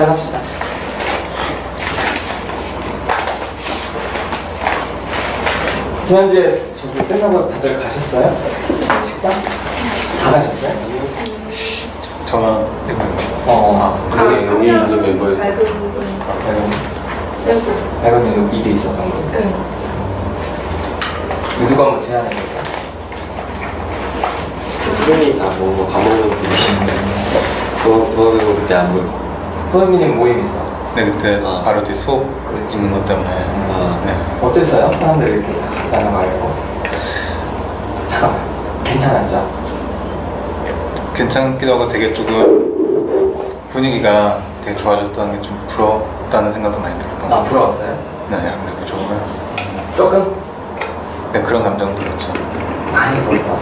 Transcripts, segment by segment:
시작합시다. 지난주에 저기 끝나고 다들 가셨어요? 식사? 다 가셨어요? 저만 이거 어, 여기 여기 있는 멤버에서 밝은 부분 빼고 백은 입에 있었던 거. 응. 누가 한번 제안해볼까? 수련이 다 먹고 밥 먹는 분이신데 저 저는 그때 안 보였고 소영이님 모임 있어. 네 그때 아. 바로 뒤에 수업 그렇지. 있는 것 때문에 아. 네. 어땠어요? 사람들 이렇게 다거 알고. 잠깐만. 괜찮았죠? 괜찮기도 하고 되게 조금 분위기가 되게 좋아졌다는 게 좀 부럽다는 생각도 많이 들었던 아, 것 같아요. 부러웠어요? 네 아무래도 조금 조금? 네, 그런 감정 들었죠. 많이 부럽다.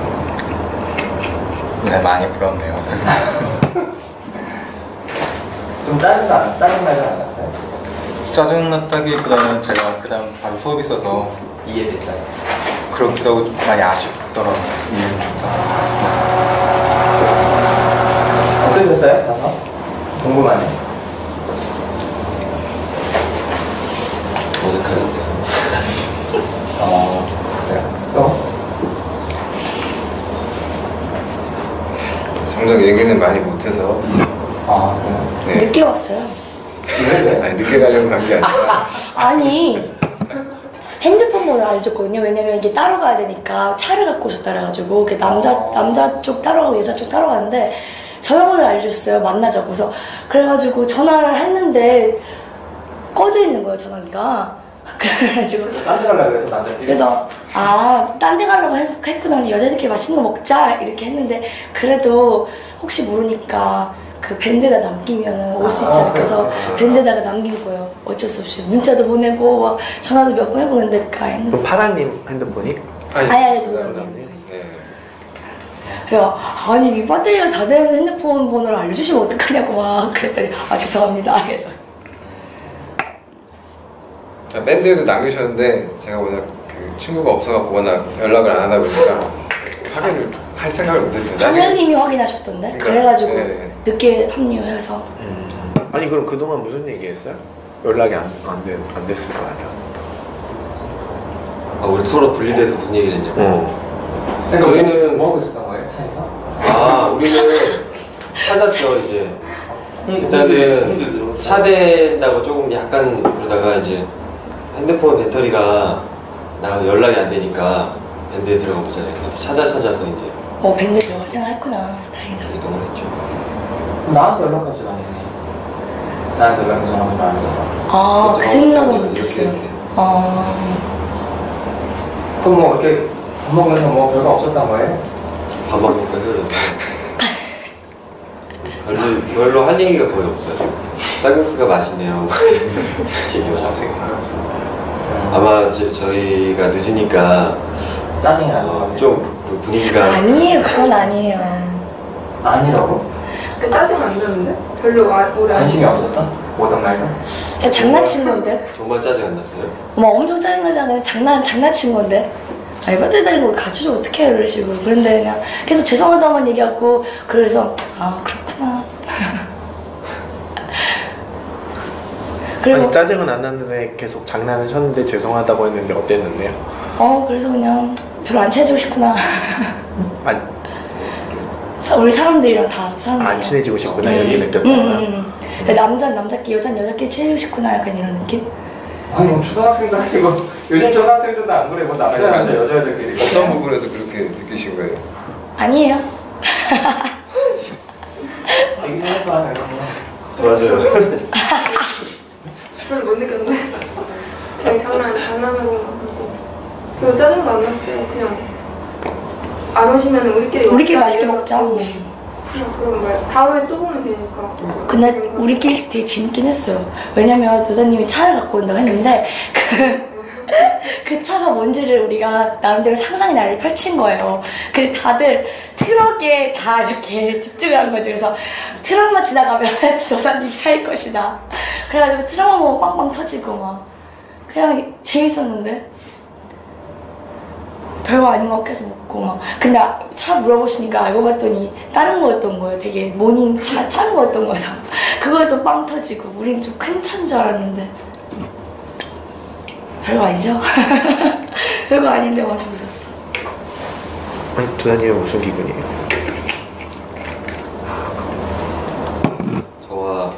네 많이 부럽네요. 좀 짜증나, 짜증나지 않았어요? 짜증났다기보다는 제가 그다음 바로 수업 있어서 이해됐어요. 그렇기도 하고 좀 많이 아쉽더라고요. 어떠셨어요? 가서? 궁금하네. 어색하던데 어, 그래요. 또? 정작 얘기는 많이 못해서 아, 그래요? 네. 늦게 왔어요. 왜, 왜? 아니 늦게 가려고 한게 아니라 아니 핸드폰 번호 알려줬거든요. 왜냐면 이게 따로 가야 되니까 차를 갖고 오셨다 그래가지고 그 남자 어. 남자 쪽 따로 가고 여자 쪽 따로 가는데 전화번호를 알려줬어요. 만나자고 그래서 그래가지고 전화를 했는데 꺼져 있는 거예요 전화기가. 그래가지고 딴 데 가려고 해서 남자끼리. 그래서 아, 딴 데 가려고 했, 했구나. 여자들끼리 맛있는 거 먹자. 이렇게 했는데 그래도 혹시 모르니까 그 밴드에다 남기면은 올수 있잖아요. 그래서 밴드에다가 남긴 거예요. 어쩔 수 없이. 문자도 보내고 막 전화도 몇 번 해보고 근데 아 했는데 그럼 파랑님 핸드폰이? 아니, 아니, 도남님. 네. 그래서 아니 이 배터리가 다 되는 핸드폰 번호를 알려주시면 어떡하냐고 막 그랬더니 아 죄송합니다. 그래서 밴드에도 남기셨는데 제가 워낙 그 친구가 없어갖고 워낙 연락을 안 하다 보니까 확인을 할 생각을 못했어요. 하늘님이 확인하셨던데 그러니까, 그래가지고 네. 늦게 합류해서. 아니 그럼 그동안 무슨 얘기했어요? 연락이 안, 안, 돼, 안 됐을 거 아니야? 아 우리 서로 분리돼서 무슨 얘기를 했냐고? 어. 그러니까 저희는- 뭐 하고 있었던 거예요, 차에서? 아 우리는 찾았죠 이제. 일단은 차 된다고 조금 약간 그러다가 이제 핸드폰 배터리가 나 연락이 안 되니까 밴드에 들어가 보잖아요. 그래서 찾아 찾아서 이제. 어 밴드 들어가 생활했구나 다행이다. 이동을 했죠 나한테 연락하지 않았네. 나한테 연락해서 안 해서. 아, 그 이렇게, 못했어요. 아, 그럼 뭐 이렇게 밥 먹으면서 뭐 별거 없었던 거예요? 밥 먹으니까 별로, 별로 할 얘기가 거의 없어요 쌀국수가 맛있네요 얘기만 하세요 아마 저, 저희가 늦으니까 짜증이 나는 거 어, 같아요. 좀 부- 그 분위기가 아니에요. 그건 아니에요. 아니라고? 그 짜증 안 나는데? 별로 아, 오래 안 관심이 없었어? 오던 말던? 그냥 장난친 건데. 정말 짜증 안 났어요? 뭐 엄청 짜증나잖아요. 장난, 장난친 건데. 아니, 배터리 달린 걸 갖춰줘 어떻게 해요, 이런 식으로. 그런데 그냥 계속 죄송하다만 얘기하고, 그래서, 아, 그렇구나. 그리고, 아니 짜증은 안 났는데 계속 장난을 쳤는데 죄송하다고 했는데 어땠는데요? 어, 그래서 그냥 별로 안 친해지고 싶구나. 아니 사- 우리 사람들이랑 다, 사람들이랑. 안 친해지고 싶구나 음. 이렇게 응, 느꼈다거나 응, 응. 남자는 남자끼리, 여자는 여자끼리 친해지고 싶구나. 약간 이런 느낌? 아니 뭐 초등학생도 아니고 요즘 초등학생들도 안 그래 뭐 남자 남자. 여자 여자끼리 어떤 부분에서 그렇게 느끼신 거예요? 아니에요. 얘기 좀 해봐 이런 거. 맞아요 별로 못 느꼈는데 그냥 장난, 장난으로 하고 그리고 짜증도 안 났고 그냥 안 오시면 우리끼리 우리끼리 맛있게 먹자. 그냥 그런 거예요 다음에 또 보면 되니까 근데 우리끼리 되게 재밌긴 했어요. 왜냐면 도사님이 차를 갖고 온다고 했는데 그, 그 차가 뭔지를 우리가 나름대로 상상의 나를 펼친 거예요. 근데 다들 트럭에 다 이렇게 집중을 한 거죠. 그래서 트럭만 지나가면 도사님 차일 것이다. 그래가지고 트럭만 보고 빵빵 터지고 막 그냥 재밌었는데 별거 아닌 거 계속 먹고 막 근데 차 물어보시니까 알고 봤더니 다른 거였던 거예요 되게 모닝 차 차는 거였던 거여서 그 그거에도 빵 터지고 우린 좀 큰 차인 줄 알았는데 별거 아니죠? 별거 아닌데 완전 웃었어. 아니 도다님은 무슨 기분이에요? 저와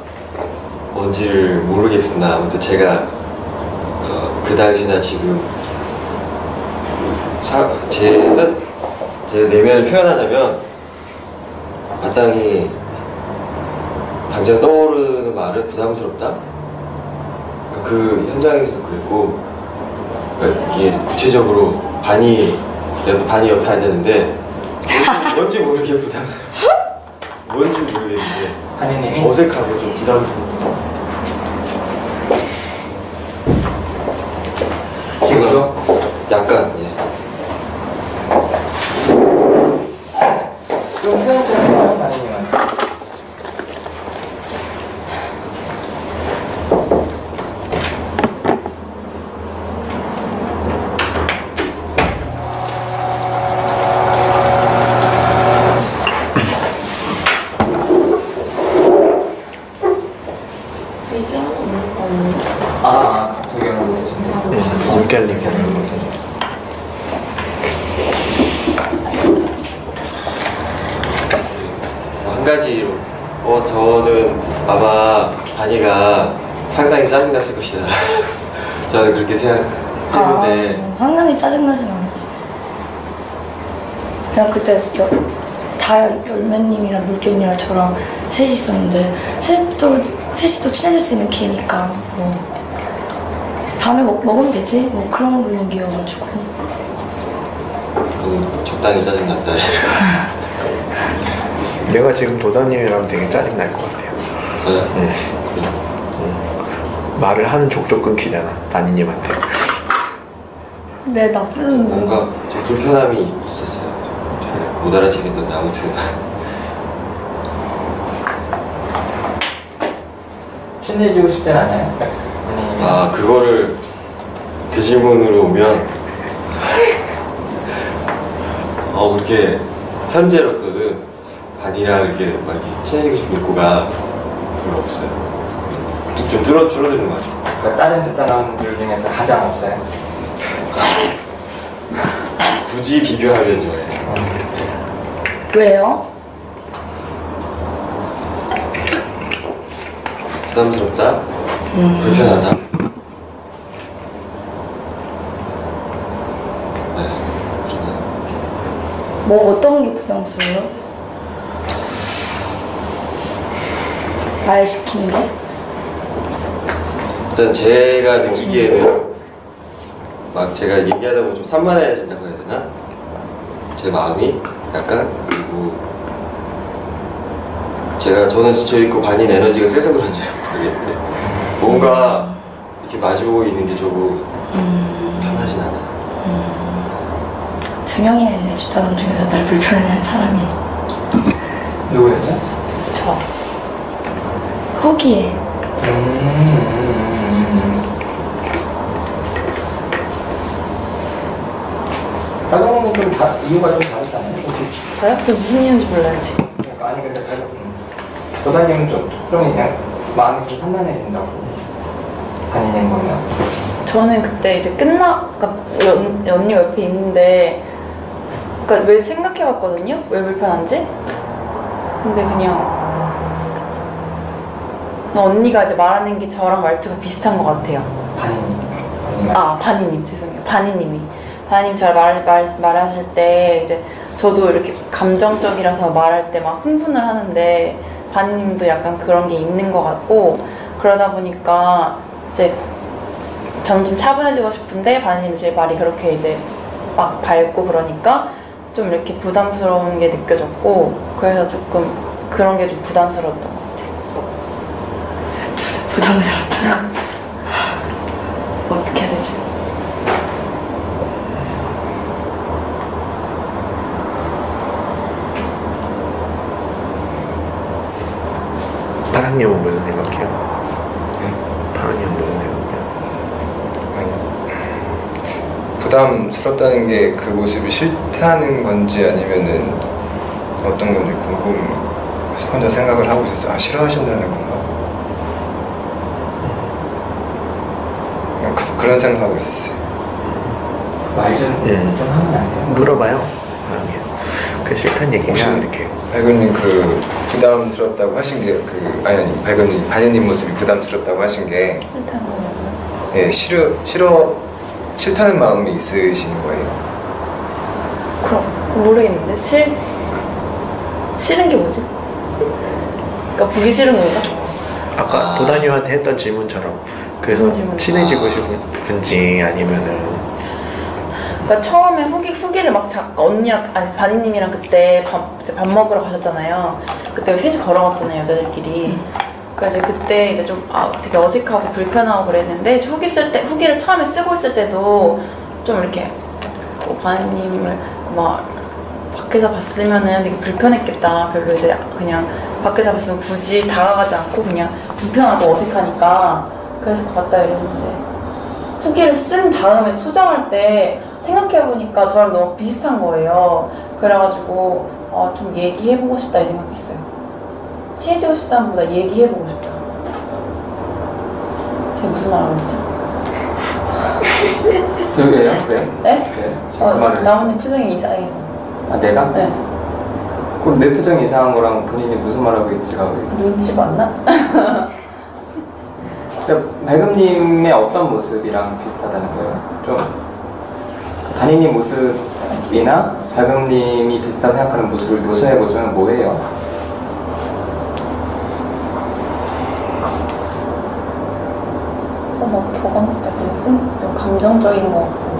뭔지를 모르겠으나 아무튼 제가 어, 그 당시나 지금 사, 제, 내면을 표현하자면 마땅히 당장 떠오르는 말은 부담스럽다? 그러니까 그 현장에서도 그랬고 그러니까 이게 구체적으로 반이 제가 또 반이 옆에 앉았는데 뭔지, 모르게 부담스러워 뭔지 모르겠는데 한이님이? 어색하고 좀 부담스럽고 지금도 약간 예. 좀 표현 좀 해봐요, 한이님은. 아, 아, 갑자기 연락 오셨네. 물결님 한 가지로 어 저는 아마 바니가 상당히 짜증났을 것이다 저는 그렇게 생각했는데 아, 상당히 짜증나진 않았어. 그냥 그때 여, 다 열매님이랑 물개님이랑 저랑 셋이 있었는데 셋도 셋이 또 친해질 수 있는 기회니까 뭐 다음에 먹, 먹으면 되지 뭐 그런 분위기여가지고 음, 적당히 짜증났다 내가 지금 도다님이랑 되게 짜증 날 것 같아요. 저요? 응. 말을 하는 족족 끊기잖아 바니님한테. 내 나쁜 뭔가 좀 불편함이 있었어요 잘못 알아채겠던데 아무튼 친해지고 싶진 않아요? 한이님이. 아 그거를 그 질문으로 오면 어 그렇게 현재로서는 바니랑 이렇게 막 이렇게 친해지고 싶은 욕구가 별로 없어요 좀 줄어, 줄어드는 것 같아요 그러니까 다른 집단원들 중에서 가장 없어요. 굳이 비교하면 좋아해요 왜요? 부담스럽다 불편하다 네 뭐 어떤 게 부담스러워요? 말 시키는 게? 일단 제가 느끼기에는 막 제가 얘기하다 보면 좀 산만해진다고 해야 되나? 제 마음이 약간 그리고 제가 저는 지쳐있고 반인 에너지가 세서 그런지 모르겠는데 뭔가 이렇게 마주보고 있는 게 조금 편하진 않아요 두 명이나 있네 집단원 중에서 날 불편해하는 사람이 누구였죠? 저 호기에 음. 발광님은 좀 다, 이유가 좀 다르지 않아요? 좀 비슷- 저요? 저 무슨 이유인지 몰라야지 그러니까 아니 근데 발광 음. 도다님은 좀 촉종이 그냥 마음이 좀 산만해진다고 한이님 보면 저는 그때 이제 끝나, 그러니까 연, 언니가 옆에 있는데, 그러니까 왜 생각해봤거든요? 왜 불편한지? 근데 그냥 언니가 이제 말하는 게 저랑 말투가 비슷한 것 같아요. 아니면 아 바니님 죄송해요. 바니님이 바니님 잘 말, 말, 말하실 때 이제 저도 이렇게 감정적이라서 말할 때 막 흥분을 하는데 바니님도 약간 그런 게 있는 것 같고 그러다 보니까 이제 저는 좀 차분해지고 싶은데 바니님 제 말이 그렇게 이제 막 밝고 그러니까 좀 이렇게 부담스러운 게 느껴졌고 그래서 조금 그런 게 좀 부담스러웠던 것 같아요. 부담스럽다 어떻게 해야 되지? 파랑이 오면 생각해요. 네. 파랑이 오면 생각해요. 부담스럽다는 게 그 모습이 싫다는 건지 아니면은 어떤 건지 궁금해서 혼자 생각을 하고 있었어요. 아, 싫어하신다는 건가? 그래서 그런 생각하고 있었어요. 말좀 예. 좀 하면 안 돼요? 물어봐요. 그 싫다는 얘기냐 이렇게. 발근님 그 부담스럽다고 하신 게그 아니 아니 발근님 반현님 모습이 부담스럽다고 하신 게 싫다는 거. 예, 싫어 싫어 싫다는 마음이 있으신 거예요. 그럼 모르겠는데 싫 싫은 게 뭐지? 그러니까 보기 싫은 건가? 아까 아. 도다님한테 했던 질문처럼 그래서 무슨 질문? 친해지고 아. 싶은지 아니면은 그러니까 처음에 후기 후기를 막 자, 언니랑 아니 바니님이랑 그때 밥, 밥 먹으러 가셨잖아요. 그때 셋이 걸어갔잖아요 여자들끼리. 그래서 이제 그때 이제 좀 아, 되게 어색하고 불편하고 그랬는데 후기 쓸 때 후기를 처음에 쓰고 있을 때도 좀 이렇게 뭐 바니님을 막 밖에서 봤으면은 되게 불편했겠다. 별로 이제 그냥 밖에서 봤으면 굳이 다가가지 않고 그냥 불편하고 어색하니까 그래서 갔다 이랬는데 후기를 쓴 다음에 수정할 때 생각해보니까 저랑 너무 비슷한 거예요. 그래가지고 어, 좀 얘기해보고 싶다 이 생각했어요. 친해지고 싶다는 보다 얘기해보고 싶다. 제가 무슨 말 하고 있죠? 그래요? 네? 네? 네. 지금 어, 그 말을 나무님 표정이 이상해서. 아 내가? 네. 그럼 내 표정이 이상한 거랑 본인이 무슨 말하고 있지가 왜 눈치 봤나? 진짜 발금님의 어떤 모습이랑 비슷하다는 거예요? 좀 반인님 모습이나 발금님이 비슷하다고 생각하는 모습을 묘사해보자면 뭐예요? 또막 교감, 좀 감정적인 거 같고.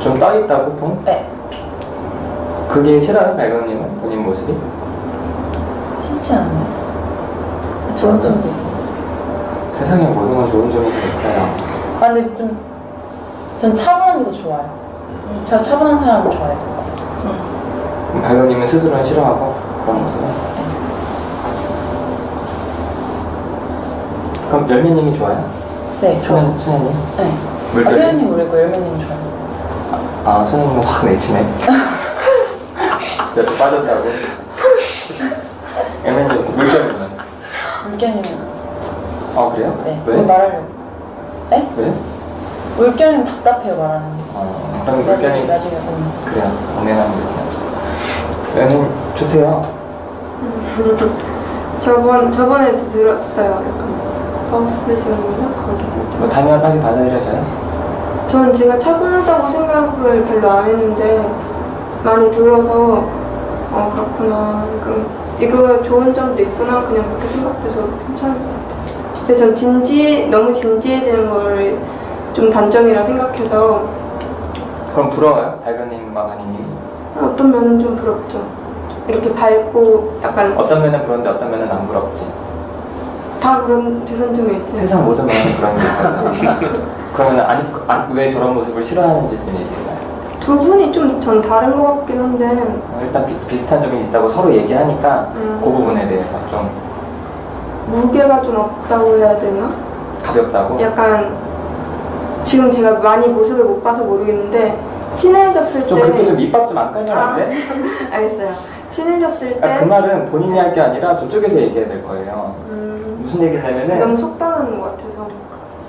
좀 떠있다고 붕? 네. 그게 싫어요? 발금님은? 본인 모습이? 싫지 않네. 좋은 점도 있어요. 세상에 모든 건 좋은 점이 다 있어요 아, 근데 좀, 전 차분한 게 더 좋아요. 제가 차분한 사람을 좋아해서. 그럼 발금님은 스스로는 싫어하고 그런 모습은? 그럼 열매님이 좋아요? 네, 좋아요. 소연, 소연님? 네. 아? 소연님 모르고 열매님 좋아요. 아, 소연님은 확 내치네 내가 또 빠졌다고 열매님 물결이면 물결님은. 아 그래요? 네. 왜? 말하려고. 네? 왜? 물결님 답답해요, 말하는 게. 어, 그럼 물결이 나중에 보면. 그래요 당연한 게 열매님 좋대요 저번 저번에도 들었어요. 약간 거기도. 뭐 당연하게 받아들여져요? 전 제가 차분하다고 생각을 별로 안 했는데 많이 들어서 어 그렇구나. 그 이거 좋은 점도 있구나. 그냥 그렇게 생각해서 괜찮은 것 같아요. 근데 전 진지 너무 진지해지는 거를 좀 단점이라 생각해서 그럼 부러워요? 발견님과 마니님이? 어떤 면은 좀 부럽죠. 이렇게 밝고 약간 어떤 면은 부러운데 어떤 면은 안 부럽지 다 그런 그런 점이 있어요. 세상 모든 면은 그런 게 있어요 그러면 아니, 안- 왜 저런 모습을 싫어하는지 좀 얘기해봐요 두 분이 좀 전 다른 것 같긴 한데 어, 일단 비, 비슷한 점이 있다고 서로 얘기하니까 음. 그 부분에 대해서 좀 무게가 좀 없다고 해야 되나? 가볍다고 약간 지금 제가 많이 모습을 못 봐서 모르겠는데 친해졌을 때좀 그렇게 좀 밑밥 좀 안 깔면 안 돼? 알겠어요. 친해졌을 때 아, 그 말은 본인이 할 게 아니라 저쪽에서 얘기해야 될 거예요 음, 무슨 얘기를 하면은 너무 속단하는 것 같아서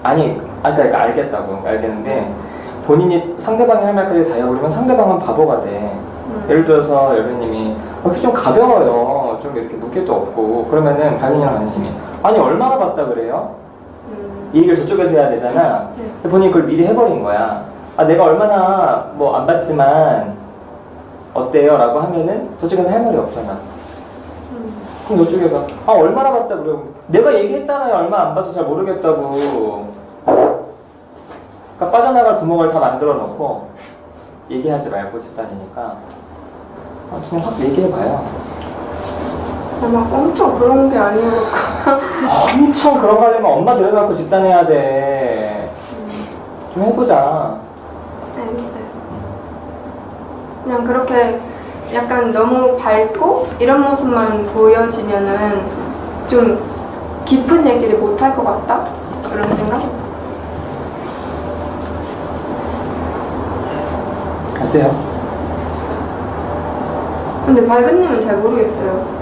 아니 아까 그러니까 알겠다고 알겠는데 본인이 상대방이 할 말까지 다 해버리면 상대방은 바보가 돼 음. 예를 들어서 열배님이 어, 이렇게 좀 가벼워요 좀 이렇게 무게도 없고 그러면은 발견이랑 아니님이 아니 얼마나 봤다 그래요? 음, 이 얘기를 저쪽에서 해야 되잖아. 네. 본인이 그걸 미리 해버린 거야. 아 내가 얼마나 뭐안 봤지만 어때요? 라고 하면은 저쪽에서 할 말이 없잖아. 음. 그럼 이쪽에서 아 얼마나 봤다 그래 내가 얘기했잖아요. 얼마 안 봐서 잘 모르겠다고. 그러니까 빠져나갈 구멍을 다 만들어 놓고 얘기하지 말고 집단이니까. 아, 그냥 확 얘기해봐요 아마 엄청 그런 게 아니었고 엄청 그런 거 하려면 엄마 데려다놓고 집단해야 돼좀 해보자 알겠어요. 그냥 그렇게 약간 너무 밝고 이런 모습만 보여지면은 좀 깊은 얘기를 못 할 것 같다 그런 생각? 어때요? 근데 밝은 님은 잘 모르겠어요.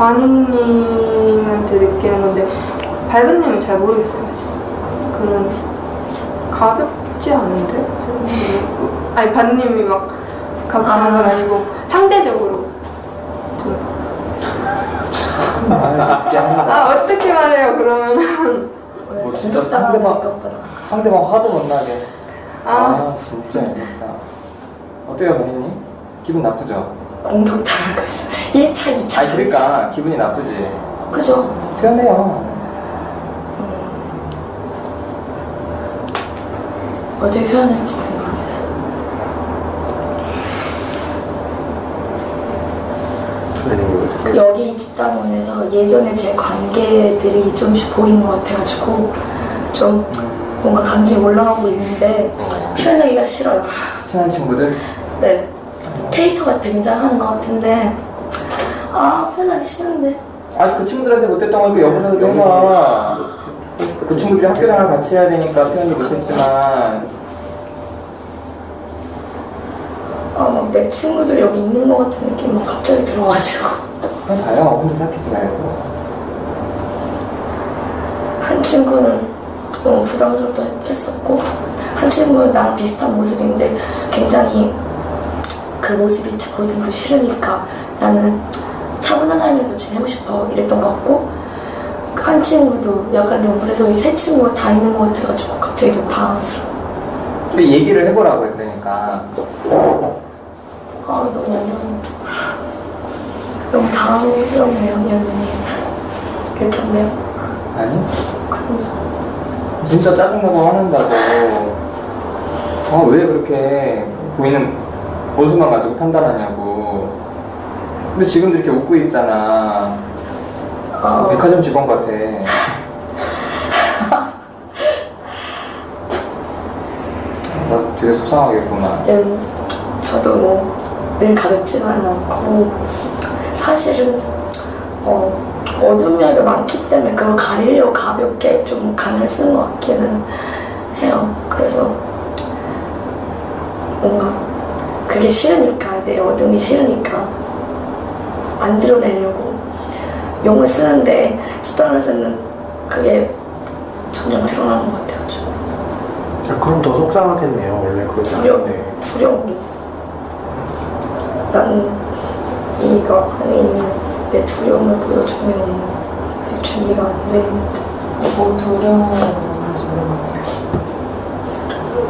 반인님한테 느끼는 건데 밝은 님은 잘 모르겠어요 사실. 그는 가볍지 않은데. 아니 반님이 막 가까운 건 아니고 상대적으로 좀. 아 어떻게 말해요 그러면은 뭐 진짜 상대방 상대방 화도 못 나게. 아 아 진짜 재밌다. 어때요, 본인님? 기분 나쁘죠? 공격당하고 있어. 1차, 2차. 아니 그러니까 기분이 나쁘지. 그죠? 표현해요. 어떻게 표현할지도 모르겠어. 그 여기 집단원에서 예전에 제 관계들이 좀씩 보이는 것 같아가지고 좀 뭔가 감정이 올라가고 있는데 표현하기가 싫어요. 친한 친구들? 네. 캐릭터가 등장하는 것 같은데 아 표현하기 싫은데 아니 그 친구들한테 못했던 걸그 여보세요 해봐. 그 친구들이 학교 생활 같이 해야 되니까 표현도 못했지만 아막내 친구들 여기 있는 것 같은 느낌 막 갑자기 들어가지고 그냥 봐요. 혼자 생각하지 말고. 한 친구는 너무 부담스럽다 했었고 한 친구는 나랑 비슷한 모습인데 굉장히 그 모습이 자- 본인도 싫으니까 나는 차분한 삶을 더 지내고 싶어 이랬던 것 같고 한 친구도 약간 좀 그래서 이 세 친구가 다 있는 것 같아가지고 갑자기 좀 당황스러워 그 얘기를 해보라고 요 그러니까. 아 너무 너무 당황스럽네요 여러분이 이렇게 없네요 아니? 그럼요 진짜 짜증나고 화난다고. 어, 왜 그렇게 보이는 모습만 가지고 판단하냐고. 근데 지금도 이렇게 웃고 있잖아. 어, 백화점 직원 같아. 나 되게 속상하겠구나. 음, 저도 뭐늘 가볍지만은 않고 사실은 어, 어둠 요소가 많기 때문에 그걸 가리려고 가볍게 좀 간을 쓰는 것 같기는 해요. 그래서 뭔가 그게 싫으니까 내 어둠이 싫으니까 안 드러내려고 용을 쓰는데 집단에서는 그게 점점 드러나는 것 같아가지고 그럼 더 속상하겠네요. 원래 그러지 두려움, 않은데. 두려움이 있어. 나는 이거 안에 있는 내 두려움을 보여주면 아직 준비가 안 돼 있는데. 뭐 두려워하지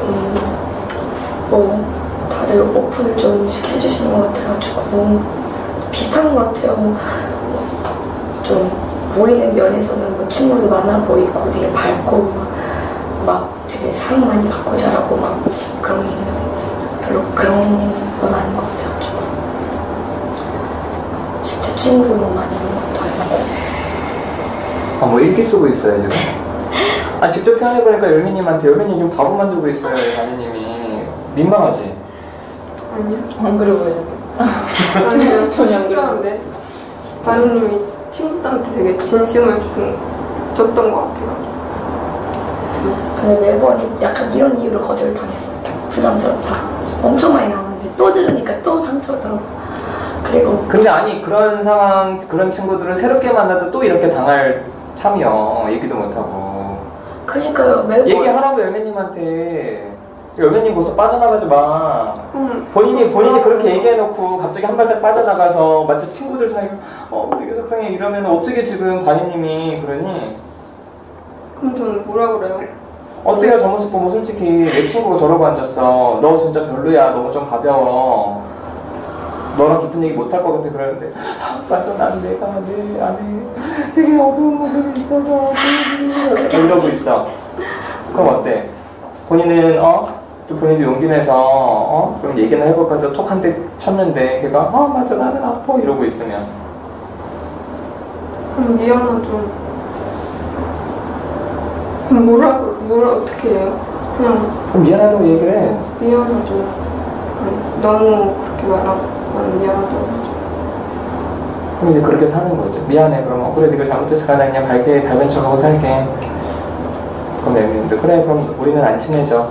음, 뭐, 다들 오픈을 좀씩 해주시는 것 같아가지고, 비슷한 것 같아요. 뭐, 좀, 보이는 면에서는 뭐 친구도 많아 보이고, 되게 밝고, 막, 막 되게 사랑 많이 받고 자라고, 막 그런 게 있는데, 별로 그런 건 아닌 것 같아가지고. 진짜 친구도 뭐 많이 있는 것도 아니고. 아, 뭐 읽기 쓰고 있어요, 지금? 아, 직접 표현해보니까 열미님한테 열미님 지금 바보 만들고 있어요, 다니님이. 민망하지? 아니요 안 그래 보여요. 아니요 전혀 안 그래요. 진짜인데 반님이 친구들한테 되게 진심을 준, 줬던 것 같아요 근데 매번 약간 이런 이유로 거절 당했어요. 부담스럽다. 엄청 많이 나왔는데 또 들으니까 또 상처더라고. 그리고 근데 아니, 그런 상황, 그런 친구들은 새롭게 만나도 또 이렇게 당할 참이요. 얘기도 못하고. 그니까요 매번 얘기하라고 열매님한테. 열매님 벌써 빠져나가지 마. 그럼 본인이 본인이 그렇게 얘기해놓고 갑자기 한 발짝 빠져나가서 마치 친구들 사이 어 되게 속상해 이러면 어떻게 지금 바니님이 그러니? 그럼 저는 뭐라 그래요? 어때요 저 모습 보면 솔직히 내 친구가 저러고 앉았어. 너 진짜 별로야. 너무 좀 가벼워. 너랑 깊은 얘기 못할 것 같아 그러는데. 아, 맞아 난 내가 내 안에 되게 어두운 모습이 있어서 이러고 있어. 그럼 어때? 본인은 어? 좀 본인도 용기 내서 어? 좀 얘기나 해볼까 해서 톡 한 대 쳤는데 걔가 아 맞아 나는 아파 이러고 있으면 그럼 미안하죠 그럼 뭐라 뭐라 어떻게 해요? 그냥 그럼 미안하다고 얘기를 해 미안하죠 그럼 너무 그렇게 말하고 나는 미안하다고 하죠 그럼 이제 그렇게 사는 거죠. 미안해. 그럼 어, 그래 네가 잘못했으니까 나 그냥 밝게 밝은 척하고 살게. 그럼 애미인데 그래 그럼 우리는 안 친해져.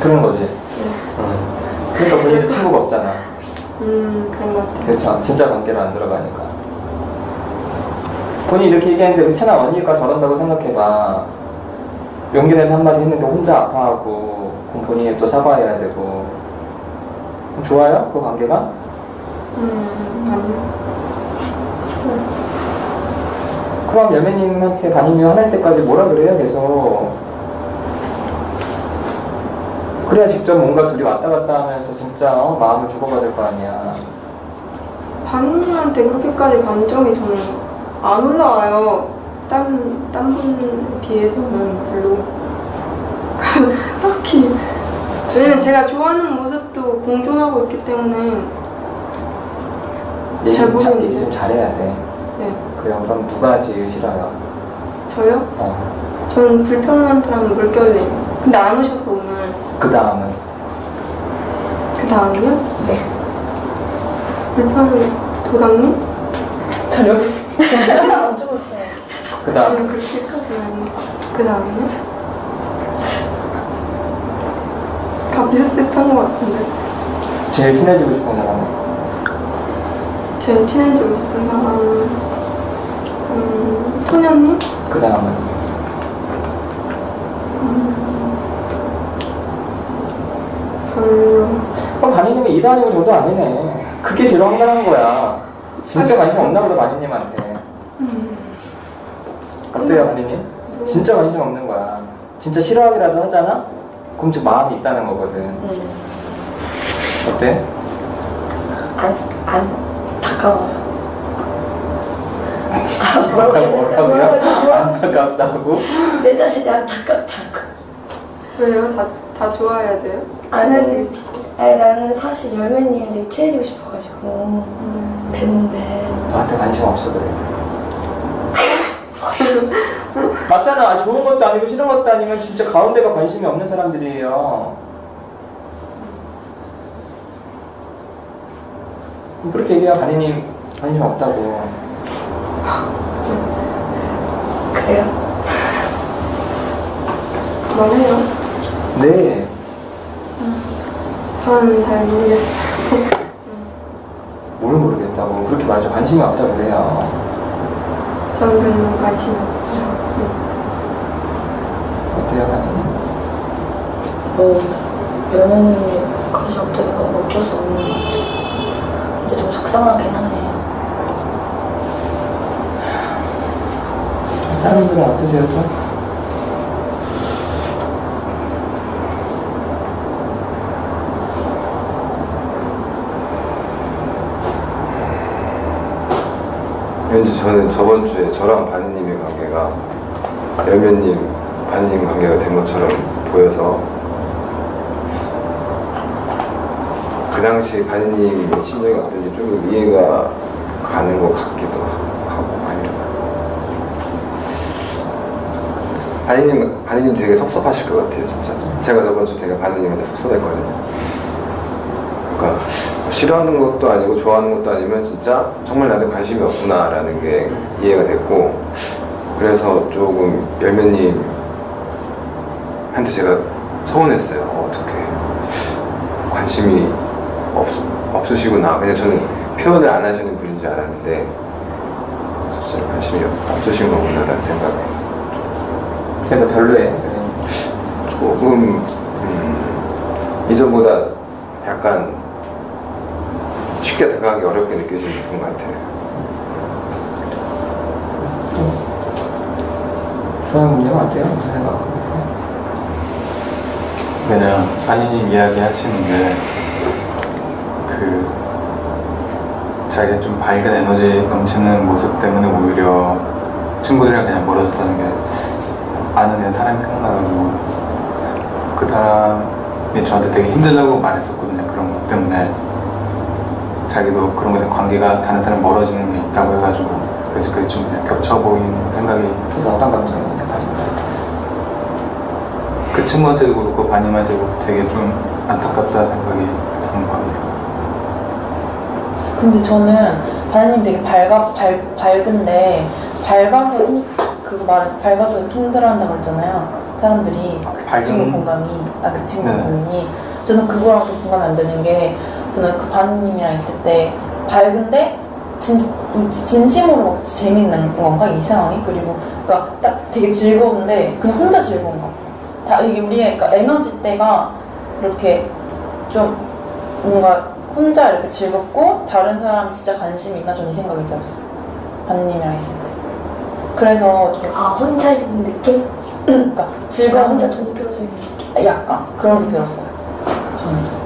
그런 거지. 응. 그러니까 본인도 친구가 없잖아. 음 그런 것 같아요 그렇죠. 진짜 관계로 안 들어가니까. 본인이 이렇게 얘기했는데 그 친한 언니가 저런다고 생각해봐. 용기 내서 한마디 했는데 혼자 아파하고 그럼 본인이 또 사과해야 되고 그럼 좋아요? 그 관계가? 음, 아니요. 그럼 여매님한테 반임이 화날 때까지 뭐라 그래요 계속 그래야 직접 뭔가 둘이 왔다 갔다 하면서 진짜 어, 마음을 주고받을 거 아니야 반인한테 그렇게까지 감정이 저는 안 올라와요. 딴, 딴 분 비해서는 별로. 딱히. 왜냐면 제가 좋아하는 모습도 공존하고 있기 때문에. 얘기 잘 좀, 모르겠는데. 얘기 좀 잘해야 돼 네. 그래요 그럼 누가 제일 싫어요? 저요? 어. 저는 불편한 사람 물결님. 근데 안 오셔서 오늘. 그 다음은 그 다음이요? 네. 불편한 도당님? 저녁 그 다음 저는 그렇게 하지만 그 다음이요? 다 비슷비슷한 것 같은데. 제일 친해지고 싶은 사람은? 제일 친해지고 싶은 사람, 음, 소녀님? 그 다음은? 그럼 반인님이 이도 아니고 저도 아니네 그게 제일 황당한 거야 진짜 관심 없나 보다 반인님한테 음, 어때요 반인님? 진짜 관심 없는 거야 진짜 싫어하기라도 하잖아? 그럼 저 마음이 있다는 거거든 음, 어때? 안, 안타까워요. 뭐라고요? 안타깝다고? 내 자신이 안타깝다고. 왜요? 다, 다 좋아해야 돼요? 싶어. 아니 나는 사실 열매님이 되게 친해지고 싶어가지고 됐는데 너한테 관심 없어 그래 맞잖아 아니, 좋은 것도 아니고 싫은 것도 아니면 진짜 가운데가 관심이 없는 사람들이에요 그렇게 얘기해야 반인님 관심 없다고 그래요. 그만해요. 네 저는 잘 모르겠어요. 뭘 모르겠다고 그렇게 말하죠 관심이 없다고 그래요 저는 별로 관심이 없어요. 어때요 반인님? 뭐 열매님이 관심 없다니까 어쩔 수 없는 것 같아. 근데 좀 속상하긴 하네요. 다른 분들은 어떠세요 좀? 왠지 저는 저번 주에 저랑 바니님의 관계가 열매님, 바니님 관계가 된 것처럼 보여서 그 당시 바니님의 심정이 어떤지 좀 이해가 가는 것 같기도 하고 아니면 바니님, 바니님 되게 섭섭하실 것 같아요 진짜. 제가 저번 주 되게 바니님한테 섭섭했거든요 싫어하는 것도 아니고 좋아하는 것도 아니면 진짜 정말 나한테 관심이 없구나라는 게 이해가 됐고 그래서 조금 열매님한테 제가 서운했어요. 어, 어떻게 관심이 없, 없으시구나. 그냥 저는 표현을 안 하시는 분인 줄 알았는데 진짜 관심이 없으신 거구나라는 생각에 그래서 별로예요. 조금 음, 이전보다 약간 쉽게 다가가기 어렵게 느껴지는 분 같아요. 저는 어때요? 무슨 생각하고 계세요? 왜냐면 아니님 이야기 하시는 게그 자기 좀 밝은 에너지 넘치는 모습 때문에 오히려 친구들이랑 그냥 멀어졌다는 게 아는 애 사람이 생각나가지고 그 사람이 저한테 되게 힘들다고 말했었거든요 그런 것 때문에 자기도 그런 거에 관계가 다른 사람 멀어지는 게 있다고 해가지고 그래서 그게 좀 그냥 겹쳐 보이는 생각이 어떤 감정이냐 그 친구한테도 그렇고 바님한테도 그렇고 되게 좀 안타깝다 생각이 드는 것 같아요. 근데 저는 바나님 되게 밝아, 밝, 밝은데 밝아서 힘- 그거 말 밝아서 힘들어한다고 그랬잖아요. 사람들이. 그 밝은- 친구 공감이. 아그 친구. 고민이. 저는 그거랑 좀 공감이 안 되는 게 저는 그 바나님이랑 있을 때 밝은데 진짜 좀 진심으로 막 재밌는 건가 이 상황이 그리고 그러니까 딱 되게 즐거운데 그냥 혼자 즐거운 것 같아요. 다 이게 우리의 그러니까 에너지 때가 이렇게 좀 뭔가 혼자 이렇게 즐겁고 다른 사람 진짜 관심이 있나 좀 이 생각이 들었어요. 반님이랑 있을 때. 그래서 좀아 혼자 있는 느낌? 그러니까 제가 즐거운 혼자 동떨어져 있는 느낌? 약간 그런 게 들었어요. 저는.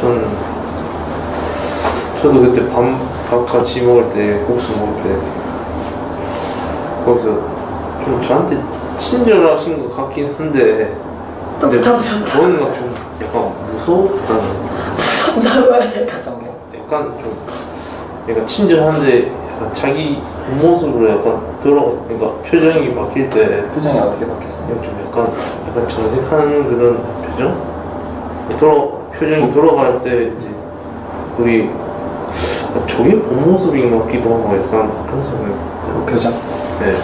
전 저도 그때 밥, 밥 같이 먹을 때 국수 먹을 때 거기서 좀 저한테 친절하신 것 같긴 한데 또 근데 부담스럽다. 저는 좀 약간 무섭다는 무섭다고요 제가. 어떤 게? 약간 좀 약간 친절한데 약간 자기 모습으로 약간 들어 그러니까 표정이 바뀔 때 표정이 어떻게 바뀌었어요? 좀 약간 약간 정색한 그런 표정? 돌아 표정이 돌아갈 때 이제 우리 아, 저게 본 모습인 것 같기도 하고 약간 그런 생각이 그 표정? 네.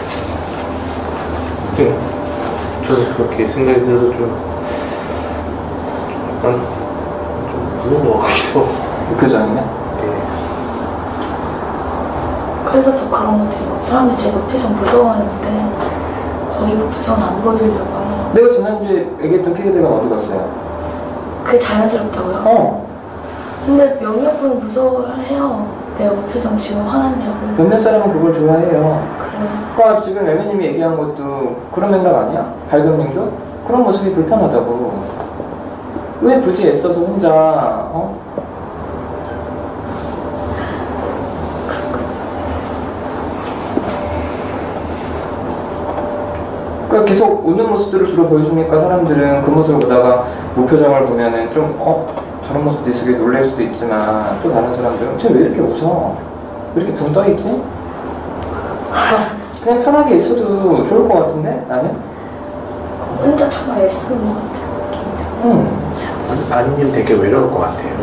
좀 저는 그렇게 생각이 들어서 좀 약간 좀 무서운 것 같기도 하고 그 표정이면? 예. 그래서 더 그런 것 같아요. 사람들이 제 표정 무서워하는데 거의 그 표정 안 보여주려고 하는 거. 내가 지난주에 얘기했던 피드백은 어디 갔어요? 그게 자연스럽다고요? 어. 근데 몇몇 분은 무서워해요. 내가 그 표정 지금 화났냐고. 몇몇 사람은 그걸 좋아해요. 그래요. 그러니까 지금 에메님이 얘기한 것도 그런 맥락 아니야? 밝음님도? 그런 모습이 불편하다고. 왜 굳이 애써서 혼자, 어? 그러니까 계속 웃는 모습들을 주로 보여주니까 사람들은 그 모습을 보다가 무표정을 보면은 좀, 어? 저런 모습도 있으게 놀랄 수도 있지만 또 다른 사람들은 쟤 왜 이렇게 웃어? 왜 이렇게 붕 떠있지? 그냥 편하게 있어도 좋을 것 같은데 나는? 혼자 정말 애쓰는 것 같아요. 응. 아니면 되게 외로울 것 같아요.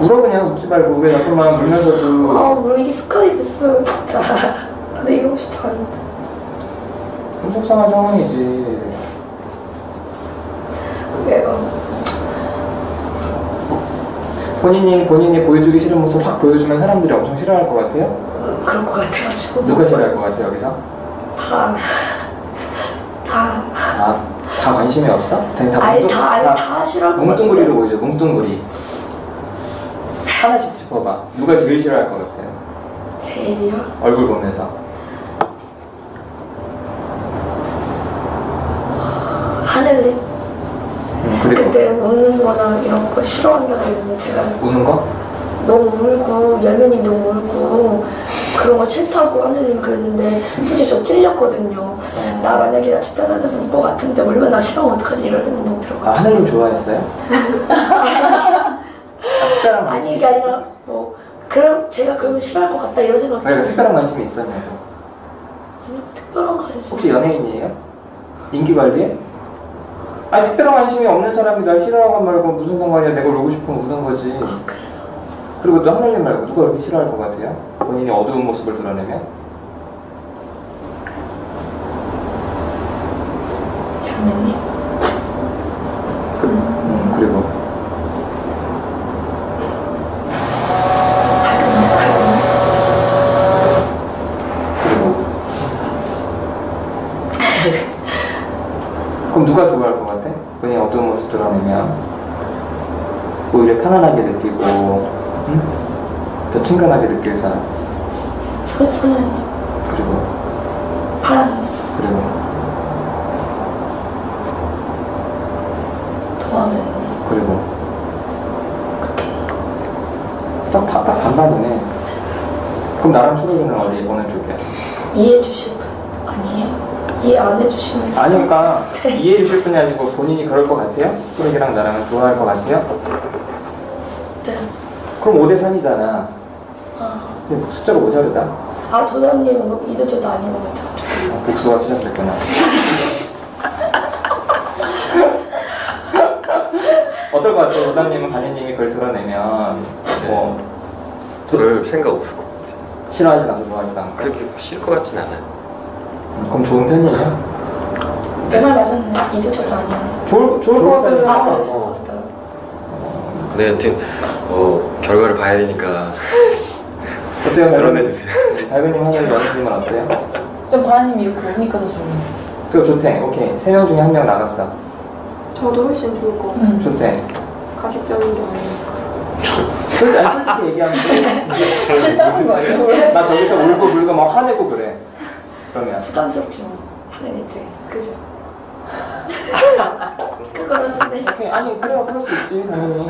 울어 그냥 웃지 말고 왜 나쁜 마음 울면서도 아, 뭐 이게 습관이 됐어요, 진짜. 근데 이러고 싶지 않은데. 좀 속상한 상황이지. 내가 본인이 본인이 보여주기 싫은 모습 확 보여주면 사람들이 엄청 싫어할 것 같아요? 그럴 것 같아가지고. 누가 싫어할 것 같아요 여기서? 다. 다. 다, 다 관심이 없어? 다, 다 아니, 뭉뚱- 다, 아니, 다 싫어할 것 뭉뚱그리로. 보이죠 뭉뚱그리. 하나씩 짚어봐. 누가 제일 싫어할 것 같아요? 제일이요? 얼굴 보면서. 하늘님? 그때 웃는 거나 이런 거 싫어한다고 제가 우는 거? 너무 울고 열매님 너무 울고 그런 거 싫다고 하늘님 그랬는데 솔직히 저 찔렸거든요. 나 만약에 나 집단 살면서 울 것 같은데 얼마나 싫으면 어떡하지 이런 생각 너무 아 들어가요. 하늘님 좋아했어요? 아, 특별한 관심이 아니 이게 아니라 뭐 그럼 제가 그러면 싫어할 것 같다 이런 생각 아니, 들어요. 특별한 관심이 있었냐고. 아니요 특별한 관심. 혹시 연예인이에요? 인기 관리에? 아니 특별한 관심이 없는 사람이 날 싫어하건 말고 무슨 상관이야 내가 울고 싶으면 우는 거지 아? 그리고 또 하늘님 말고 누가 그렇게 싫어할 것 같아요? 본인이 어두운 모습을 드러내면? 열매님? 친근하게 느낄 사람 소, 소녀님? 그리고 파랑님? 그리고 도화면님? 그리고 그렇게 딱, 딱, 딱 반반이네 그럼 나랑 수록이는 어디 어느 쪽이야? 이해해 주실 분 아니에요? 이해 안 해주시면 아니 그러니까 이해해 주실 분이 아니고 본인이 그럴 것 같아요? 수록이랑 나랑은 좋아할 것 같아요? 네. 그럼 5대 3이잖아 아, 근데 숫자가 모자르다 아 도담님은 뭐 이도 저도 아닌 것 같아가지고 아, 복수가 시작됐구나 어떨 것 같아요? 오담님은 반인님이 그걸 드러내면 뭐별 생각 없을 것 같아요. 싫어하지 않고 않고 그렇게 싫을 것 같진 않아요. 음, 그럼 좋은 편이에요? 내 말 맞았네. 이도 저도 아니네. 좋을 좋을 것 같아요. 아, 그렇죠. 어. 네, 여튼 어, 결과를 봐야 되니까 어때요? 드러내주세요. 달근님 하는 연습님은 어때요? 좀 바니님이 이렇게 오니까 더 좋네. 그 좋대. 오케이. 세 명 중에 한 명 나갔어. 저도 훨씬 좋을 것 같아요. 음. 좋대. 가식적인 게 아니니까. 솔직히, 아니, 솔직히 얘기하면 돼. 싫다는 거 아니에요? 나 저기서 울고 불고 막 화내고 그래. 그러면 부담스럽지 뭐. 하는 입장에. 그죠? 그거 같은데. 오케이. 아니 그래요. 그럴 수 있지 당연히.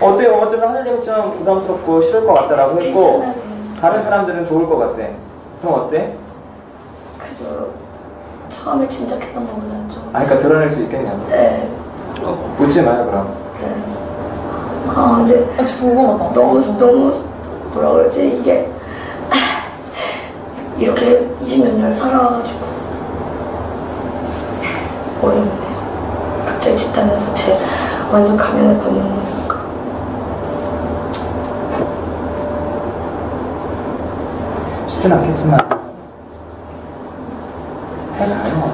어때요? 어쩌면 하늘님 입장 부담스럽고 싫을 것 같다라고 했고 괜찮아요. 다른 사람들은 좋을 것 같대. 그럼 어때? 그래도 처음에 짐작했던 것보다는 좀. 아 그러니까 드러낼 수 있겠냐고. 네. 웃지 마요 그럼. 네. 아 근데 아, 저 궁금하다. 너무 너무 뭐라 그러지 이게 이렇게 20몇 년을 살아가지고 어렵네요. 갑자기 집단에서 제 완전 가면을 벗는 거니까. 쉽진 않겠지만 해가요.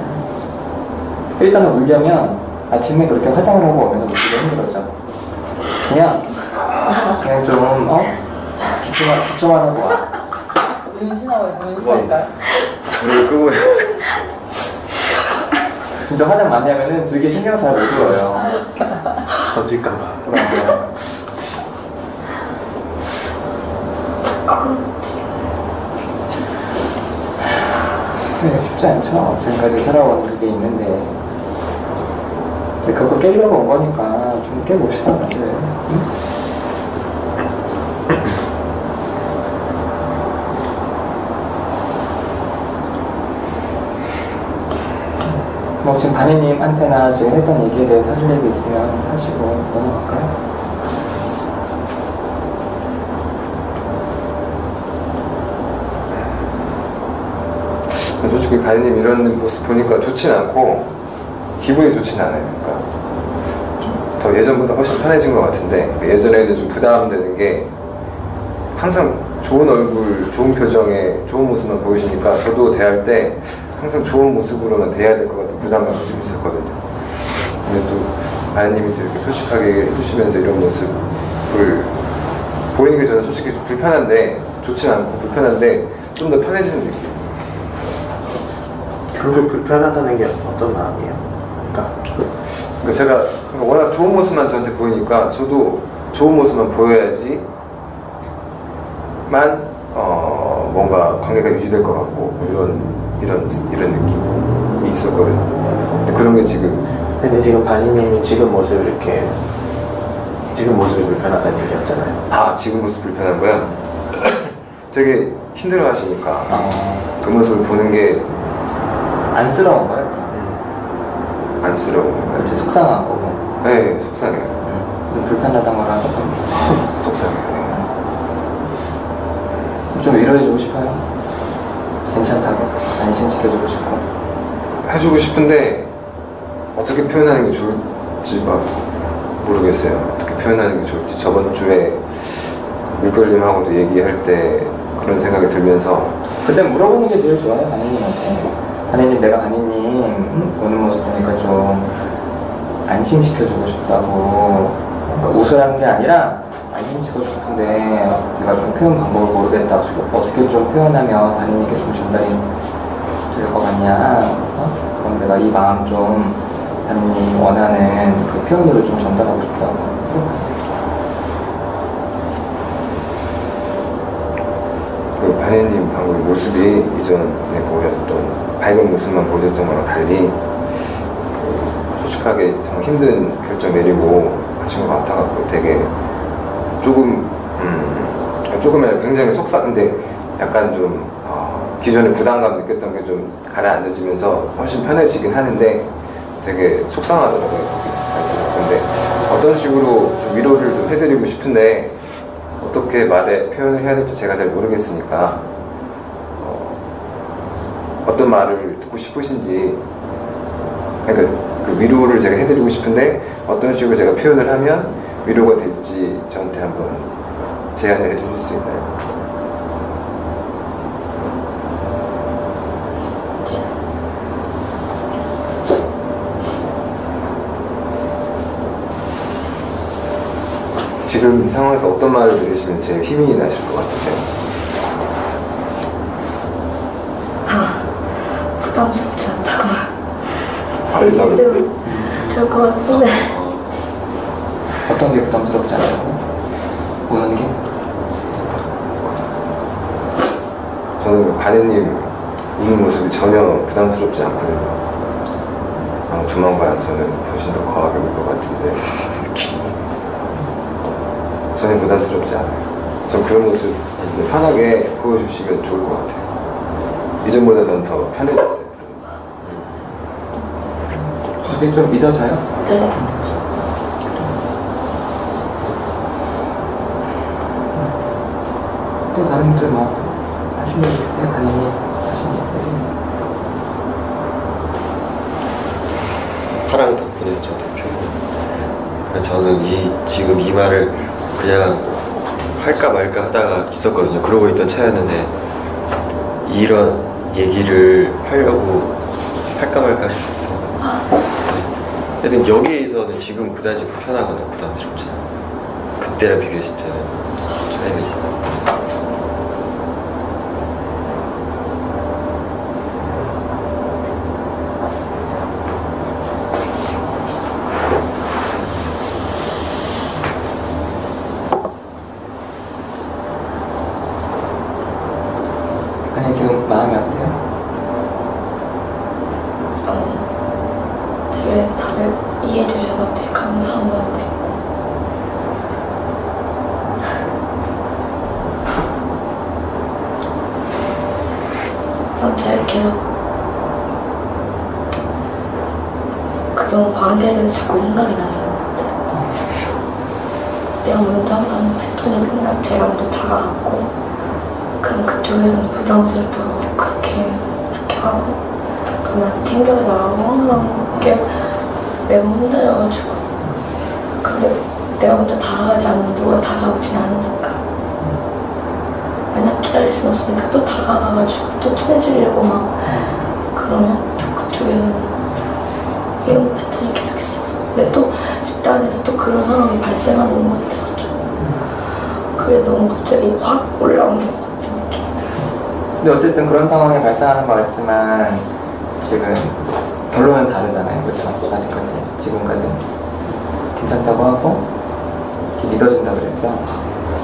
일단은 울려면 아침에 그렇게 화장을 하고 오면 울기가 힘들어져. 그냥 그냥 좀 어? 기초만 기초만 하고 와. 문신하고 문신할까요? 불을 끄고 진짜 화장 많이 하면은 되게 신경 잘 못 들어요. 터질까봐. 그럼 네, 쉽지 않죠. 지금까지 살아온 그게 있는데. 근데 그거 깨려고 온 거니까 좀 깨봅시다. 응? 뭐 지금 바니님한테나 지금 했던 얘기에 대해서 하실 얘기 있으면 하시고 넘어갈까요? 솔직히 바니님 이런 모습 보니까 좋진 않고 기분이 좋진 않아요. 그러니까 좀더 예전보다 훨씬 편해진 것 같은데 예전에는 좀 부담되는 게 항상 좋은 얼굴, 좋은 표정에 좋은 모습만 보이시니까 저도 대할 때 항상 좋은 모습으로만 대해야 될 것 같은 부담감이 좀 있었거든요. 근데 또또 이렇게 솔직하게 해주시면서 이런 모습을 보이는 게 저는 솔직히 좀 불편한데 좋진 않고 불편한데 좀 더 편해지는 느낌. 그게 불편하다는 게 어떤 마음이에요? 그러니까 그러니까 제가 그러니까 워낙 좋은 모습만 저한테 보이니까 저도 좋은 모습만 보여야지만 어, 뭔가 관계가 유지될 것 같고 이런 이런 이런 느낌이 있었거든요. 근데 그런 게 지금 근데 지금 바니님이 지금 모습을 이렇게 지금 모습이 불편하다는 얘기였잖아요. 아 지금 모습 불편한 거야. 되게 힘들어 하시니까 아, 그 모습을 보는 게 안쓰러운 거예요? 안쓰러운 거예요. 그렇지, 속상한 거고. 네 속상해요. 좀 불편하단 거랑 똑같네. 속상해요. 좀 위로해주고 싶어요. 괜찮다고. 안심시켜주고 싶고. 해주고 싶은데 어떻게 표현하는 게 좋을지 막 모르겠어요. 어떻게 표현하는 게 좋을지 저번 주에 물결님하고도 얘기할 때 그런 생각이 들면서 그때 물어보는 게 제일 좋아요, 반인님한테. 반인님, 내가 음, 오는 모습 보니까 좀 안심시켜주고 싶다고. 그러니까 웃으라는 게 아니라 안심시켜주고 싶은데 내가 좀 표현 방법을 모르겠다. 어떻게 좀 표현하면 반인님께 좀 전달이 될 것 같냐. 어? 그럼 내가 이 마음 좀 반인님 원하는 그 표현으로 좀 전달하고 싶다고. 그 반혜님 방금 모습이 이전에 보였던 밝은 모습만 보여줬던 거랑 달리 그 솔직하게 정말 힘든 결정 내리고 하신 것 같아갖고 되게 조금 음, 조금이 아니라 굉장히 속상한데 약간 좀 어, 기존에 부담감 느꼈던 게 좀 가라앉아지면서 훨씬 편해지긴 하는데 되게 속상하더라고요 근데 어떤 식으로 좀 위로를 좀 해드리고 싶은데 어떻게 말에 표현을 해야 될지 제가 잘 모르겠으니까 어떤 말을 듣고 싶으신지 그러니까 그 위로를 제가 해드리고 싶은데 어떤 식으로 제가 표현을 하면 위로가 될지 저한테 한번 제안을 해주실 수 있나요? 지금 상황에서 어떤 말을 들으시면 제일 힘이 나실 것 같으세요? 부담스럽지 않다고 때. 좀 좋을 것 같은데 어떤 게 부담스럽지 않다고? 우는 게? 저는 그 바네님 우는 모습이 전혀 부담스럽지 않거든요. 아, 조만간 저는 훨씬 더 거하게 울 것 같은데 전혀 부담스럽지 않아요. 전 그런 모습 편하게 보여주시면 좋을 것 같아요. 이전보다 저는 더 편해졌어요. 어떻게 좀 믿어져요? 네 또 다른 분들 뭐 하시는 게 있어요? 아니면 하시는 게 있어요? 파랑 덕분에 저도 표현. 저는 이 지금 이 말을 그냥 할까 말까 하다가 있었거든요. 그러고 있던 차였는데 이런 얘기를 하려고 할까 말까 했었어. 네. 하여튼 여기에서는 지금 그다지 불편하거나 부담스럽지 않아. 그때랑 비교했을 때는 차이가 있어. 지금 마음이 어때요? 어, 되게 다들 이해해 주셔서 되게 감사한 있고 어, 제가 계속 그동안 관계에 대해서 자꾸 생각이 나는 것 같아요 내가 먼저 하는 패턴이 끝나 제가 먼저 다가갔고 그럼 그쪽에서는 부담스럽다고 그렇게 이렇게 하고 그럼 난 튕겨서 나가고 항상 이렇게 매번 혼자여가지고. 근데 내가 먼저 다가가지 않으면 누가 다가오진 않으니까. 맨날 기다릴 순 없으니까 또 다가가가지고 또 친해지려고 막 그러면 또 그쪽에서는 이런 패턴이 계속 있어서. 근데 또 집단에서 또 그런 상황이 발생하는 것 같아가지고 그게 너무 갑자기 확 올라오는 것 같은 느낌이 들어요 근데 어쨌든 그런 상황이 발생하는 것 같지만 지금 결론은 다르잖아요. 그렇죠? 아직까지 지금까지 괜찮다고 하고 이렇게 믿어준다 그랬죠.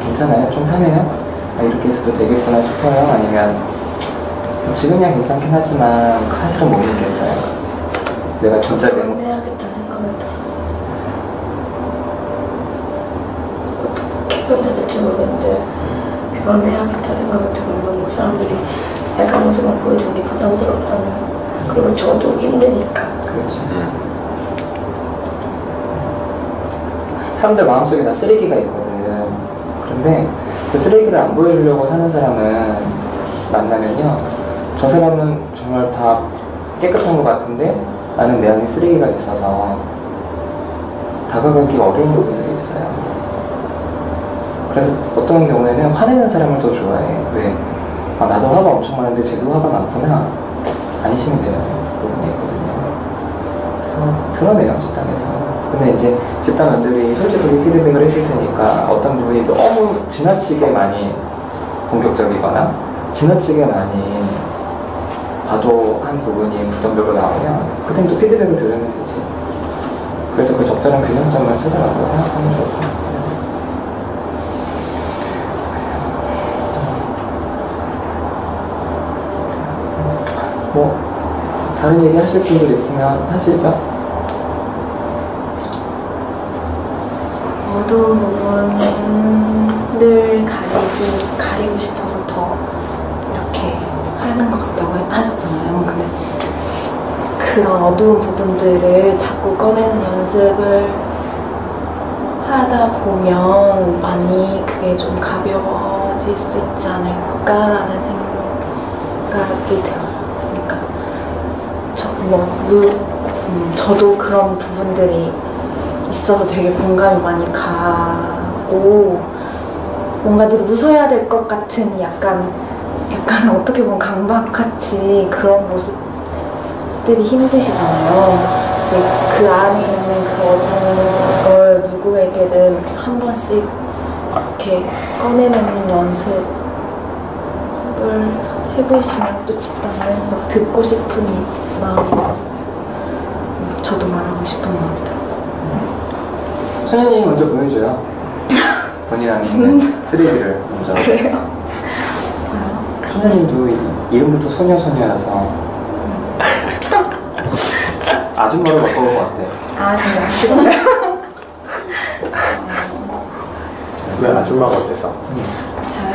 괜찮아요? 좀 편해요? 아, 이렇게 있어도 되겠구나 싶어요? 아니면 지금이야 괜찮긴 하지만 사실은 못 믿겠어요. 내가 진짜 내 모- 해야겠다 생각이 들어요. 어떻게 표현해야 될지 모르겠는데 변해야겠다 생각이 들어요. 너무 사람들이 약간 모습만 보여주는 게 부담스럽다면 그리고 저도 힘드니까 그렇죠. 사람들 마음속에 다 쓰레기가 있거든. 그런데 그 쓰레기를 안 보여주려고 사는 사람은 만나면요. 저 사람은 정말 다 깨끗한 것 같은데 나는 내 안에 쓰레기가 있어서 다가가기 어려운 부분들이 있어요. 그래서 어떤 경우에는 화내는 사람을 더 좋아해. 왜? 아, 나도 화가 엄청 많은데 쟤도 화가 많구나. 안심이 되는 부분이 있거든요. 그래서 드러내요 집단에서. 근데 이제 집단원들이 솔직하게 피드백을 해줄 테니까 어떤 부분이 너무 지나치게 많이 공격적이거나 지나치게 많이 과도한 부분이 부정적으로 나오면 그땐 또 피드백을 들으면 되지. 그래서 그 적절한 균형점을 찾아가고 생각하면 좋을 것 같아요 뭐 다른 얘기 하실 분들 있으면 하시죠 어두운 부분을 가리고, 가리고 싶어서 더 이렇게 하는 것 같다고 하셨잖아요. 근데 그런 어두운 부분들을 자꾸 꺼내는 연습을 하다 보면 많이 그게 좀 가벼워질 수 있지 않을까라는 생각이 들어요. 뭐, 무, 음, 저도 그런 부분들이 있어서 되게 공감이 많이 가고 뭔가 늘 웃어야 될 것 같은 약간 약간 어떻게 보면 강박같이 그런 모습들이 힘드시잖아요. 근데 그 안에 있는 그 어두운 걸 누구에게든 한 번씩 이렇게 꺼내놓는 연습을 해보시면 또 집단하면서 듣고 이 마음이 들었어요. 음, 저도 말하고 싶은 마음이 들었어요. 소녀님이 먼저 보여줘요. 본인 안에 있는 3D를 먼저. 그래요? 소녀님도 이- 이름부터 소녀 소녀여서 아줌마로 바꿔본 것 같아. 아니요, 싫어요. 왜 아줌마가 어때서? 잘.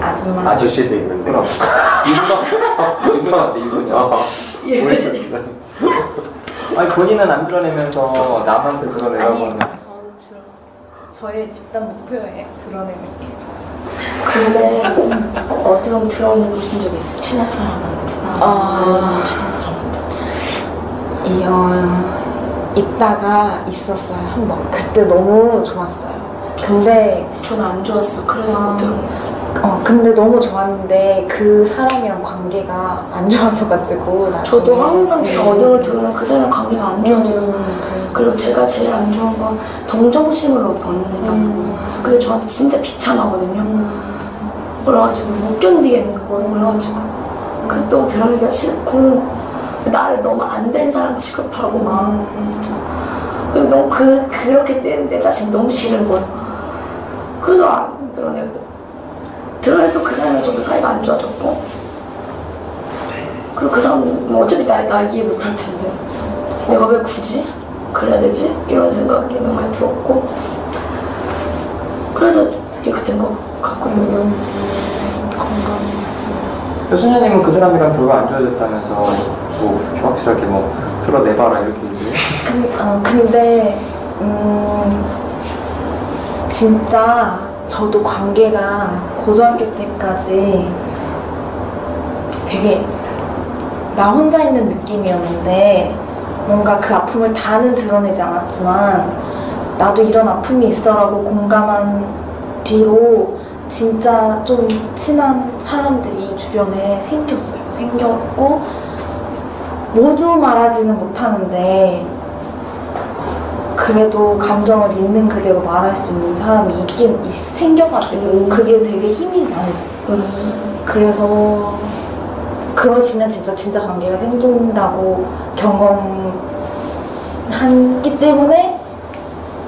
아줌마. 아저씨도 있는데. 이분 이분 같아 이분이. 아니 본인은 안 드러내면서 남한테 드러내라고 아니, 하는. 저도 들어. 저의 집단 목표예요. 드러내는 게. 근데 어떻게 보면 드러내보신 적 있어? 친한 사람한테나 아. 아니면 친한 사람한테 이, 어, 있다가 있었어요. 한 번. 그때 너무 좋았어요. 근데 저는 안 좋았어요. 그래서 아. 못 드러냈어요. 어 근데 너무 좋았는데 그 사람이랑 관계가 안 좋아져가지고 나중에 저도 항상 제가 음. 어려울 들으면 그 사람 관계가 안 좋아져요. 음, 그리고 제가 제일 안 좋은 건 동정심으로 받는다는 음. 거예요. 근데 저한테 진짜 비참하거든요. 그래가지고 못 견디겠는 거예요. 그래가지고 그래서 또 드러내기가 싫고 나를 너무 안 된 사람 취급하고 막 그리고 너무 그 그렇게 내, 내 자신 너무 싫은 거예요. 그래서 안 드러내고 드러내도 그 사람이랑 저도 사이가 안 좋아졌고 그리고 그 사람은 뭐 어차피 날, 날 이해 못할 텐데 내가 왜 굳이 그래야 되지? 이런 생각이 너무 많이 들었고 그래서 이렇게 된 것 같거든요. 소녀님은 그 사람이랑 별거 안 좋아졌다면서 뭐 그렇게 확실하게 뭐 드러내봐라 이렇게 얘기해. 근, 어, 근데 음, 진짜 저도 관계가 고등학교 때까지 되게 나 혼자 있는 느낌이었는데 뭔가 그 아픔을 다는 드러내지 않았지만 나도 이런 아픔이 있어라고 공감한 뒤로 진짜 좀 친한 사람들이 주변에 생겼어요. 생겼고 모두 말하지는 못하는데 그래도 감정을 있는 그대로 말할 수 있는 사람이 있긴 있- 생겨가지고 그게 되게 힘이 많이 들어요. 그래서 그러시면 진짜 진짜 관계가 생긴다고 경험했기 때문에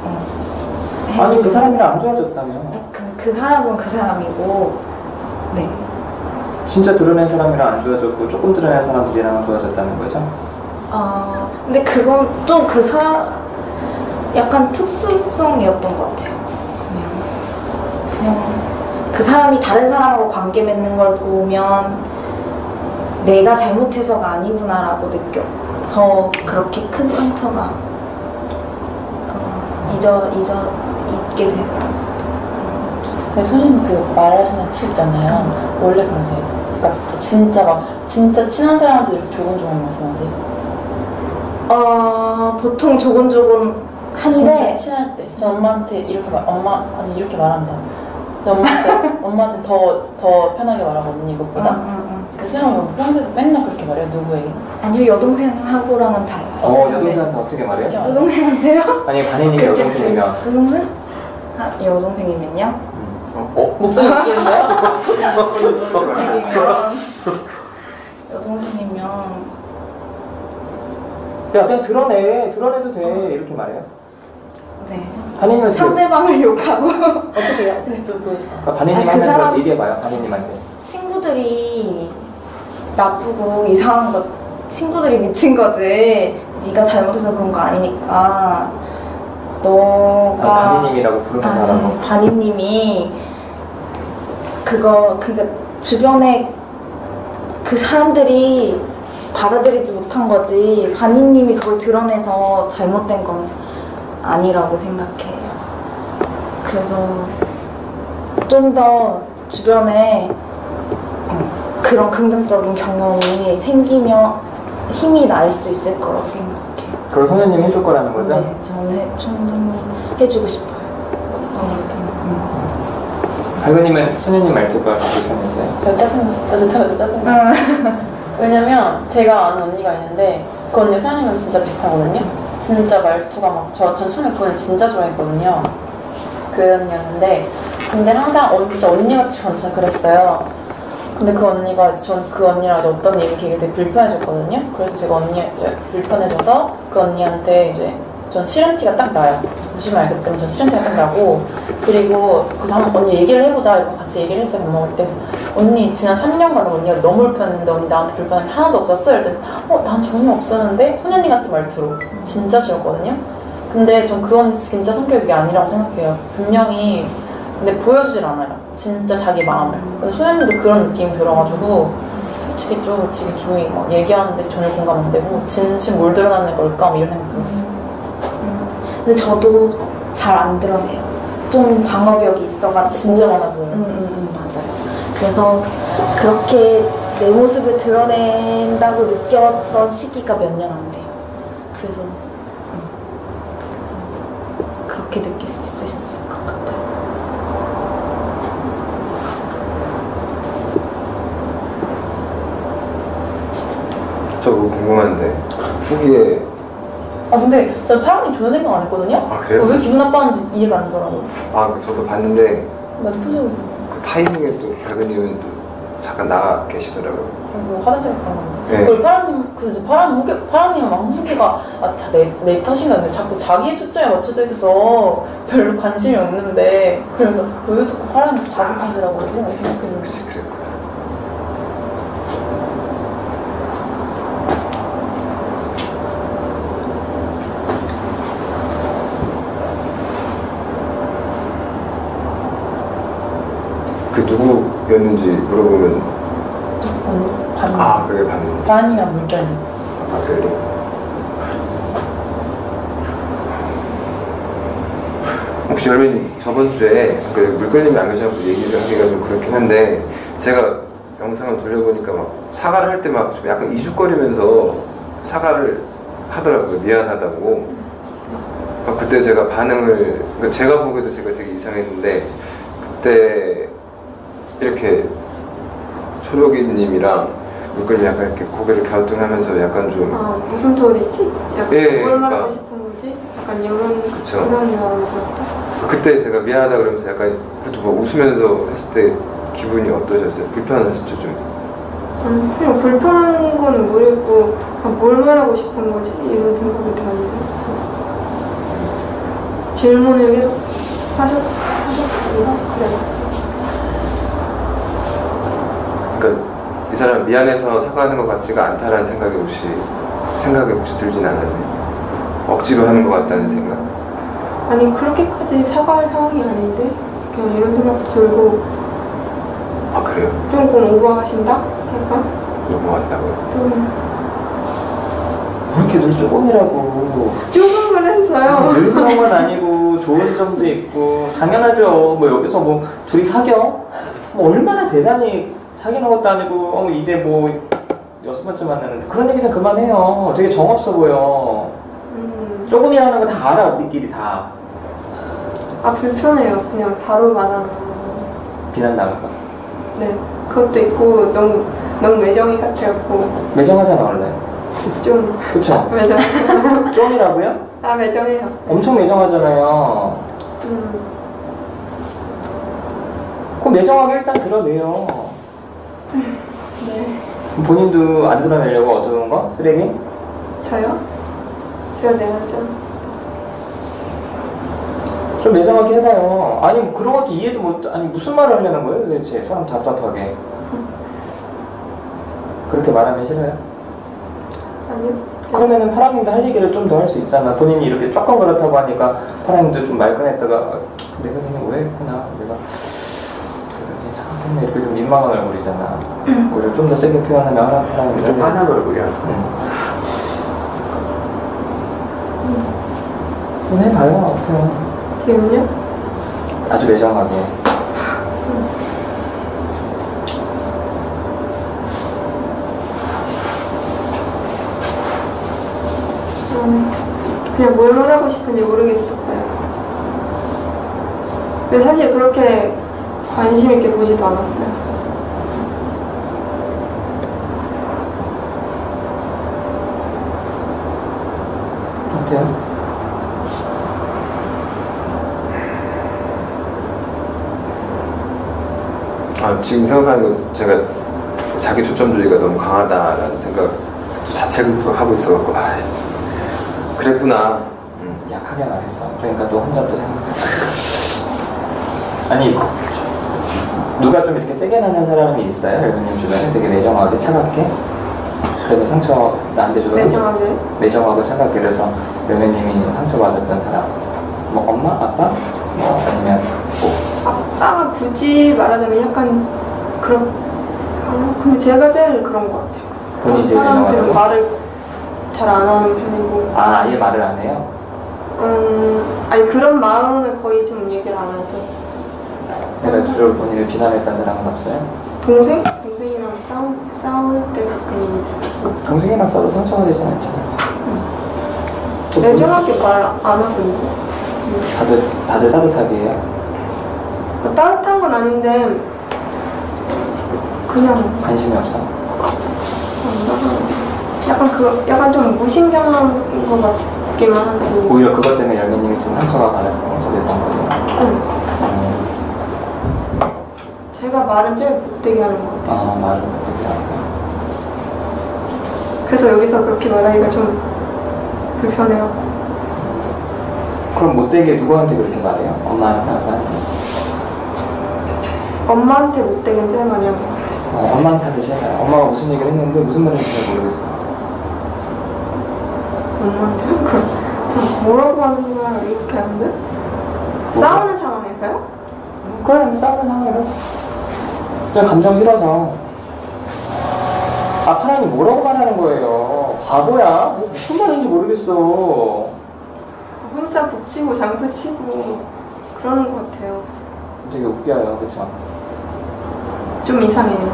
어, 아니 그 사람이랑 안 좋아졌다며. 그, 그 사람은 그 사람이고 네 진짜 드러낸 사람이랑 안 좋아졌고 조금 드러낸 사람들이랑 좋아졌다는 거죠? 어, 근데 그건 좀 그 사, 약간 특수성이었던 것 같아요. 그냥, 그냥 그 사람이 다른 사람하고 관계 맺는 걸 보면 내가 잘못해서가 아니구나라고 느껴서 그렇게 큰 상처가 어, 잊어, 잊어, 잊게 되었던 것 같아요. 근데 선생님 그 말하시는 티 있잖아요. 원래 그러세요. 그러니까 진짜 막 진짜 친한 사람한테 이렇게 조곤조곤 말씀하세요. 어, 보통 조곤조곤 진짜 한데, 친할 때. 저 엄마한테 이렇게 말, 엄마 아니 이렇게 말한다. 근데 엄마한테 엄마한테 더 더 편하게 말하거든요 이것보다. 응, 응, 응. 그 평소에 맨날 그렇게 말해요 누구에게? 아니요, 여동생하고랑은 달라요. 어 여동생한테 어떻게 말해요? 여동생한테요? 아니 그치, 그치. 여동생이면 여동생? 아, 여동생이면요? 음. 어? 목소리 바뀌는데요? 여동생이면 여동생이면 야 내가 드러내 드러내도 돼 이렇게 말해요? 네. 어떻게 상대방을 욕하고. 어떻게 해요? 그, 그, 그러니까 반인님 아니, 그 하면서 사람- 얘기해봐요 반인님한테. 친구들이 나쁘고 이상한 거 친구들이 미친 거지. 네가 잘못해서 그런 거 아니니까. 아, 너가 반인님이라고 부르면서 하라고 아니, 반인님이 그거 그 주변에 그 사람들이 받아들이지 못한 거지. 반인님이 그걸 드러내서 잘못된 건 아니라고 생각해요. 그래서 좀 더 주변에 음, 그런 긍정적인 경험이 생기면 힘이 날 수 있을 거라고 생각해요. 그걸 소녀님 해줄 거라는 거죠? 네, 저는 해, 충분히 해주고 싶어요. 발그님은 소녀님 말투가 불편했어요? 저 짜증났어. 저, 저 짜증났어. 왜냐면 제가 아는 언니가 있는데 그 언니 선생님은 진짜 비슷하거든요. 진짜 말투가 막 저 전 처음에 그 언니 진짜 좋아했거든요. 교회 언니였는데 근데 항상 언, 진짜 언니같이 전짜 그랬어요. 근데 그 언니가 전 그 언니랑 이제 어떤 얘기 되게 되게 불편해졌거든요. 그래서 제가 언니 이제 불편해져서 그 언니한테 이제 전 싫은 티가 딱 나요. 보시면 알겠지만 전 싫은 티가 딱 나고 그리고 그래서 한번 언니 얘기를 해보자 이러고 같이 얘기를 했어요 밥 먹을 때 언니 지난 3년간 언니가 너무 불편했는데 언니 나한테 불편한 게 하나도 없었어? 이랬더니 어 난 전혀 없었는데 소년이 같은 말투로 진짜 싫었거든요. 근데 전그 언니 진짜 성격이 아니라고 생각해요. 분명히 근데 보여주질 않아요. 진짜 자기 마음을. 근데 소연이도 그런 느낌이 들어가지고 솔직히 좀 지금 기분이 막 얘기하는데 전혀 공감 안 되고 진심 뭘 드러나는 걸까? 뭐 이런 생각 들었어요. 근데 저도 잘 안 드러내요. 좀 방어벽이 있어가지고. 진짜 많아 보여요. 음, 음, 음, 맞아요. 그래서 그렇게 내 모습을 드러낸다고 느꼈던 시기가 몇 년 안 돼요. 그래서 음, 그렇게 느낄 수 있으셨을 것 같아요. 저 그거 궁금한데 후기에 아 근데 저 파랑님 전혀 생각 안 했거든요? 아 그래요? 왜 기분 나빠하는지 이해가 안 되더라고요. 아 저도 봤는데 나 표정이 그 타이밍에 또 밝은님은 또 잠깐 나가 계시더라고요. 그 화장실 갔던 건데. 네. 그리고 파라님, 그 이제 파라님 후기, 파라님은 막 후기가 아, 다 내, 내 탓인가 자꾸 자기의 초점에 맞춰져 있어서 별로 관심이 없는데 그래서 왜 자꾸 파라님 자기 탓이라고 그러지? 막 생각했는데 역시 그랬구나. 그 누구였는지 물어보면 반, 아 그게 반응. 반이면 물결이. 아 그래. 혹시 여러분 저번 주에 그 물끌림이 안 계셔서 얘기를 하기가 좀 그렇긴 한데 제가 영상을 돌려보니까 막 사과를 할 때 막 좀 약간 이죽거리면서 사과를 하더라고요 미안하다고 아, 그때 제가 반응을 그러니까 제가 보기에도 제가 되게 이상했는데 그때 이렇게 초록이님이랑 물끌림 약간 이렇게 고개를 갸우뚱하면서 약간 좀 아 무슨 소리지? 약간 예, 뭘 말하고 그러니까. 싶은 거지? 약간 이런 그쵸. 그런 마음이 들었어. 그때 제가 미안하다 그러면서 약간 그것도 막 웃으면서 했을 때 기분이 어떠셨어요? 불편하셨죠 좀? 음, 그냥 불편한 거는 모르겠고 아, 뭘 말하고 싶은 거지? 이런 생각이 들었는데 질문을 계속 하셨, 하셨나? 그래 그러니까 이 사람 미안해서 사과하는 것 같지가 않다라는 생각이 혹시 생각이 혹시 들진 않았네요. 억지로 하는 것 같다는 생각. 아니 그렇게까지 사과할 상황이 아닌데 그냥 이런 생각도 들고 아 그래요? 조금 오버하신다? 약간 넘어갔다고요? 좀 그렇게 늘 조금이라고. 조금 그랬어요 늘 그런 건 아니고 좋은 점도 있고 당연하죠. 뭐 여기서 뭐 둘이 사겨? 뭐 얼마나 대단히 사귀는 것도 아니고 어, 이제 뭐 여섯 번째 만나는데 그런 얘기는 그만해요. 되게 정없어 보여. 음, 조금이라는 거 다 알아 우리끼리 다. 아 불편해요 그냥 바로 말하는 거 비난 나는 거. 네, 그것도 있고 너무 너무 매정이 같아갖고 매정하잖아 원래. 좀 그쵸? 매정. 좀이라고요? 아 매정해요. 엄청 매정하잖아요. 음, 그럼 매정하게 일단 드러내요. 네. 본인도 안 드러내려고 어두운 거? 쓰레기? 저요? 제가 내야죠. 좀 매정하게 해봐요. 아니 뭐 그런 것도 이해도 못 아니 무슨 말을 하려는 거예요 도대체 사람 답답하게. 그렇게 말하면 싫어요? 아니요. 그러면은 파랑님도 할 얘기를 좀 더 할 수 있잖아. 본인이 이렇게 조금 그렇다고 하니까 파랑님도 좀 말꺼냈다가 아, 내가 그냥 오해했구나. 내가 생각했네 이렇게 좀 민망한 얼굴이잖아. 오히려 좀 더 세게 표현하면 파랑 파랑님이 좀 화난 얼굴이야. 응. 좀 해봐요. 그냥 지금요? 아주 매정하게. 음, 그냥 뭘 말하고 싶은지 모르겠었어요. 근데 사실 그렇게 관심 있게 보지도 않았어요. 어때요? 아, 지금 생각하는 건 제가 자기 초점주의가 너무 강하다라는 생각 자체를 또 하고 있어갖고 아 그랬구나 음. 약하게 말했어. 그러니까 또 혼자 또 생각했어. 아니 누가 좀 이렇게 세게 나는 사람이 있어요? 여러분님 주변에 되게 매정하게 차갑게? 그래서 상처 나한테 주고 매정하게? 매정하고 차갑게. 그래서 여러분님이 상처 받았던 사람. 뭐 엄마? 아빠? 뭐 아니면 뭐? 아빠가 굳이 말하자면 약간 그런 아, 근데 제가 제일 그런 것 같아요. 본인이 제일 사람들은? 말을 잘 안 하는 편이고. 아 아예 말을 안 해요? 음 아니 그런 마음을 거의 좀 얘기를 안 하죠 내가 주로 본인을 비난했던 사람은 없어요? 동생? 동생이랑 싸우, 싸울 때 가끔 있었어 동생이랑 싸도 상처가 되진 않잖아 또 본- 매정하게 말 안 하고. 있는 다들 다들 따뜻하게 해요? 뭐 따뜻한 건 아닌데 그냥 관심이 없어? 약간 그 약간 좀 무신경한 것 같기만 하고. 오히려 그것 때문에 열매님이 좀 상처가 받았던 거죠. 응. 제가 말은 제일 못되게 하는 것 같아요. 아 말을 어떻게 하고 그래서 여기서 그렇게 말하기가 좀 불편해요. 그럼 못되게 누구한테 그렇게 말해요? 엄마한테 아빠한테? 엄마한테 못되게 제일 많이 한것 같아요 어, 엄마한테 하기 싫어요. 엄마가 무슨 얘기를 했는데 무슨 말인지 잘 모르겠어 엄마한테? 그 뭐라고 하는 거야? 이렇게 하는데? 싸우는 상황에서요? 그래 싸우는 상황이라 그냥 감정 싫어서 아 파랑이 뭐라고 말하는 거예요? 바보야? 뭐 무슨 말인지 모르겠어. 혼자 북치고 장구치고 그러는 것 같아요. 되게 웃겨요 그쵸? 좀 이상해요.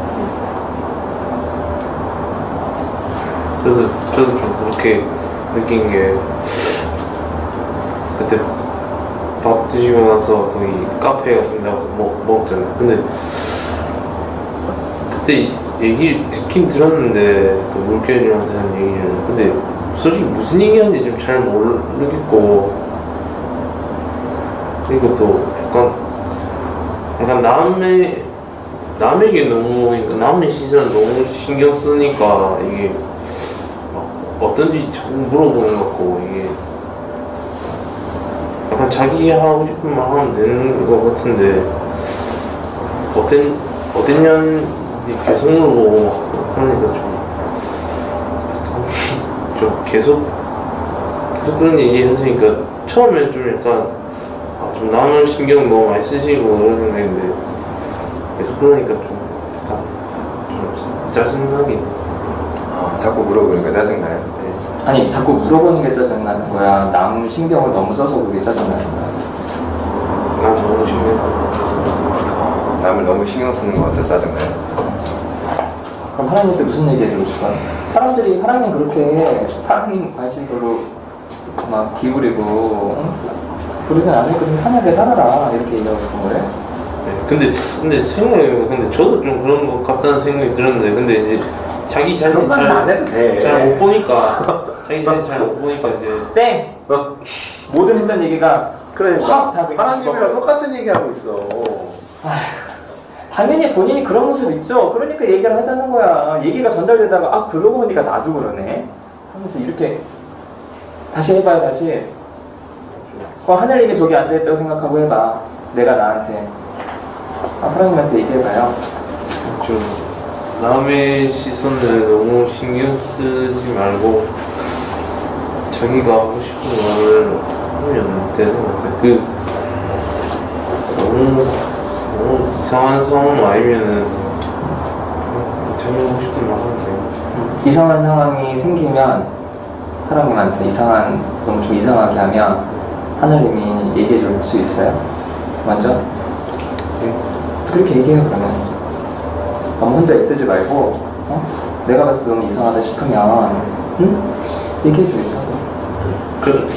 저도 저도 좀 그렇게 느낀 게 그때 밥 드시고 나서 거기 카페 같은 데 가서 먹, 먹었잖아요. 근데 그때 얘기를 듣긴 들었는데 그 물결이한테 한 얘기를. 근데 솔직히 무슨 얘기하는지 좀잘 모르겠고. 그리고 또 약간 약간 남의 남에게 너무 그러니까 남의 시선 너무 신경 쓰니까 이게 막 어떤지 자꾸 물어보는 것 같고 이게 약간 자기 하고 싶은 말 하면 되는 것 같은데 어땠 어땠냐는 계속 물어보고 막 그러니까 좀 좀 계속 계속 그런 얘기 하시니까 처음엔 좀 약간 아, 좀 남을 신경 너무 많이 쓰시고 그런 생각인데 계속 그러니까 좀 약간 좀 짜증나긴. 아, 자꾸 물어보니까 짜증나요? 네. 아니 자꾸 물어보는 게 짜증나는 거야. 남 신경을 너무 써서 그게 짜증나는 거야. 난 너무 심해서 남을 너무 신경 쓰는 것 같아서 짜증나요 그럼 하나님한테 무슨 얘기 해주고 싶어요? 사람들이 하나님 그렇게 하나님 관심도로 막 기울이고 응? 그러진 않으니까 좀 편하게 살아라 이렇게 얘기하고 싶은 거래 네, 근데 근데 생각해보면 근데 저도 좀 그런 것 같다는 생각이 들었는데 근데 이제 자기 자신 그런 말은 안 해도 돼. 잘 못 보니까 자기 자신 잘 못 보니까 이제 땡! 모든 했던 얘기가 그러니까 확다 하나님이랑. 똑같은 얘기하고 있어. 당연히 본인이 그런 모습 있죠. 그러니까 얘기를 하자는 거야. 얘기가 전달되다가 아 그러고 보니까 나도 그러네. 하면서 이렇게 다시 해봐요 다시. 그럼 하늘님이 저기 앉아있다고 생각하고 해봐. 내가 나한테 아 하나님한테 얘기해봐요. 좀 남의 시선을 너무 신경 쓰지 말고 자기가 하고 싶은 말을 하면 되는 것 같아요. 그 너무 너무 이상한 상황 아니면은 하고 싶은 말 하면 돼요. 이상한 상황이 생기면 하나님한테 이상한 너무 좀 이상하게 하면 하나님이 얘기해 줄 수 있어요. 먼저 네. 그렇게 얘기해요 그러면 너무 혼자 있으지 말고 어? 내가 봤을 때 너무 이상하다 싶으면 응? 얘기해 주겠다고 그렇게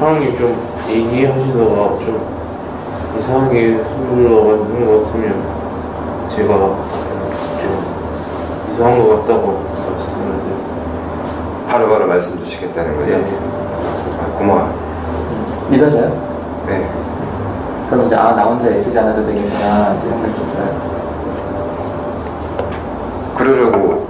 하나님 좀 얘기하시다가 좀 이상하게 흘러가는 것 같으면 제가 좀 이상한 것 같다고 말씀을. 바로바로 말씀 주시겠다는 거죠? 네. 아, 고마워요 믿어져요? 네 그럼 이제 아 나 혼자 애쓰지 않아도 되겠구나 이 생각이 좀 들어요 그러려고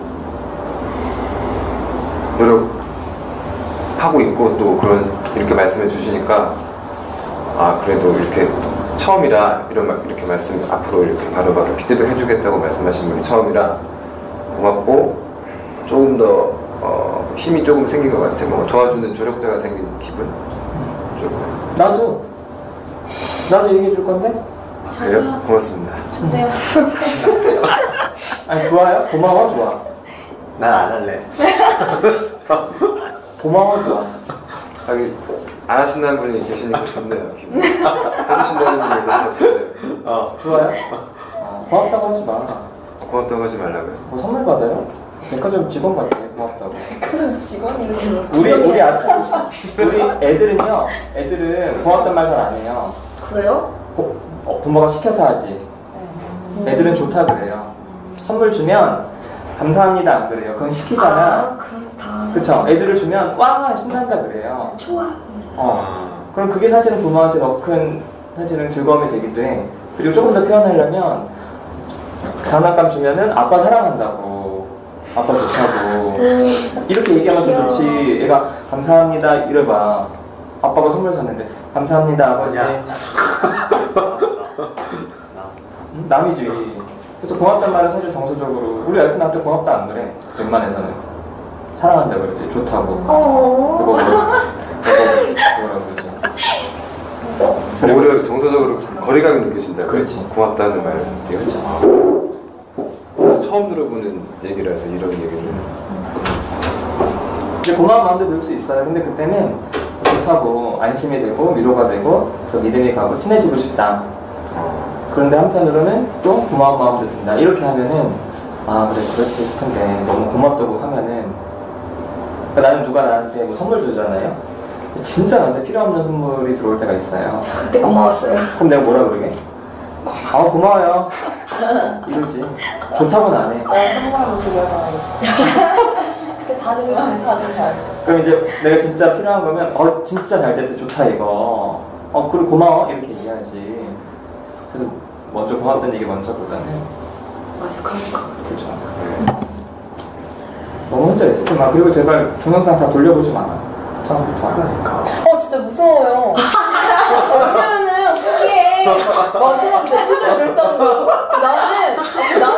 노력하고 있고 또 그런 이렇게 말씀해 주시니까 아 그래도 이렇게 처음이라 이런 말- 이렇게 말씀 앞으로 이렇게 바로 바로 피드백 해주겠다고 말씀하신 분이 처음이라 고맙고 조금 더 어, 힘이 조금 생긴 것 같아요. 뭔가 도와주는 조력자가 생긴 기분. 조금. 나도 나도 얘기해 줄 건데 그래요? 고맙습니다. 좋대요. 아니 좋아요 고마워 좋아 난 안 할래. 고마워 좋아 아니 안 하신다는 분이 계시니까 좋네요. 기분. 해주신다는 분이 계셔서 좋네요. 어. 좋아요 어, 고맙다고 하지 마 어, 고맙다고 하지 말라고요. 뭐 선물 받아요? 백화점 직원 같아 고맙다고 그런 직원이 좀 우리 우리 아 우리 애들은요 애들은 고맙단 말 잘 안 해요 그래요? 고- 어, 부모가 시켜서 하지 애들은 좋다 그래요 선물 주면 감사합니다 안 그래요 그건 시키잖아 아, 그렇다. 그쵸 애들을 주면 와 신난다 그래요 좋아. 어 그럼 그게 사실은 부모한테 더 큰 사실은 즐거움이 되기도 해. 그리고 조금 더 표현하려면 장난감 주면은 아빠 사랑한다고 아빠 좋다고. 이렇게 얘기하면 더 좋지. 애가 감사합니다 이래봐. 아빠가 선물 샀는데 감사합니다 아버지. 야. 응? 남이지. 그래서 고맙단 말은 사실 정서적으로. 우리 와이프한테 고맙다 안 그래? 웬만해서는. 사랑한다 그러지. 좋다고. 어. 그거 뭐 그거 뭐라 그러지 오히려 정서적으로 거리감이 느껴진다. 그렇지. 고맙다는 말. 그렇죠. 처음 들어보는 얘기라서 이런 얘기를. 이제 고마운 마음도 들 수 있어요. 근데 그때는 좋다고 안심이 되고 위로가 되고 더 믿음이 가고 친해지고 싶다. 그런데 한편으로는 또 고마운 마음도 든다. 이렇게 하면은 아 그래 그렇지 싶은데 너무 고맙다고 하면은 그러니까 나는 누가 나한테 뭐 선물 주잖아요. 진짜 나한테 필요 없는 선물이 들어올 때가 있어요. 그때 고마웠어요. 그럼 내가 뭐라 그러게? 아 고마워요. 이러지. 좋다고는 안 해. 나 선물하면 드려서 그 다들 다들 잘. 그럼 이제 내가 진짜 필요한 거면 어 진짜 잘 됐다 좋다 이거 어 그래 고마워 이렇게 얘기하지 그래서 먼저 고맙다는 얘기 먼저보다는 맞아, 그런 거 같아. 그렇죠 너무 혼자 있으지 마 그리고 제발 동영상 다 돌려보지 마라 처음부터 어 진짜 무서워요. 왜냐면은 후기에 마지막 내 표정 그랬다는 거. 나는 나는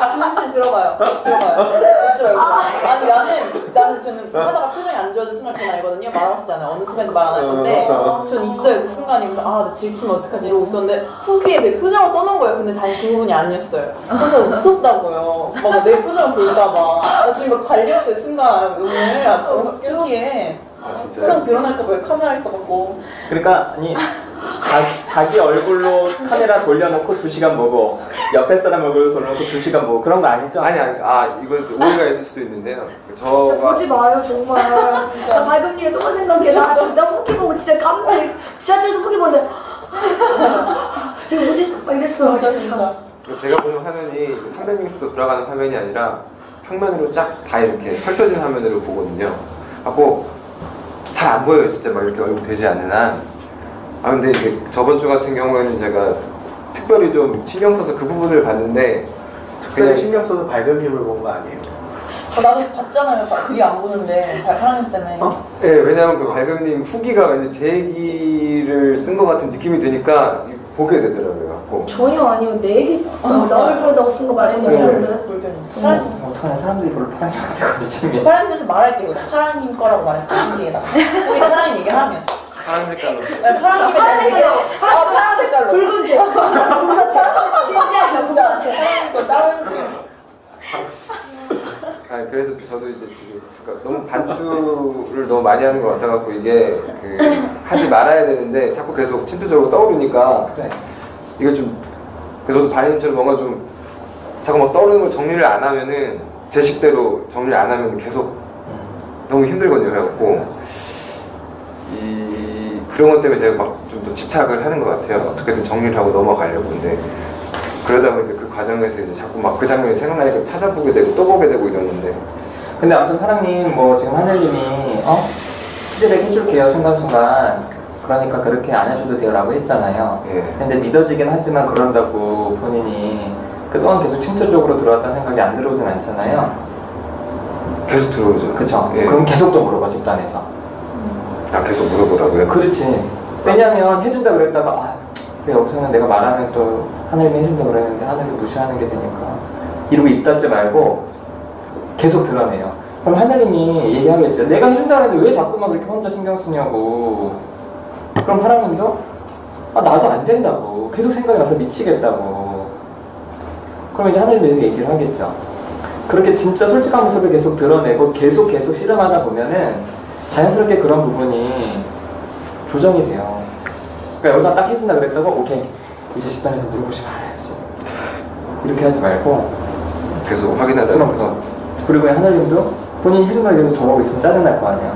아, 진실 들어봐요. 들어봐요. 웃지 말고. 아니 나는 나는 저는 하다가 표정이 안 좋아진 순간 전 알거든요. 말하셨잖아요. 어느 순간인지 말 안 할 건데 전 있어요 그 순간이 그래서 아 나 들키면 어떡하지 이러고 있었는데 후기에 내 표정을 써놓은 거예요. 근데 다행히 그 부분이 아니었어요. 그래서 무섭다고요. 막 내 표정을 볼까봐. 나 지금 막 갈렸어요 순간 오늘 아, 후기에. 아 진짜요? 드러날까봐 카메라 있어갖고 그러니까 아니 자, 기 얼굴로 카메라 돌려놓고 두 시간 보고 옆에 사람 얼굴로 돌려놓고 두 시간 보고 그런 거 아니죠? 아니 아니 아 이건 좀 오해가 있을 수도 있는데요. 진짜 저가 보지 마요, 정말. 나 밝은 일을 또 생각해. 나, 나 후기 보고 진짜 깜짝 지하철에서 후기 보는데. 이거 뭐지? 막 이랬어, 진짜. 제가 보는 화면이 360도 돌아가는 화면이 아니라 평면으로 쫙 다 이렇게 펼쳐진 화면으로 보거든요. 하고 잘 안 보여요, 진짜 막 이렇게 얼굴 되지 않는 한. 아 근데 이제 저번 주 같은 경우에는 제가 특별히 좀 신경 써서 그 부분을 봤는데 특별히 그냥 신경 써서 밝은빔을 본 거 아니에요? 어, 나도 봤잖아요 딱 글이 안 보는데 사람 때문에 어? 예, 왜냐하면 그 밝음님 후기가 왠지 제 얘기를 쓴 것 같은 느낌이 드니까 보게 되더라고요. 갖고 전혀 아니요. 내 얘기, 어, 나를 부르다고 쓴 거 말고는 없는데. 모르겠는데 파란 어, 어떡하냐 사람들이 별로 파란색한테 관심이 파란색도 말할게요 말파란님 거라고 말할게요 후기에 파란 얘기를 하면 파란 색깔로 네, 대한 얘기 아 파란 색깔로 붉은 거. 봉사체. 진지하게 봉사체. 파란 걸 따로 해줄게요 아 그래서 저도 이제 지금 그러니까 너무 반추를 너무 많이 하는 것 같아갖고 이게 그 하지 말아야 되는데 자꾸 계속 침투적으로 떠오르니까 그래. 이거 좀 그래서 저도 반인처럼 뭔가 좀 자꾸 막 떠오르는 걸 정리를 안 하면은 제 식대로 정리를 안 하면 계속 너무 힘들거든요. 그래갖고 이 그런 것 때문에 제가 막 좀 더 집착을 하는 것 같아요. 어떻게든 정리를 하고 넘어가려고. 근데 그러다 보니까 그 과정에서 이제 자꾸 막 그 장면이 생각나니까 찾아보게 되고 또 보게 되고 이러는데 근데 아무튼 파랑님 뭐 지금 하늘님이 어 피드백 해줄게요 순간순간 그러니까 그렇게 안 하셔도 돼요 라고 했잖아요 예. 근데 믿어지긴 하지만 그런다고 본인이 그 그동안 계속 침투 쪽으로 들어왔다는 생각이 안 들어오진 않잖아요. 계속 들어오죠. 그쵸? 예. 그럼 계속 또 물어봐, 집단에서. 아 계속 물어보라고요? 그렇지. 왜냐면 해준다 그랬다가, 아, 근데 여기서는 내가 말하면 또 하늘이 해준다 그랬는데 하늘이 무시하는 게 되니까. 이러고 입 닫지 말고 계속 드러내요. 그럼 하늘님이 얘기하겠죠. 내가 해준다 그랬는데 왜 자꾸만 그렇게 혼자 신경 쓰냐고. 그럼 하나님도, 아, 나도 안 된다고. 계속 생각이 나서 미치겠다고. 그럼 이제 하늘님이 얘기를 하겠죠. 그렇게 진짜 솔직한 모습을 계속 드러내고 계속 계속 실험하다 보면은 자연스럽게 그런 부분이 조정이 돼요. 그러니까 여기서 딱 해준다 그랬다고 오케이 이제 집단에서 물어보지 말아야지. 이렇게 하지 말고 계속 확인하다. 그럼 그럼 그리고 하늘님도 본인이 해준다고 계속 저러고 있으면 짜증날 거 아니야.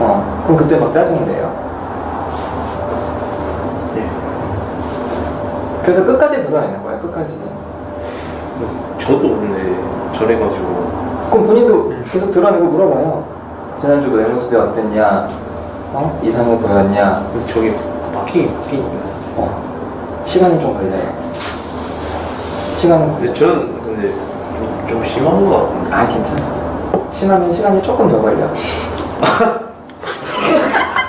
어 그럼 그때 막 짜증이 내요. 예. 그래서 끝까지 드러내는 거예요. 끝까지. 저도 근데 저래가지고 그럼 본인도 계속 드러내고 물어봐요. 지난주 내 모습이 어땠냐? 어? 이상해 보였냐? 근데 저기 바뀌긴 바뀌긴 어. 시간이 좀 걸려요. 시간은 걸려요. 저는 근데 좀, 좀 심한 것 같은데 아, 괜찮아. 심하면 시간이 조금 더 걸려.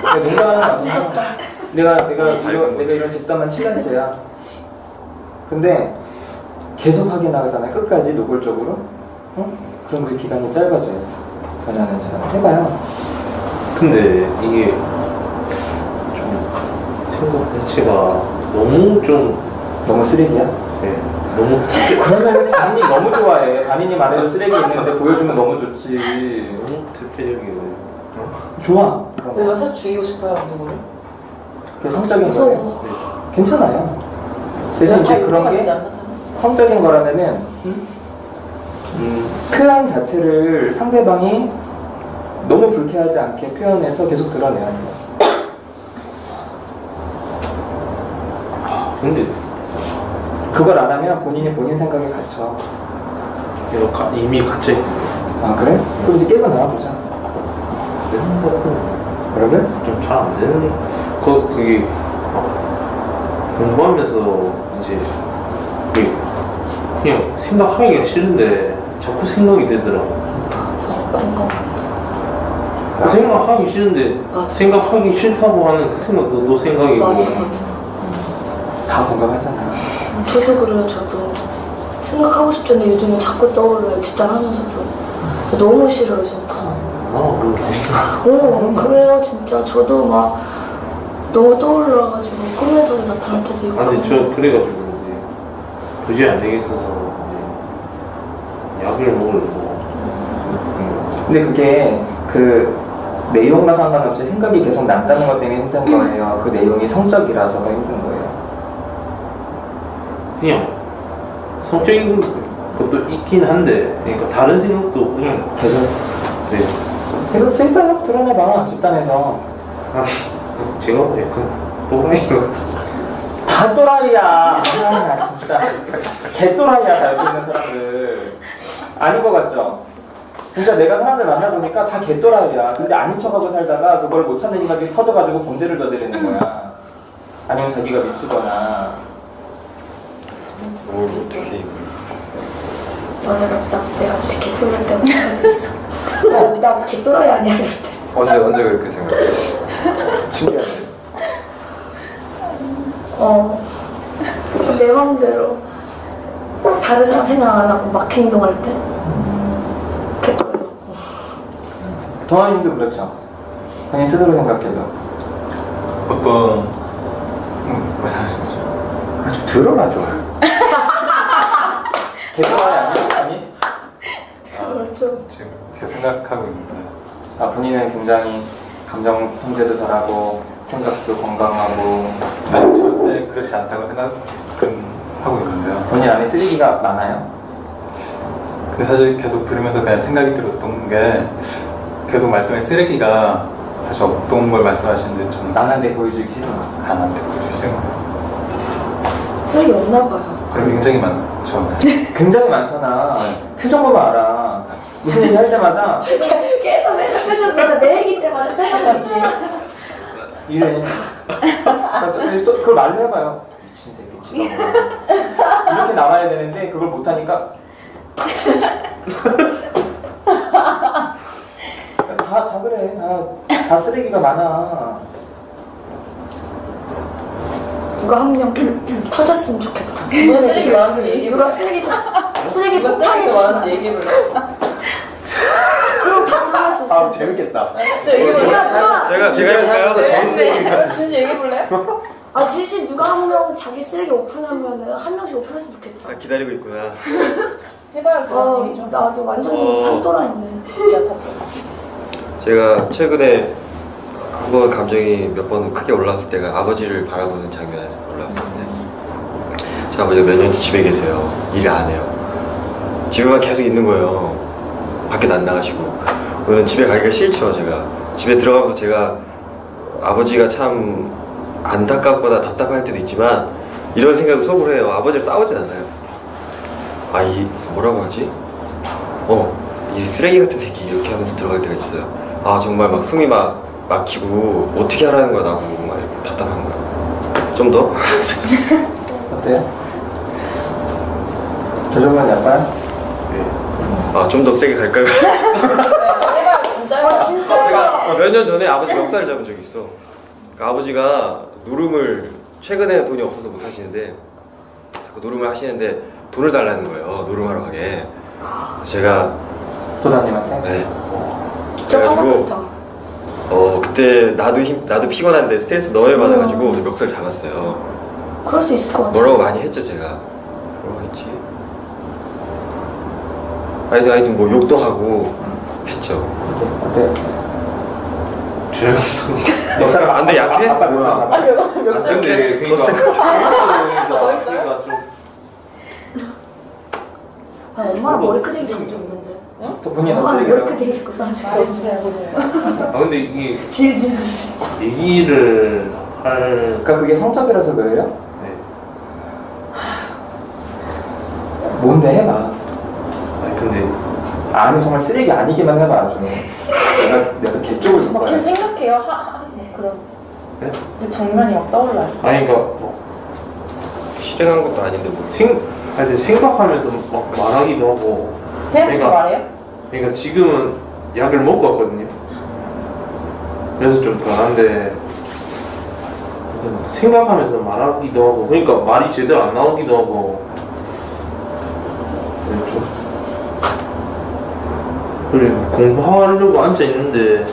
내가 농담하는 거 아니야. 내가, 내가, 이런, 내가 이런 집단만 7년째야. 근데 계속 확인하잖아요. 끝까지 노골적으로. 어? 그럼 그 기간이 짧아져요. 변하는 시간. 해봐요. 근데 이게 좀 생각 자체가 너무 좀 너무 쓰레기야? 예, 너무 그러면 반인이 너무 좋아해. 반인이 말해도 쓰레기 있는데 보여주면 너무 좋지. 너무 대표적이고 좋아. 그런 거. 내가 사실 죽이고 싶어요 누구를? 그게 성적인 거예요. 무서워. 괜찮아요. 대신 이제 그런 게? 성적인 거라면은 음, 표현 자체를 상대방이 너무 불쾌하지 않게 표현해서 계속 드러내야 돼요. 근데 그걸 안 하면 본인이 본인 생각에 갇혀. 내가 가- 이미 갇혀 있어요. 아 그래? 그럼 이제 깨고 나와보자. 그러면? 좀잘 안 되는 그 그게 막 공부하면서 이제 그냥 생각하기가 싫은데 자꾸 생각이 되더라고. 어, 공감 그 생각하기 싫은데 맞아. 생각하기 싫다고 하는 그 생각도 너 생각이고 맞아 맞아 다 공감하잖아. 저도 그래요, 저도. 생각하고 싶던데 요즘은 자꾸 떠올라요, 집단하면서도. 너무 싫어요, 진짜. 아 그래. 오, 그래요, 진짜. 저도 막 너무 떠올라가지고 꿈에서 나타날 때도 있고. 아 근데 저 그래가지고 이제 도저히 안 되겠어서 이제 약을 먹으려고 음, 근데 그게 그 내용과 상관없이 생각이 계속 남다는 것 때문에 힘든 거예요. 그 내용이 성적이라서 더 힘든 거예요. 그냥 성적인 것도 있긴 한데 그러니까 다른 생각도 그냥 계속 네. 계속 제발 드러내봐 집단에서 아, 제가 약간 또라이인 것 같아 다 또라이야. 아, 진짜 개또라이야 다 옆에 있는 사람들 아닌 것 같죠? 진짜 내가 사람들 만나보니까 다 개또라이야. 근데 아닌 척하고 살다가 그걸 못 찾는 인간이 터져가지고 범죄를 저지르는 거야. 아니면 자기가 미치거나. 뭘 어떻게 맞아, 맞아. 나도 내가 되게 개또랄 때가 있어. 어, 나 개또라이 아니야. 언제 언제 그렇게 생각해요? 신기하네. 어. 내 맘대로. 다른 사람 생각 안 하고 막 행동할 때. 개또라이. 동아님도 그렇죠. 본인 스스로 생각해도. 어떤 음? 아주 드러나 좋아요. 개또라이 아니야? 아니? 그렇죠. 지금 이렇게 생각하고 있는데 아, 본인은 굉장히 감정 통제도 잘하고 생각도 건강하고 아니 절대 그렇지 않다고 생각은 하고 있는데요. 본인 안에 쓰레기가 많아요. 근데 사실 계속 들으면서 그냥 생각이 들었던 게 계속 말씀에 쓰레기가 사실 어떤 걸 말씀하시는데 저는 남한테 보여주기 싫은 거. 안한테 보여주시는 거예요. 쓰레기 없나 봐요. 그럼 굉장히 많죠. 굉장히 많잖아. 표정 보면 알아. 무슨 얘기 할 때마다 계속 맨날 표정, 맨날 매 얘기 때마다 표정 얘기. 이래. 그래서 써- 그걸 말로 해봐요. 미친 새끼 뭐 이렇게 나와야 되는데 그걸 못하니까 다, 다 그래 다, 다 쓰레기가 많아 누가 한 명 터졌으면 좋겠다. 누가 쓰레기 많은지 얘기해 누가 쓰레기 좀 쓰레기 누가 폭탄이 쓰레기 많은지 얘기해볼래? 그럼 다 있을 아. 재밌겠다 진짜 얘기해볼래? 제가 제가 해볼까요? 네. 진짜 얘기해볼래? 아 진심 누가 한 명 자기 쓰레기 오픈하면은 한 명씩 오픈했으면 좋겠다. 아, 기다리고 있구나. 해봐요 어, 그런 얘기 좀 나도 완전 어. 산또라인데. 진짜 답답해 제가 최근에 한번 감정이 몇 번 크게 올라왔을 때가 아버지를 바라보는 장면에서 올라왔었는데 제 아버지가 몇 년째 집에 계세요. 일을 안 해요. 집에만 계속 있는 거예요. 밖에 안 나가시고. 저는 집에 가기가 싫죠, 제가. 집에 들어가면서 제가 아버지가 참 안타깝거나 답답할 때도 있지만 이런 생각을 속으로 해요. 아버지랑 싸우진 않아요. 아, 이 뭐라고 하지? 어, 이 쓰레기 같은 새끼 이렇게 하면서 들어갈 때가 있어요. 아, 정말 막 숨이 막 막히고 어떻게 하라는 거야 나보고 막 이렇게 답답한 거야. 좀 더? 어때요? 저 정도는 약간 아, 좀 더 세게 갈까요? 해봐요 진짜 해봐요 아 진짜. 제가 몇년 전에 아버지 멱살을 잡은 적이 있어. 그러니까 아버지가 노름을 최근에 돈이 없어서 못 하시는데 자꾸 노름을 하시는데 돈을 달라는 거예요. 노름하러 가게. 그래서 제가 도사님한테 네. 진짜 그래가지고. 어 그때 나도 힘 나도 피곤한데 스트레스 너무 많이 받아가지고 멱살 잡았어요. 그럴 수 있을 것 같아. 뭐라고 많이 했죠 제가. 뭐라고 했지? 아니 하여튼 뭐 욕도 하고 했죠. 어때요? 제가 역사를 안 돼, 약해? 아빠 멱살 몇 살? 근데 그러니까 그러니까 좀 아, 엄마랑 머리카락이 잡은 적 있는 데. 또 본인 엄마랑 쓰레기라고 머리카락이 자꾸 싸우지. 말해주세요 아 근데 이게 질질질질 얘기를 할 그러니까 그게 성적이라서 그래요? 네. 뭔데 해봐 아니 근데 아니 정말 쓰레기 아니기만 해봐 아주 내가 내가 개쪽을 막 선거야 계속 생각해요 하, 하, 뭐 그런 네? 그 장면이 막 떠올라요 아니 그러니까 뭐 실행한 것도 아닌데 뭐. 생, 아니 생각하면서 막 말하기도 하고 생각부터 그러니까- 말해요? 그러니까 지금은 약을 먹고 왔거든요 그래서 좀 덜한데 생각하면서 말하기도 하고 그러니까 말이 제대로 안 나오기도 하고 그리고 공부하려고 앉아 있는데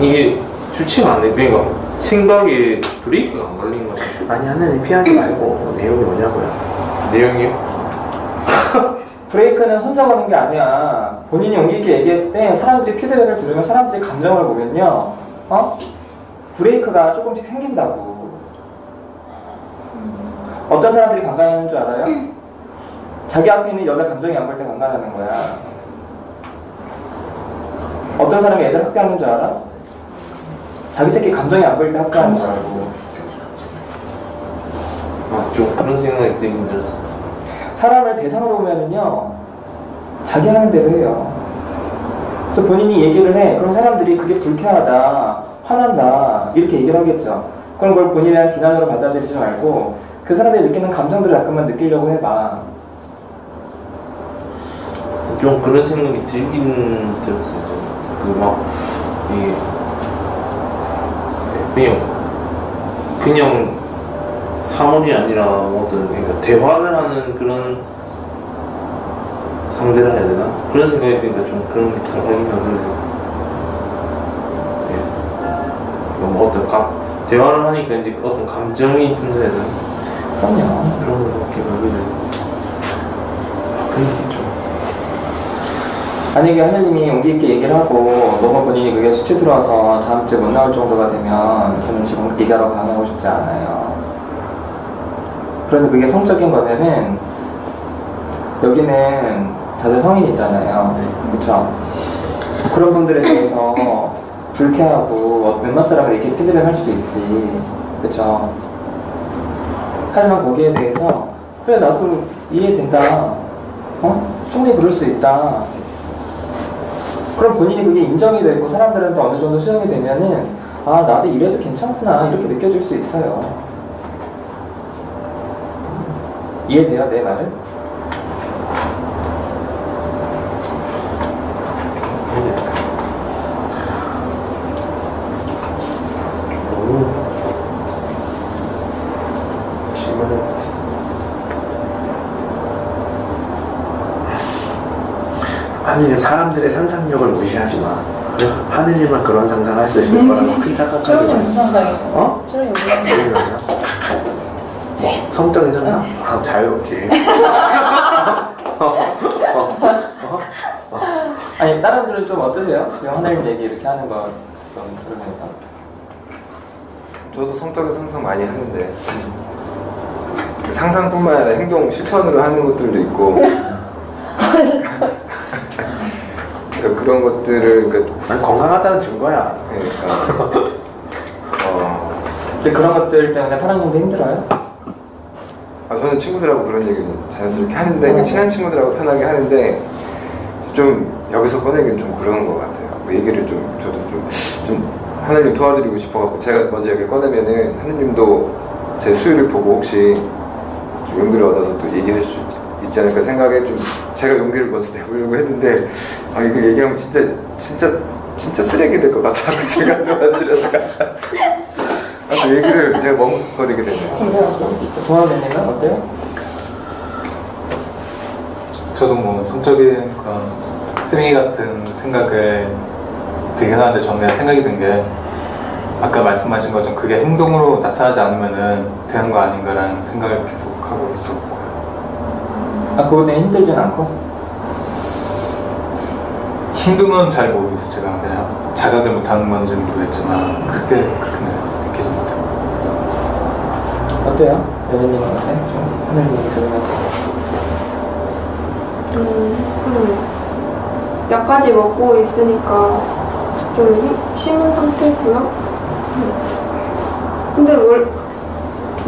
이게 주체가 안 돼. 그러니까 생각에 브레이크가 안것 같아요. 아니 하늘이 피하지 말고 내용이 뭐냐고요. 내용이요? 브레이크는 혼자 거는 게 아니야 본인이 용기 있게 얘기했을 때 사람들이 피드백을 들으면 사람들이 감정을 보면요 어? 브레이크가 조금씩 생긴다고 어떤 사람들이 강간하는 줄 알아요? 자기 앞에 있는 여자 감정이 안볼때 강간하는 거야 어떤 사람이 애들 학대하는 줄 알아? 자기 새끼 감정이 안 보일 때 학대하는 거라고 아, 좀 그런 생각이 들긴 들었어. 사람을 대상으로 보면은요 자기 하는 대로 해요. 그래서 본인이 얘기를 해. 그럼 사람들이 그게 불쾌하다 화난다 이렇게 얘기를 하겠죠. 그럼 그걸 대한 비난으로 받아들이지 말고 그 사람이 느끼는 감정들을 잠깐만 느끼려고 해봐. 좀 그런 생각이 들긴 들었어요. 그막 이 그냥 그냥 사물이 아니라 뭐든 그러니까 대화를 하는 그런 상대라 해야 되나 그런 생각이 드니까 좀 그런 게 들어가긴 하는데 예. 뭐 어떤 감 대화를 하니까 이제 어떤 감정이 분쇄되는 그럼요 그런 들어요. 그런 게 좀. 만약에 하느님이 용기 있게 얘기를 하고 너무 본인이 그게 수치스러워서 다음 주에 못 나올 정도가 되면 저는 지금 얘기하러 강요하고 싶지 않아요. 그런데 그게 성적인 거면은 여기는 다들 성인이잖아요. 그렇죠? 그런 분들에 대해서 불쾌하고 몇몇 사람을 이렇게 피드백 할 수도 있지. 그렇죠? 하지만 거기에 대해서 그래 나도 이해된다. 어? 충분히 그럴 수 있다. 그럼 본인이 그게 인정이 되고 사람들한테 어느 정도 수용이 되면은 아 나도 이래도 괜찮구나 이렇게 느껴질 수 있어요. 이해돼요 내 말을? 하느님 사람들의 상상력을 무시하지 마. 하느님은 그런 상상할 수 있을 거라고 큰 착각하지 마. 어? 초롱님 무슨 상상? 무슨 상상? 뭐 성적인 상상? 아 자유롭지. 아니 다른 분들은 좀 어떠세요? 지금 하나님 얘기 이렇게 하는 거 좀 들으면서 저도 성적인 상상 많이 하는데 상상뿐만 아니라 행동 실천으로 하는 것들도 있고 그러니까 그런 것들을 그러니까, 난 건강하다는 증거야. 그러니까 어, 근데 그런 것들 때문에 파랑님도 힘들어요? 아, 저는 친구들하고 그런 얘기를 자연스럽게 하는데 그러니까 친한 친구들하고 편하게 하는데 좀 여기서 꺼내기는 좀 그런 것 같아요. 뭐 얘기를 좀 저도 좀, 좀 하나님 도와드리고 싶어갖고 제가 먼저 얘기를 꺼내면은 하나님도 제 수요를 보고 혹시 좀 용기를 얻어서 또 얘기할 수 있지 않을까 생각에 좀 제가 용기를 먼저 내보려고 했는데 아 이거 얘기하면 진짜 진짜 진짜 쓰레기 될 것 같아서 제가 도와주려 서 아, 얘기를 제가 멍거리게 되네요. 도와드리면 어때요? 저도 뭐 성적인 그런 쓰레기 같은 생각을 되게 하는데 그냥 생각이 든 게 아까 말씀하신 것처럼 그게 행동으로 나타나지 않으면은 되는 거 아닌가라는 생각을 계속 하고 있었고요. 아 그거 때문에 힘들진 않고? 힘듦은 잘 모르겠어요. 제가 그냥 자각을 못하는 건지는 모르겠지만 크게 못해요. 어때요? 어때? 좀 얘기 들으면서 음, 음. 약까지 먹고 있으니까 좀 힘- 쉬는 상태고요. 음. 근데 뭘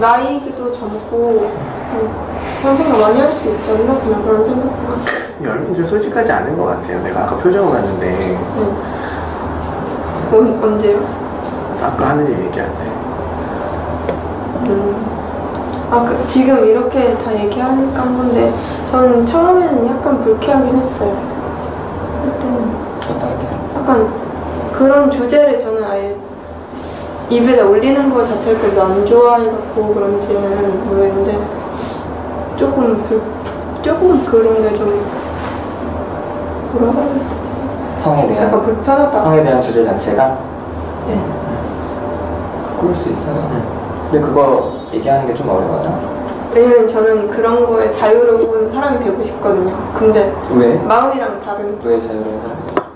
나이기도 젊고 음, 그런 생각 많이 할 수 있지 않나 그냥 그런 생각만. 열린 좀 솔직하지 않은 것 같아요. 내가 아까 표정을 봤는데 음. 언, 언제요? 아까 하느님 얘기할 때 음. 아, 그, 지금 이렇게 다 얘기하니까 한 건데, 저는 처음에는 약간 불쾌하긴 했어요. 그때는? 약간 그런 주제를 저는 아예 입에다 올리는 거 자체를 별로 안 좋아해갖고 그런지는 모르겠는데, 조금 불, 조금 그런 게 좀, 뭐라고 해야 되지? 성에 대한 약간 불편하다. 성에 대한 주제 자체가 네. 그럴 수 있어요. 근데 그거 얘기하는 게 좀 어려워요. 왜냐면 저는 그런 거에 자유로운 사람이 되고 싶거든요. 근데 왜? 마음이랑 다른 왜 자유로운 사람이?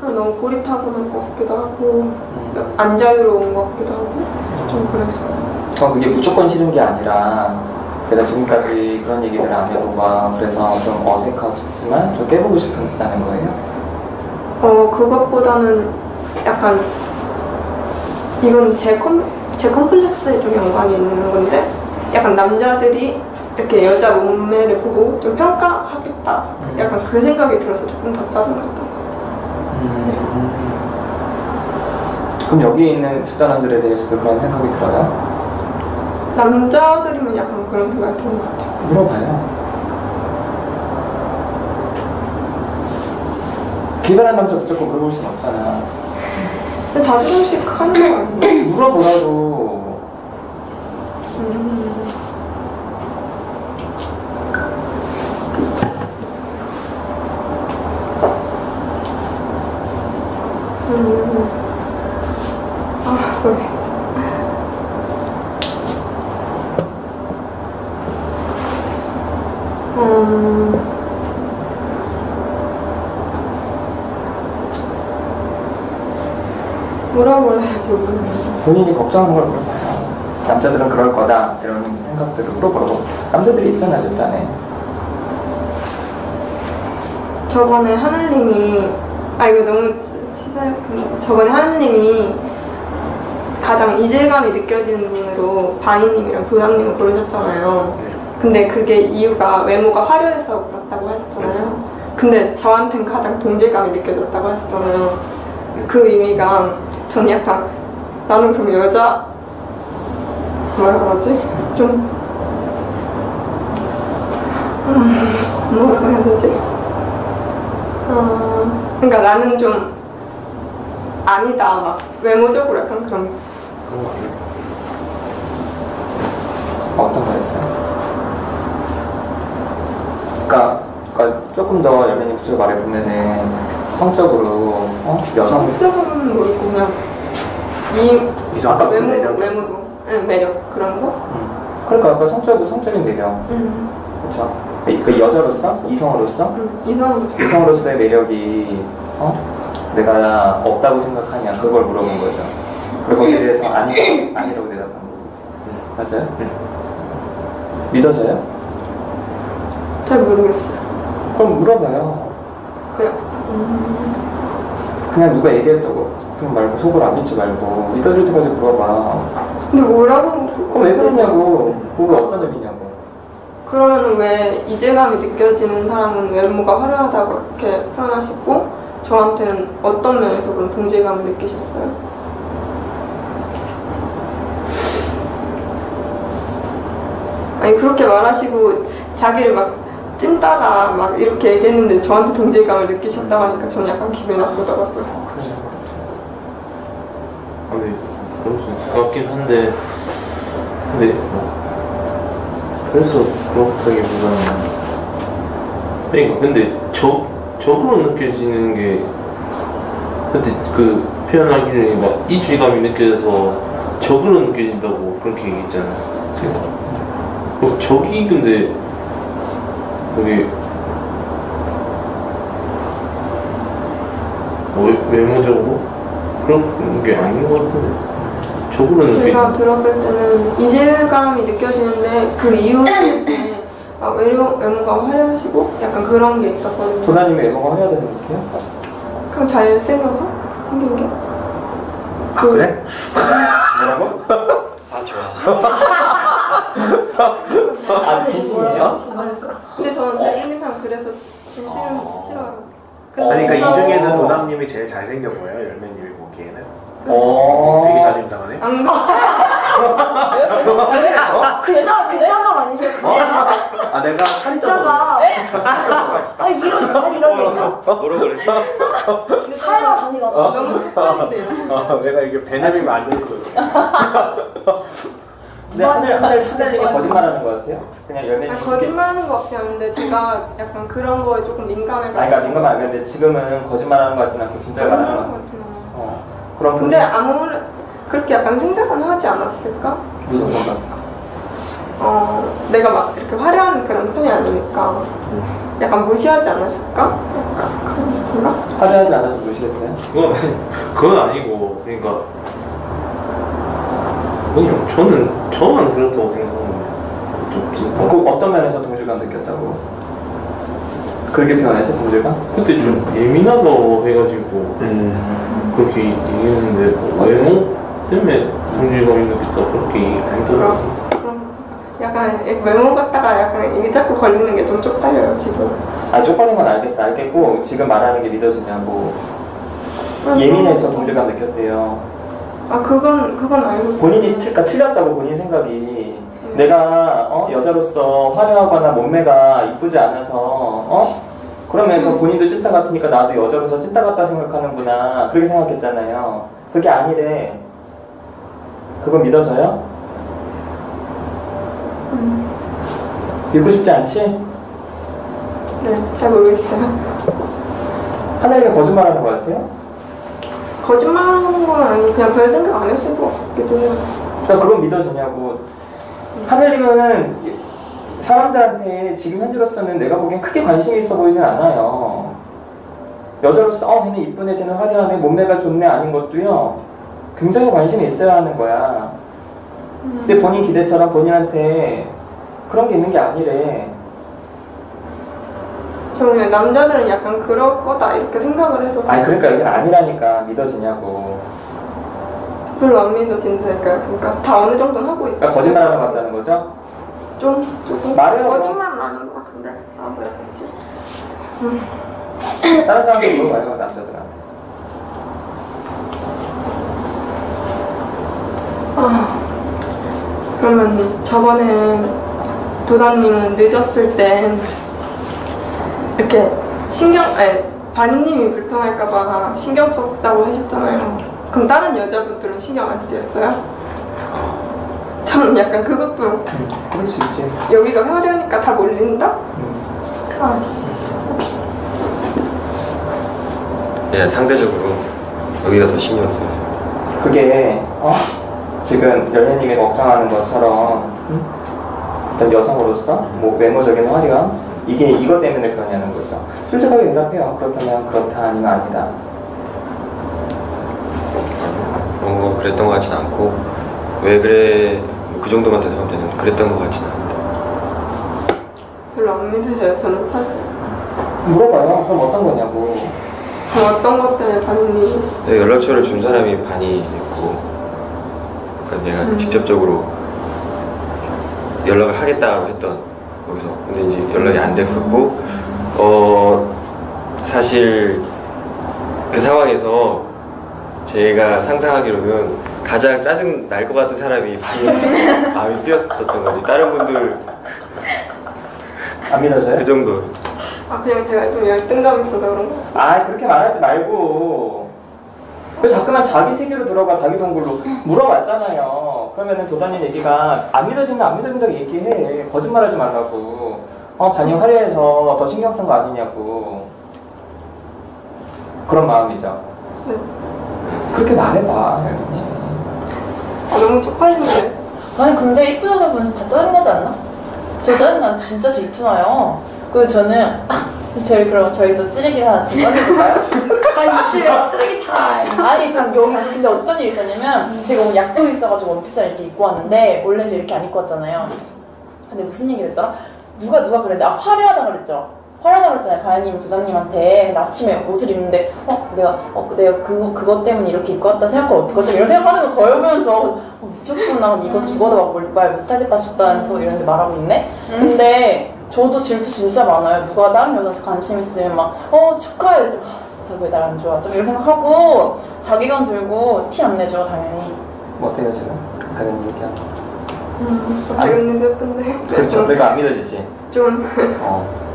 그냥 너무 고리타분한 것 같기도 하고 안 자유로운 것 같기도 하고 좀 그래서 어, 그게 무조건 싫은 게 아니라 내가 지금까지 그런 얘기를 안 해보고 그래서 좀 어색하지만 좀 깨보고 싶다는 거예요. 어 그것보다는 약간 이건 제, 컴, 제 컴플렉스에 좀 연관이 있는 건데 약간 남자들이 이렇게 여자 몸매를 보고 좀 평가하겠다 약간 그 생각이 들어서 조금 더 짜증났다 그럼 여기 있는 집단원들에 대해서도 그런 생각이 들어요? 남자들이면 약간 그런 생각이 드는 것 같아요 물어봐요. 기발한 남자 무조건 물어볼 순 없잖아. 근데 다 조금씩 하는 거 아니에요? 물어보라고. 음. 음. 아, 그래. 음. 물어보라 될지 모르겠어. 본인이 걱정하는 걸 물어봐요. 남자들은 그럴 거다 이런 생각들을 물어보라고. 남자들이 있잖아 집단에. 저번에 하늘님이 아 이거 너무 치사해 저번에 하늘님이 가장 이질감이 느껴지는 분으로 바이님이랑 도담님을 고르셨잖아요. 근데 그게 이유가 외모가 화려해서 그렇다고 하셨잖아요. 근데 저한텐 가장 동질감이 느껴졌다고 하셨잖아요. 그 의미가 저는 약간 나는 그럼 여자 뭐라 그러지? 좀 음, 뭐라고 해야 되지? 어, 그러니까 나는 좀 아니다 막 외모적으로 약간 그런 그런 거 아니에요? 어떤 거였어요? 그러니까, 그러니까 조금 더 열매님 구절 말해 보면은 성적으로 어? 여성 성적은 모르고 그냥 이 이성적 외모 매력. 외모로 응, 매력 그런 거? 음. 그러니까 그 성적은 성적인 매력 응, 그렇죠 그 여자로서 이성으로서 응. 이성으로 이성으로서의 매력이 어? 내가 없다고 생각하냐 그걸 물어본 거죠. 그리고 거기에 대해서 아니, 아니라고 대답한 거고 맞아요? 믿어져요? 잘 모르겠어요. 그럼 물어봐요. 그냥 음, 그냥 누가 얘기했다고 그냥 말고 속으로 안 믿지 말고 믿어줄 때까지 물어봐. 근데 뭐라고? 그럼 왜 그러냐고 그게 어떤 의미냐고. 그러면 왜 이질감이 느껴지는 사람은 외모가 화려하다고 이렇게 표현하시고 저한테는 어떤 면에서 그런 동질감을 느끼셨어요? 아니 그렇게 말하시고 자기를 막 찐따라 막 이렇게 얘기했는데 저한테 동질감을 느끼셨다고 하니까 저는 약간 기분이 나쁘더라고요. 아, 근데 그럴 수 있을 것 같긴 한데 근데 뭐 그래서 그렇다기보다는 그러니까 근데 적 적으로 느껴지는 게 근데 그 표현하기를 막 이질감이 느껴져서 적으로 느껴진다고 그렇게 얘기했잖아요. 제가. 그 적이 근데 그게 뭐 외- 외모적으로 그런 게 아닌 것 같은데 느껴 제가 들었을 때는 이질감이 느껴지는데 그 이유 중에 막 외모, 외모가 화려하시고 약간 그런 게 있었거든요. 도나님의 외모가 화려하다 생각해요? 그냥 잘생겨서 생긴 게. 아 그 래? 뭐라고? 아 좋아. 아 진심이에요? 근데 저는 잘생긴 그래서 시- 좀 싫은, 싫어요. 그래서 아니 그러니까 이 중에는 도남님이 제일 잘생겨 보여요 열매님이 보기에는 어. 되게 자존심 상하네 안 가. 글자 글자가 아니세요? 글자가 아 내가 글자가 아니 이런 이런 게 있나? 뭐라고 그랬지? 근데 사회가 저는 아니가 너무 색깔인데요. 아, 내가 이게 배낭이 안 됐어 근데 하늘 하늘 친다는 게 거짓말하는 것 같아요. 그냥 열매님. 아니, 거짓말하는 것 같지 않은데 제가 약간 그런 거에 조금 민감해가지고. 아니, 그러니까 민감 알겠는데 지금은 거짓말하는 것 같진 않고 진짜 말하는 것 거짓말하는 같아요. 것 같아요. 어. 그럼 근데 아무래 그렇게 약간 생각은 하지 않았을까? 무슨 생각? 어, 내가 막 이렇게 화려한 그런 편이 아니니까 약간 무시하지 않았을까? 약간 그런 건가? 화려하지 않아서 무시했어요? 그건 그건 아니고 그러니까 그냥 저는 저만 그렇다고 생각하는데 좀 그 어떤 면에서 동질감 느꼈다고? 그렇게 표현해서 동질감? 그때 좀 예민하다고 해가지고 음. 그렇게 얘기했는데 뭐 외모 때문에 동질감이 느꼈다 그렇게 얘기 안 들었어요. 그런 약간 외모 같다가 약간 이게 자꾸 걸리는 게 좀 쪽팔려요 지금. 아 쪽팔린 건 알겠어 알겠고 지금 말하는 게 믿어지냐고 예민해서 동질감 느꼈대요 아 그건 그건 알고 본인이 틀, 그러니까 틀렸다고 본인 생각이 내가 어, 여자로서 화려하거나 몸매가 이쁘지 않아서 어? 그러면서 본인도 찐따 같으니까 나도 여자로서 찐따 같다 생각하는구나 그렇게 생각했잖아요 그게 아니래 그거 믿어져요? 믿고 싶지 않지? 네, 잘 모르겠어요. 하늘이가 거짓말하는 것 같아요? 거짓말하는 건 아니고 그냥 별 생각 안 했을 것 같기도 해요. 그러니까 그건 믿어지냐고 하늘님은 사람들한테 지금 현재로서는 내가 보기엔 크게 관심이 있어 보이진 않아요. 여자로서 어 쟤는 이쁘네 쟤는 화려하네 몸매가 좋네 아닌 것도요 굉장히 관심이 있어야 하는 거야. 근데 본인 기대처럼 본인한테 그런 게 있는 게 아니래. 저는 남자들은 약간 그럴 거다 이렇게 생각을 해서. 아니 그러니까 여기는 아니라니까 믿어지냐고 별로 안 믿어진다니까요. 그러니까 다 어느 정도는 하고 있고. 그러니까 거짓말하는 것 같다는 거죠? 좀 조금 말해요. 거짓말은 아닌 것 같은데. 아 뭐라 그랬지? 다른 사람들 물어봐요 남자들한테 아, 그러면 저번에 도다님은 늦었을 때 이렇게 신경, 아니, 반인님이 불편할까봐 신경 썼다고 하셨잖아요. 그럼 다른 여자분들은 신경 안 쓰였어요? 저는 약간 그것도 음, 그럴 수 있지. 여기가 화려하니까 다 몰린다? 음. 아씨. 예, 상대적으로 여기가 더 신경 쓰여요. 그게 어? 지금 연예님이 걱정하는 것처럼 음? 어떤 여성으로서 뭐 외모적인 화려함 이게 이것 때문에 그러냐는 거죠. 솔직하게 대답해요. 그렇다면 그렇다 아니면 아니다. 그랬던 것 같진 않고 왜 그래 뭐그 정도만 대답하면 되는 그랬던 것 같진 않은데 별로 안 믿으세요, 저는 사실. 물어봐요. 그럼 어떤 거냐고. 그럼 어떤 것 때문에 반인님 내가 연락처를 준 사람이 반이 됐고 그러니까 내가 음. 직접적으로 연락을 하겠다고 했던 거기서 근데 이제 연락이 안 됐었고 어 사실 그 상황에서 제가 상상하기로는 가장 짜증 날 것 같은 사람이 마음이 쓰였었던 거지. 다른 분들 안 믿어져요? 그 정도. 아, 그냥 제가 좀 열등감 있어서 그런 거. 아 그렇게 말하지 말고. 왜 자꾸만 자기 세계로 들어가 자기 동굴로? 물어봤잖아요. 그러면은 도다님 얘기가 안 믿어진다 안 믿어진다고 얘기해. 거짓말하지 말라고. 어 반이 화려해서 더 신경 쓴 거 아니냐고. 그런 마음이죠. 네. 그렇게 말해봐. 아, 너무 쪽팔린데. 아니 근데 이쁜 여자분 진짜 짜증나지 않나? 저 짜증나 진짜 질투나요. 그리고 저는 아, 저희 그럼 저희도 쓰레기를 하나 집어내볼까요? 아니 집에 쓰레기 타임. 아니 저 여기 근데 어떤 일이 있었냐면 제가 오늘 약속이 있어가지고 원피스를 이렇게 입고 왔는데 원래 는 이렇게 안 입고 왔잖아요. 근데 무슨 얘기를 했더라? 누가 누가 그랬는데 아 화려하다 그랬죠. 화려하다 그랬잖아요. 가연님 도담님한테 근데 아침에 옷을 입는데 어 내가 어 내가 그 그것 때문에 이렇게 입고 왔다 생각하면 어떡하지? 이런 생각하는 거 거여보면서 어, 미쳤구나 이거 죽어도 막 말 못하겠다 싶다면서 이런데 말하고 있네. 근데 저도 질투 진짜 많아요. 누가 다른 여자한테 관심 있으면 막 어 축하해 이러지 아 진짜 왜 날 안 좋아하지? 이런 생각하고 자기감 들고 티 안 내죠 당연히. 뭐 어때요 지금? 당연히 얘기하고 음, 박은님 예쁜데. 그렇죠 내가 안 믿어지지 좀. 어.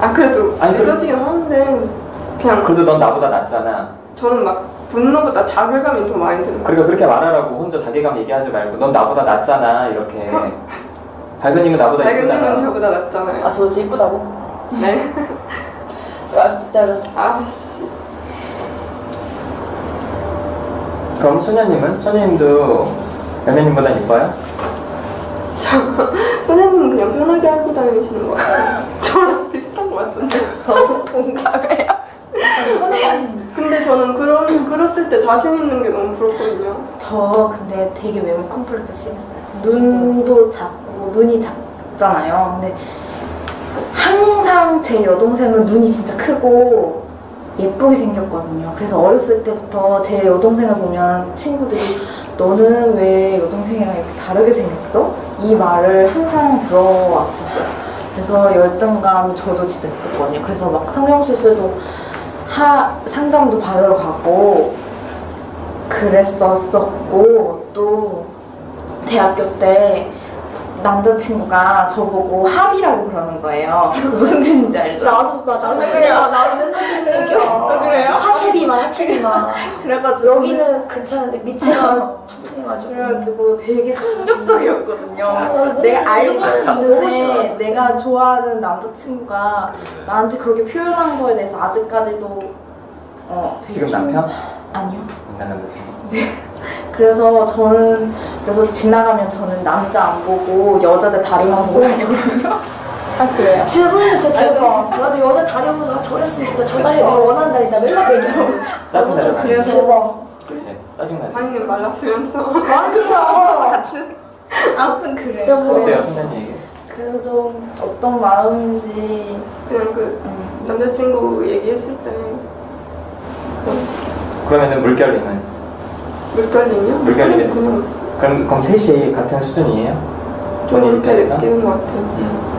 아, 그래도 아니, 그래- 믿어지긴 하는데. 그냥 그래도 넌 나보다 낫잖아 저는 막 분노보다 자괴감이 더 많이 드는. 그러니까 그렇게 말하라고 혼자 자기감 얘기하지 말고 넌 나보다 낫잖아 이렇게 밝은님은 나보다 밝은님은 예쁘잖아 저보다 낫잖아요. 아 저도 이쁘다고? 네. 아 진짜 아씨. 그럼 소녀님은? 소녀님도 연예님보다 이뻐요? 소녀님은 그냥 편하게 하고 다니시는 것 같아요. 저도 공감해요. 근데 저는 그런, 그랬을 때 자신 있는 게 너무 부럽거든요. 저 근데 되게 외모 컴플렉스 심했어요. 눈도 작고 눈이 작잖아요. 근데 항상 제 여동생은 눈이 진짜 크고 예쁘게 생겼거든요. 그래서 어렸을 때부터 제 여동생을 보면 친구들이 너는 왜 여동생이랑 이렇게 다르게 생겼어? 이 말을 항상 들어왔었어요. 그래서 열등감 저도 진짜 있었거든요. 그래서 막 성형수술도 하, 상담도 받으러 가고 그랬었었고 또 대학교 때 남자친구가 저보고 합이라고 그러는 거예요. 무슨 뜻인지 알죠? 나도 봐 나도 왜 그래? 나도 맨날 듣는 얘기야. 왜 그래요? 하체 비만 하체 비만. 그래가지고 여기는 괜찮은데 밑에가 퉁퉁해가지고. 그래가지고 되게 충격적이었거든요. 어, 내가 알고 있는데. 내가 좋아하는 남자친구가 나한테 그렇게 표현한 거에 대해서 아직까지도 어 되게 지금 충- 남편? 아니요. 옛날 남자친구 그래서 저는 그래서 지나가면 저는 남자 안 보고 여자들 다리만 보고 다녔거든요. 아 그래요? 진짜 선생님 진짜 대박. 나도 여자 다리 보면서 저랬으니까 저 다리 내가 원하는 다리다 맨날 얘기하고. 짜증 나요 그래서 대박. 그치 짜증나지 아니면 말랐으면서. 맞아. 같은 아무튼 그래. 어때요 선생님? 그래서 좀 어떤 마음인지 그냥 그 음, 남자친구 얘기했을 때 그러면은 물결님은? 물결이요? 물결이네. 그냥 그럼, 그럼 셋이 같은 수준이에요? 좀 본인 그렇게 입장에서? 느끼는 것 같아요. 음.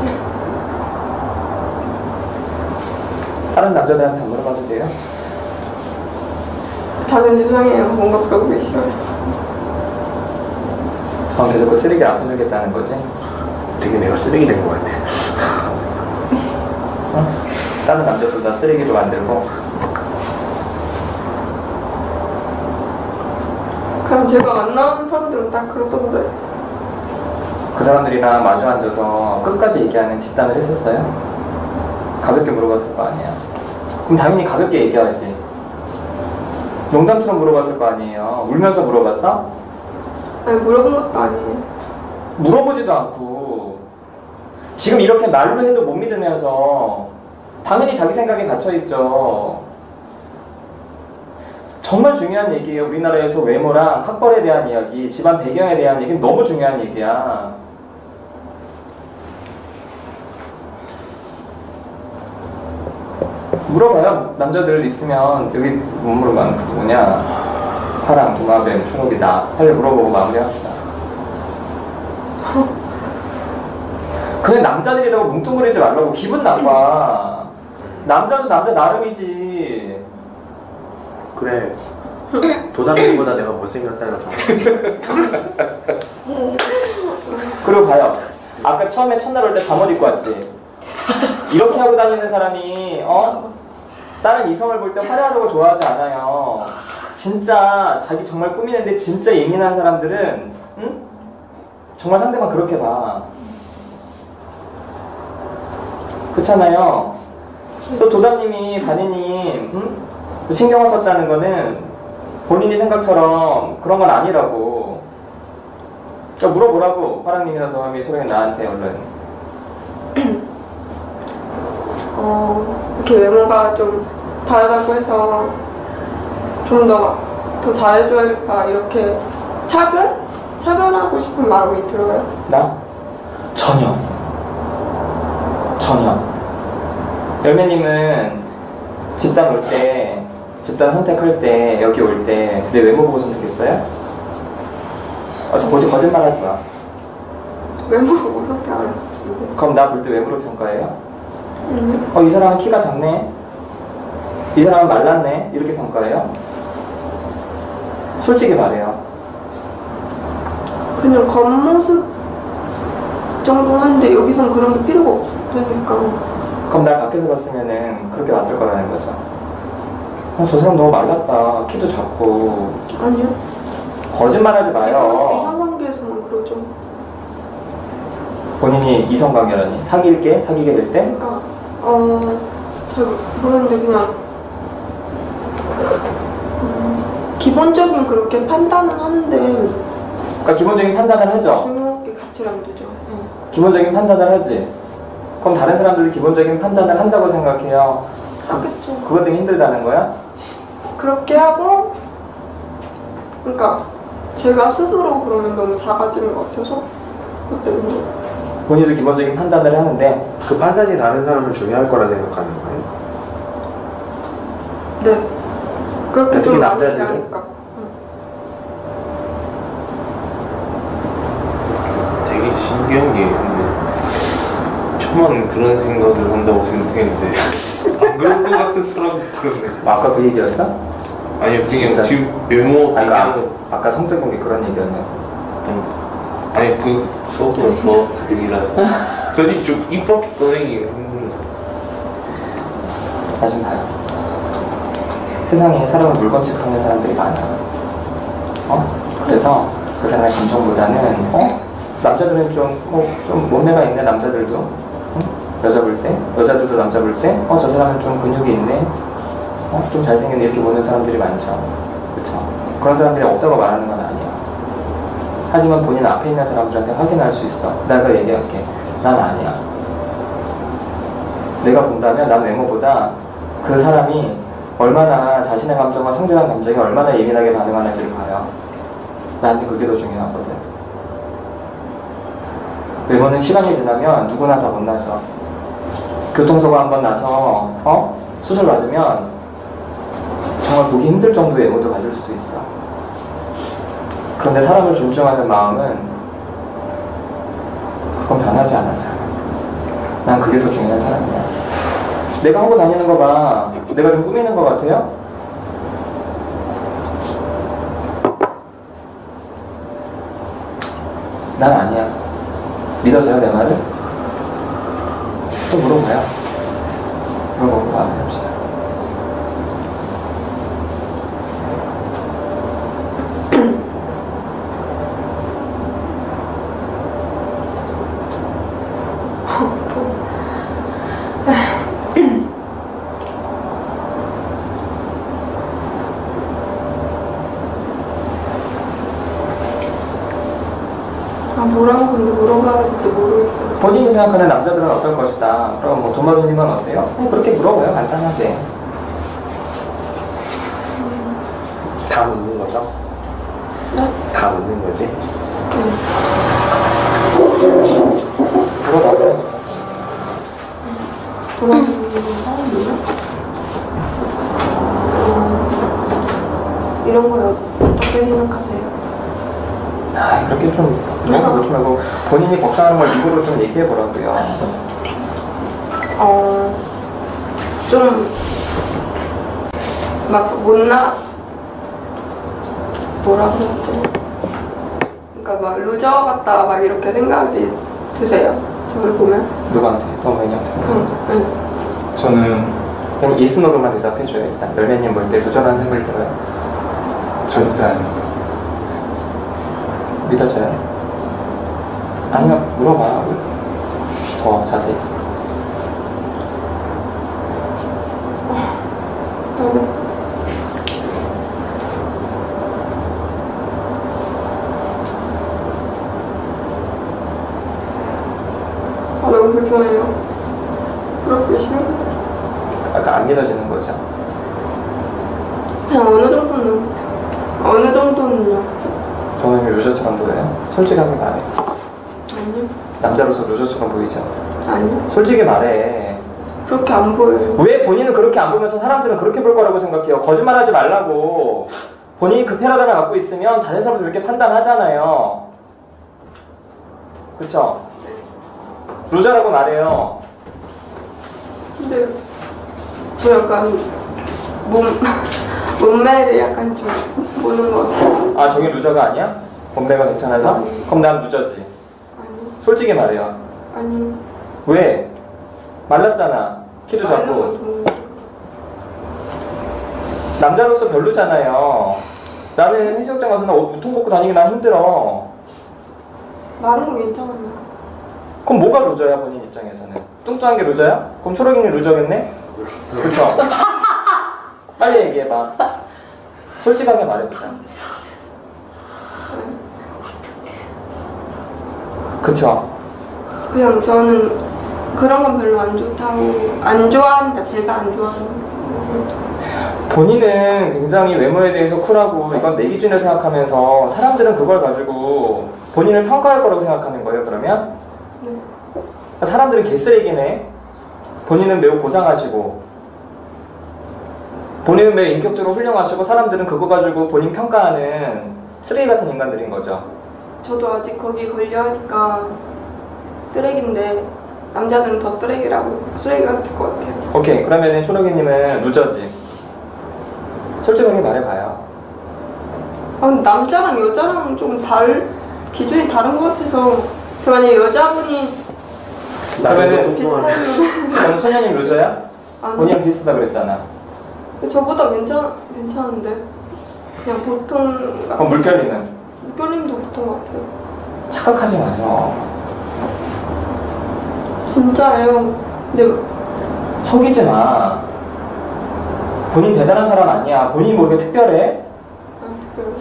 다른 남자들한테 안 물어봐도 돼요? 자존심 상해요. 뭔가 그러고 계시면. 그럼 계속 그 쓰레기를 안 버리겠다는 거지? 되게 내가 쓰레기 된거 같네. 어? 다른 남자들 다 쓰레기로 만들고 그럼 제가 만나는 사람들은 다 그러던데. 그 사람들이랑 마주 앉아서 끝까지 얘기하는 집단을 했었어요? 가볍게 물어봤을 거 아니야. 그럼 당연히 가볍게 얘기하지. 농담처럼 물어봤을 거 아니에요. 울면서 물어봤어? 아니 물어본 것도 아니에요. 물어보지도 않고 지금 이렇게 말로 해도 못 믿으면서 당연히 자기 생각에 갇혀 있죠. 정말 중요한 얘기예요. 우리나라에서 외모랑 학벌에 대한 이야기, 집안 배경에 대한 얘기는 너무 중요한 얘기야. 물어봐요. 남자들 있으면 여기 못그 누구냐? 파랑, 도마뱀, 초록이 나. 빨리 물어보고 마무리합시다. 그냥 남자들이라고 뭉뚱그리지 말라고 기분 나빠. 남자도 남자 나름이지. 그래. 도담이보다 내가 못생겼다는 거 그리고 봐요. 아까 처음에 첫날 올 때 잠옷 입고 왔지. 이렇게 하고 다니는 사람이 어 다른 이성을 볼 때 화려하다고 거 좋아하지 않아요. 진짜 자기 정말 꾸미는데 진짜 예민한 사람들은 응? 정말 상대방 그렇게 봐. 그렇잖아요. 또 도담님이 바니님 응? 신경을 썼다는 거는 본인이 생각처럼 그런 건 아니라고. 그러니까 물어보라고 파랑님이나 도담이 소령이 나한테 얼른. 어, 이렇게 외모가 좀 다르다고 해서 좀 더 더 잘해줘야겠다 이렇게 차별? 차별하고 싶은 마음이 들어요. 나? 전혀. 전혀. 열매님은 집단 올 때, 집단 선택할 때, 여기 올 때, 내 외모 보고 선택했어요? 아, 저 거짓, 거짓말 하지 마. 외모 보고 선택 안 했는데. 그럼 나 볼 때 외모로 평가해요? 음, 어, 이 사람은 키가 작네? 이 사람은 말랐네? 이렇게 평가해요? 솔직히 말해요. 그냥 겉모습 정도 하는데 여기선 그런 게 필요가 없으니까. 그럼 날 밖에서 봤으면은 그렇게 봤을 거라는 거죠. 어, 저 사람 너무 말랐다. 키도 작고. 아니요. 거짓말 하지 이성, 마요. 이성관계에서는 그러죠. 본인이 이성관계라니. 사귈 게? 사귀게 될 때? 그러니까 어, 잘 모르는데 그냥 음, 기본적인 그렇게 판단은 하는데 그러니까 기본적인 판단을 하죠. 중요하게 같이 안 되죠. 응. 기본적인 판단을 하지. 그럼 다른 사람들도 기본적인 판단을 한다고 생각해요. 하겠죠. 그것 때문에 힘들다는 거야? 그렇게 하고 그러니까 제가 스스로 그러면 너무 작아지는 것 같아서 그것 때문에 본인도 기본적인 판단을 하는데 그 판단이 다른 사람을 중요할 거라 생각하는 거예요. 네 그렇게 좀 많이 남자들은? 하니까 되게 신기한 게 근데 처음 그런 생각을 한다고 생각했는데 안 그럴 것 같은 사람도 그러네. 아까 그 얘기였어? 아니요 그냥 진짜? 지금 외모 아까, 얘기하는 거 아까 성적공이 그런 얘기였네. 아니 그 수업보다 더 스킬이라서 솔직히 좀 입법 힘든 나좀 봐요. 세상에 사람을 물건치고 하는 사람들이 많아. 어? 그래서 그 사람의 감정보다는 어? 남자들은 좀, 어, 좀 몸매가 있네 남자들도. 응? 여자 볼 때, 여자들도 남자 볼 때, 어, 저 사람은 좀 근육이 있네. 어, 좀 잘생겼네 이렇게 보는 사람들이 많죠. 그렇죠. 그런 사람들이 없다고 말하는 건 아니야. 하지만 본인 앞에 있는 사람들한테 확인할 수 있어. 내가 얘기할게. 난 아니야. 내가 본다면 난 외모보다 그 사람이 얼마나 자신의 감정과 상대방 감정에 얼마나 예민하게 반응하는지를 봐요. 나한테 그게 더 중요하거든. 외모는 시간이 지나면 누구나 다 못나죠. 교통사고 한 번 나서 어? 수술 받으면 정말 보기 힘들 정도의 외모도 가질 수도 있어. 그런데 사람을 존중하는 마음은 그건 변하지 않아잖아. 난 그게 더 중요한 사람이야. 내가 하고 다니는 거 봐. 내가 좀 꾸미는 거 같아요? 난 아니야. 믿어져요, 내 말을? 또 물어봐요. 물어보고 마무리합시다. 아 뭐라고 근데 물어봐야 될지 모르겠어요. 본인이 생각하는 남자들은 어떨 것이다. 그럼 뭐 도마루님은 어때요? 그냥 그렇게 물어봐요, 간단하게. 다 묻는 거죠? 네? 다 묻는 거지? 물어봐요. 돌아다니는 사람이요? 음, 이런 거 어떻게 생각하세요? 아, 그렇게 좀 물어보지 말고 본인이 걱정하는 걸 입으로 좀 얘기해 보라고요. 어, 좀, 막, 못나, 뭐라고 했지? 그러니까 막, 루저 같다, 막 이렇게 생각이 드세요? 저를 보면? 누구한테? 도마루님한테? 응, 응. 저는 그냥 예스노로만 대답해 줘요, 일단. 열매님 볼때 부정한 생각이 들어요. 절대 아닙니다. 믿어져요? 아니면 물어봐. 더 자세히. 아, 너무 불편해요. 그렇게 싫어. 아까 안 믿어지는 거죠. 그냥 어느 정도는, 어느 정도는요. 저는 루저처럼 보여요? 솔직하게 말해. 남자로서 루저처럼 보이죠? 아니요. 솔직히 말해. 그렇게 안 보여요. 왜 본인은 그렇게 안 보면서 사람들은 그렇게 볼 거라고 생각해요? 거짓말하지 말라고. 본인이 그 패러다임을 갖고 있으면 다른 사람도 이렇게 판단하잖아요. 그쵸? loser라고 말해요. 근데 저 약간 몸 몸매를 약간 좀 보는 것 같아요. 아, 저기 loser가 아니야? 몸매가 괜찮아서? 그럼 난 루저지. 솔직히 말해요. 아니 왜? 말랐잖아. 키도 작고. 남자로서 별로잖아요. 나는 해수욕장 가서 나옷 무통 벗고 다니기 난 힘들어. 마른 거 괜찮아요. 그럼 뭐가 루저야 본인 입장에서는? 뚱뚱한 게 루저야? 그럼 초록이는 루저겠네? 그쵸? 빨리 얘기해봐. 솔직하게 말해보자. 그쵸? 그냥 저는 그런 건 별로 안 좋다고 안 좋아한다. 제가 안 좋아하는 거. 본인은 굉장히 외모에 대해서 쿨하고 이건 내 기준으로 생각하면서 사람들은 그걸 가지고 본인을 평가할 거라고 생각하는 거예요 그러면? 네. 사람들은 개쓰레기네 본인은 매우 고상하시고 본인은 매우 인격적으로 훌륭하시고 사람들은 그거 가지고 본인 평가하는 쓰레기 같은 인간들인 거죠 저도 아직 거기 걸려 하니까 쓰레기인데 남자들은 더 쓰레기라고 쓰레기 같을 것 같아요. 오케이 그러면은 초록이님은 루저지. 솔직하게 말해봐요. 아, 근데 남자랑 여자랑 좀 다를 기준이 다른 것 같아서. 그 만약에 여자분이 그러면은 비슷하면 그럼 소녀님 루저야? 아니 본인은 비슷하다 그랬잖아. 저보다 괜찮 괜찮은데? 그냥 보통 그럼 물결이는? 물결님도 보통 것 같아요. 착각하지 마요 진짜예요. 근데 속이지 마. 본인 대단한 사람 아니야. 본인이 모르게 특별해. 아, 특별히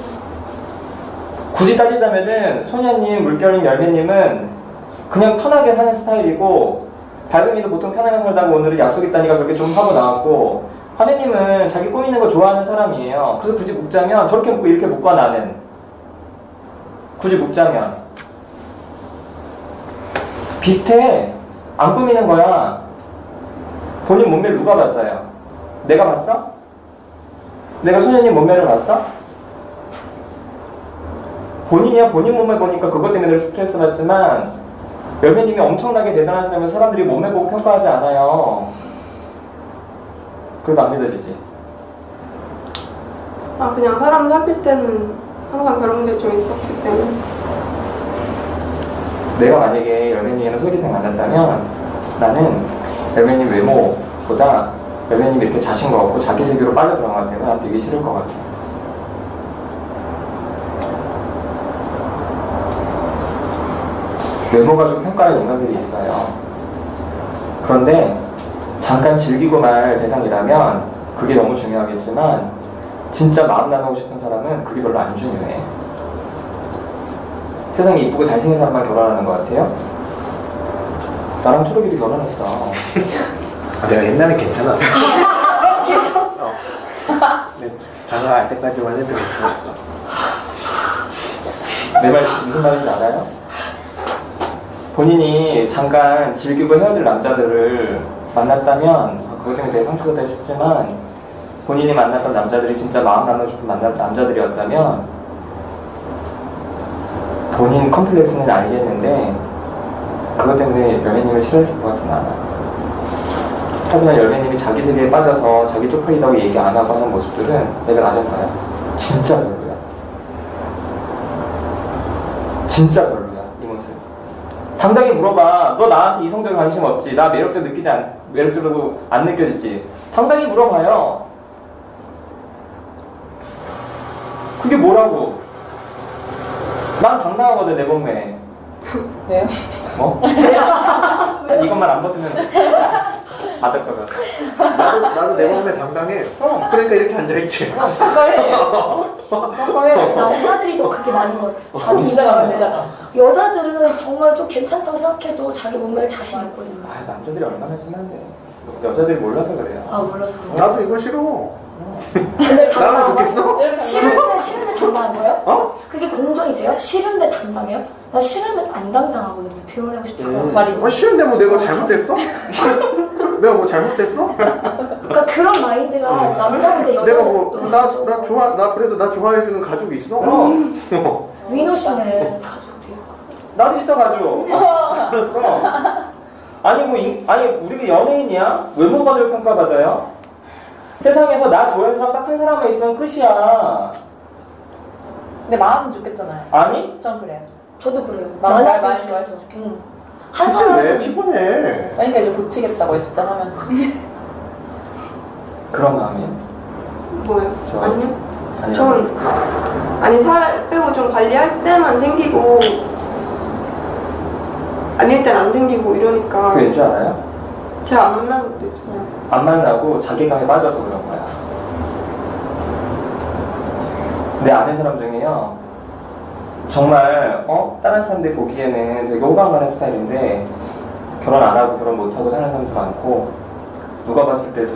굳이 따지자면은 소녀님, 물결님, 열매님은 그냥 편하게 사는 스타일이고 밝은이도 보통 편하게 살다가 오늘은 약속 있다니까 저렇게 좀 하고 나왔고 화내님은 자기 꾸미는 거 좋아하는 사람이에요. 그래서 굳이 묻자면 저렇게 묻고 이렇게 묻고 나는 굳이 묻자면 비슷해. 안 꾸미는 거야. 본인 몸매를 누가 봤어요? 내가 봤어? 내가 소녀님 몸매를 봤어? 본인이야 본인 몸매 보니까 그것 때문에 늘 스트레스 받지만 열매님이 엄청나게 사람이면 사람들이 몸매 보고 평가하지 않아요. 그래도 안 믿어지지. 아 그냥 사람 사귈 때는 항상 그런 게 좀 있었기 때문에 내가 만약에 열매님이랑 소개팅 만났다면 나는 열매님 외모보다 열매님이 이렇게 자신감 없고 자기 세계로 빠져들어가면 되면 난 되게 싫을 것 같아. 외모 가지고 평가하는 인간들이 있어요. 그런데 잠깐 즐기고 말 대상이라면 그게 너무 중요하겠지만 진짜 마음 나누고 싶은 사람은 그게 별로 안 중요해. 세상에 이쁘고 잘생긴 사람만 결혼하는 것 같아요? 나랑 초록이도 결혼했어. 아, 내가 옛날에 괜찮았어. 계속? 어. 네, 장가 알 때까지만 해도 괜찮았어. 내 말 무슨 말인지 알아요? 본인이 잠깐 즐기고 헤어질 남자들을 만났다면 그것 때문에 되게 상처가 되고 싶지만 본인이 만났던 남자들이 진짜 마음 나누고 싶은 남자들이었다면 본인 컴플렉스는 알겠는데 그것 때문에 열매님을 싫어했을 것 같진 않아. 하지만 열매님이 자기 세계에 빠져서 자기 쪽팔리다고 얘기 안 하고 하는 모습들은 내가 나중 봐요. 진짜 별로야. 진짜 별로야 이 모습. 당당히 물어봐. 너 나한테 이성적인 관심 없지? 나 매력적 느끼지 않 매력적으로 안 느껴지지? 당당히 물어봐요. 그게 뭐라고? 난 당당하거든 내 몸에. 왜요? 뭐? 이것만 안 벗으면 받을 거거든. 나도, 나도 내 몸에 당당해. 어. 그러니까 이렇게 앉아있지. 평가해. 어? 평가해. 남자들이 더 그게 많은 것 같아요. 자기 인정하면 되잖아. 여자들은 정말 좀 괜찮다고 생각해도 자기 몸매에 자신 있거든요. 아, 남자들이 얼마나 심한데. 여자들이 몰라서 그래요. 아 몰라서 그래. 나도 이거 싫어. 근데 나랑 좋겠어? 거? 싫은데 싫은데 당당한 거예요? 어? 그게 공정이 돼요? 싫은데 당당해요? 나 싫으면 안 당당하거든요. 드러내고 싶지 않아. 음. 말이. 어, 싫은데 뭐 내가 잘못했어? 내가 뭐 잘못했어? 그러니까 그런 마인드가 남자인데 여자. 내가 뭐, 나, 나 좋아, 나 그래도 나 좋아해주는 가족이 있어? 어. 위노 씨는 가족 되게. 나도 있어가지고. 어. 아니 뭐 인- 아니 우리가 연예인이야? 외모 가지고 평가받아요? 세상에서 나 좋아하는 사람 딱 한 사람만 있으면 끝이야. 근데 많았으면 좋겠잖아요. 아니? 전 그래요. 저도 그래요. 말 많았으면 많이 좋겠어. 응. 한 피곤해, 사람 피곤해. 그러니까 이제 고치겠다고 진짜 하면 그런 마음이 뭐요? 저- 아니요. 아니야. 전 아니 살 빼고 좀 관리할 때만 생기고 아닐 땐 안 생기고 이러니까 그게 왠줄 알아요? 제가 안 만난 것도 있어요. 안 만나고 자괴감에 빠져서 그런 거야. 내 아는 사람 중에요. 정말 어 다른 사람들이 보기에는 되게 호감 가는 스타일인데 결혼 안 하고 결혼 못 하고 사는 사람도 많고 누가 봤을 때도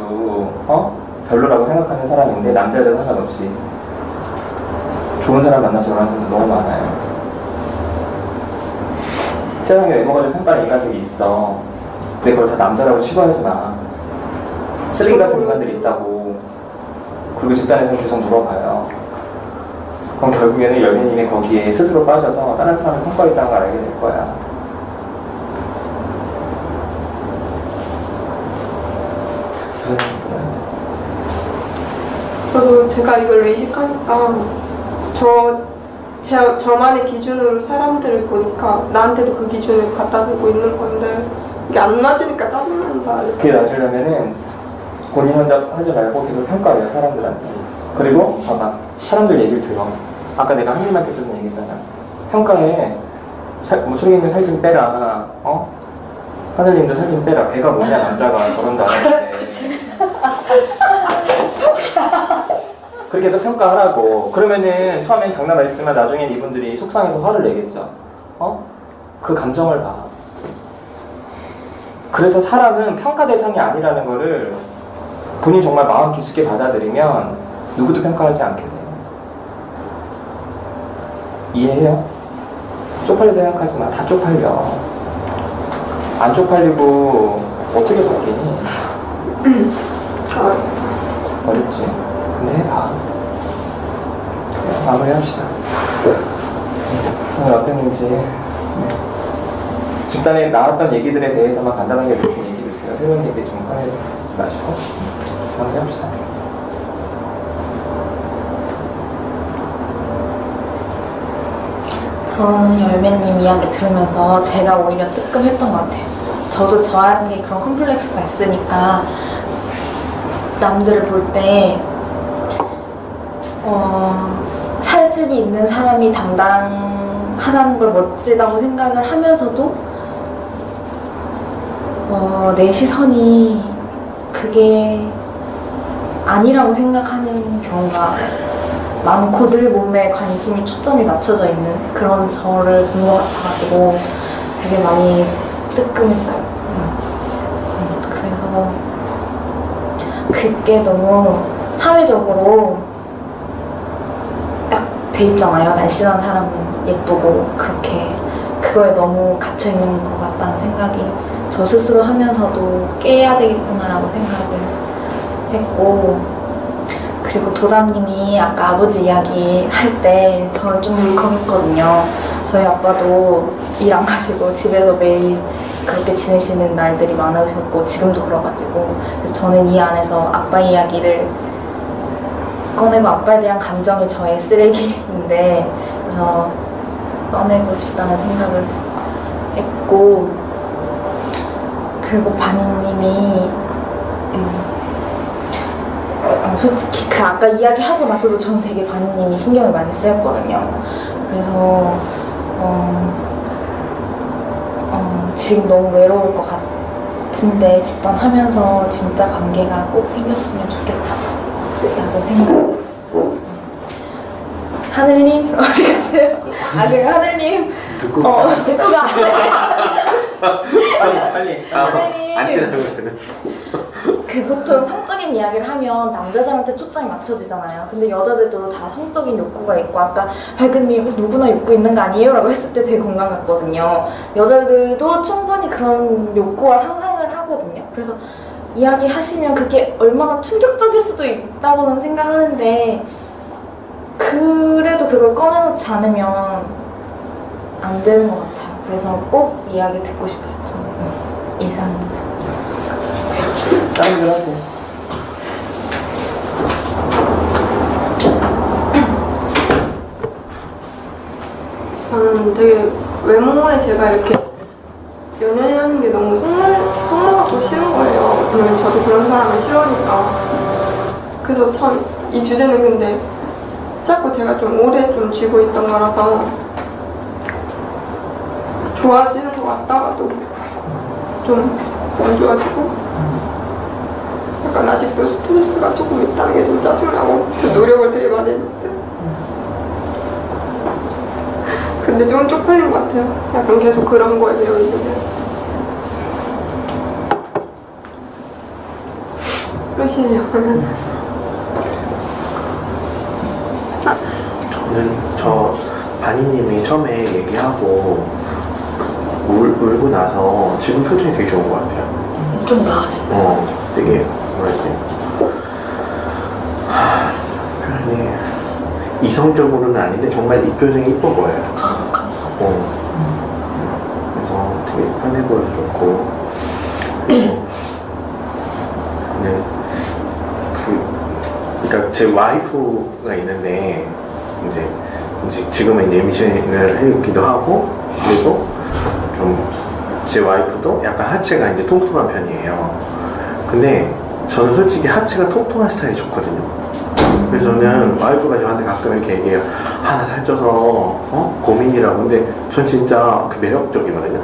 어 별로라고 생각하는 사람인데 남자 여자 상관없이 좋은 사람 만나서 결혼하는 사람도 너무 많아요. 세상에 외모가 좀 평가하는 인간들이 있어. 근데 그걸 다 남자라고 치부하지 마. 쓰레기 같은 인간들이 있다고. 그리고 집단에서는 계속 물어봐요. 그럼 결국에는 열매님이 거기에 스스로 빠져서 다른 사람을 평가했다는 걸 알게 될 거야. 무슨 생각 들어요? 저도 제가 이걸 의식하니까 저 제, 저만의 기준으로 사람들을 보니까 나한테도 그 기준을 갖다 대고 있는 건데 이게 안 맞으니까 짜증난다. 그게 낮으려면은 본인 혼자 하지 말고 계속 평가해요 사람들한테. 그리고 봐봐 사람들 얘기를 들어. 아까 내가 한님한테 듣는 얘기잖아. 뭐 초록이님 살 좀 빼라. 어? 하늘님도 살 좀 빼라. 배가 뭐냐 남자가. 했는데. 그렇게 해서 평가하라고. 그러면은 처음엔 장난하겠지만 나중엔 이분들이 속상해서 화를 내겠죠. 어? 그 감정을 봐. 그래서 사람은 평가 대상이 아니라는 거를 본인 정말 마음 깊숙이 받아들이면 누구도 평가하지 않게 돼요. 이해해요? 쪽팔려 생각하지 마. 다 쪽팔려. 안 쪽팔리고 어떻게 바뀌니? 어렵지. 근데 해봐. 그래, 마무리합시다. 오늘 어땠는지. 네. 집단에 나왔던 얘기들에 대해서만 간단하게 몇분 얘기해 주세요. 새로운 얘기 좀 꺼내지 마시고 마무리합시다. 저는 열매님 이야기 들으면서 제가 오히려 뜨끔했던 것 같아요. 저도 저한테 그런 컴플렉스가 있으니까 남들을 볼때 어, 살집이 있는 사람이 당당하다는 걸 멋지다고 생각을 하면서도 어, 내 시선이 그게 아니라고 생각하는 경우가 많고 늘 몸에 관심이 초점이 맞춰져 있는 그런 저를 본 것 같아가지고 되게 많이 뜨끔했어요. 음. 음, 그래서 그게 너무 사회적으로 딱 돼 있잖아요. 날씬한 사람은 예쁘고 그렇게 그거에 너무 갇혀 있는 것 같다는 생각이 저 스스로 하면서도 깨야 되겠구나라고 생각을 했고 그리고 도담님이 아까 아버지 이야기 할 때 저는 좀 울컥했거든요. 저희 아빠도 일 안 가시고 집에서 매일 그렇게 지내시는 날들이 많으셨고 지금도 그러가지고 그래서 저는 이 안에서 아빠 이야기를 꺼내고 아빠에 대한 감정이 저의 쓰레기인데 그래서 꺼내고 싶다는 생각을 했고 그리고 바니님이 음, 어, 솔직히 그 아까 이야기하고 나서도 저는 되게 바니님이 신경을 많이 쓰였거든요. 그래서 어, 어, 지금 너무 외로울 것 같은데 집단하면서 진짜 관계가 꼭 생겼으면 좋겠다라고 생각을 했어요. 하늘님 어디 가세요? 아 그래 하늘님 듣고 어 듣고 가. 빨리 빨리. 하늘님 안 지나가거든. 그 보통 성적인 이야기를 하면 남자들한테 초점이 맞춰지잖아요. 근데 여자들도 다 성적인 욕구가 있고 아까 밝은님 누구나 욕구 있는 거 아니에요? 라고 했을 때 되게 공감 갔거든요. 여자들도 충분히 그런 욕구와 상상을 하거든요. 그래서 이야기 하시면 그게 얼마나 충격적일 수도 있다고는 생각하는데 그래도 그걸 꺼내놓지 않으면 안 되는 것 같아요. 그래서 꼭 이야기 듣고 싶어요. 저는 이상입니다. 분 하세요. 저는 되게 외모에 제가 이렇게 연연하는 게 너무 속물같고 싫은 거예요. 왜냐면 저도 그런 사람을 싫어하니까. 그래서 참 이 주제는 근데 자꾸 제가 좀 오래 좀 쥐고 있던 거라서 좋아지는 것 같다가도 좀 안 좋아지고 약간 아직도 스트레스가 조금 있다는 게 좀 짜증나고 저 노력을 되게 많이 했는데 근데 좀 쪽팔린 것 같아요. 약간 계속 그런 거에 되어 있는데. 끝이에요, 그러면. 저는 저 바니님이 처음에 얘기하고 울, 울고 나서 지금 표정이 되게 좋은 것 같아요. 좀 나아져. 어, 되게 뭐랄지 하, 표정이 이성적으로는 아닌데 정말 이 표정이 이뻐 보여요. 아, 감사합니다. 어. 그래서 되게 편해 보여서 좋고 그냥 그 그러니까 제 와이프가 있는데 이제 이제 지금은 이제 임신을 했기도 하고 그리고 좀 제 와이프도 약간 하체가 이제 통통한 편이에요. 근데 저는 솔직히 하체가 통통한 스타일이 좋거든요. 그래서 저는 와이프가 저한테 가끔 이렇게 얘기해요. 아, 나 살쪄서, 어? 고민이라고. 근데 전 진짜 그 매력적이거든요.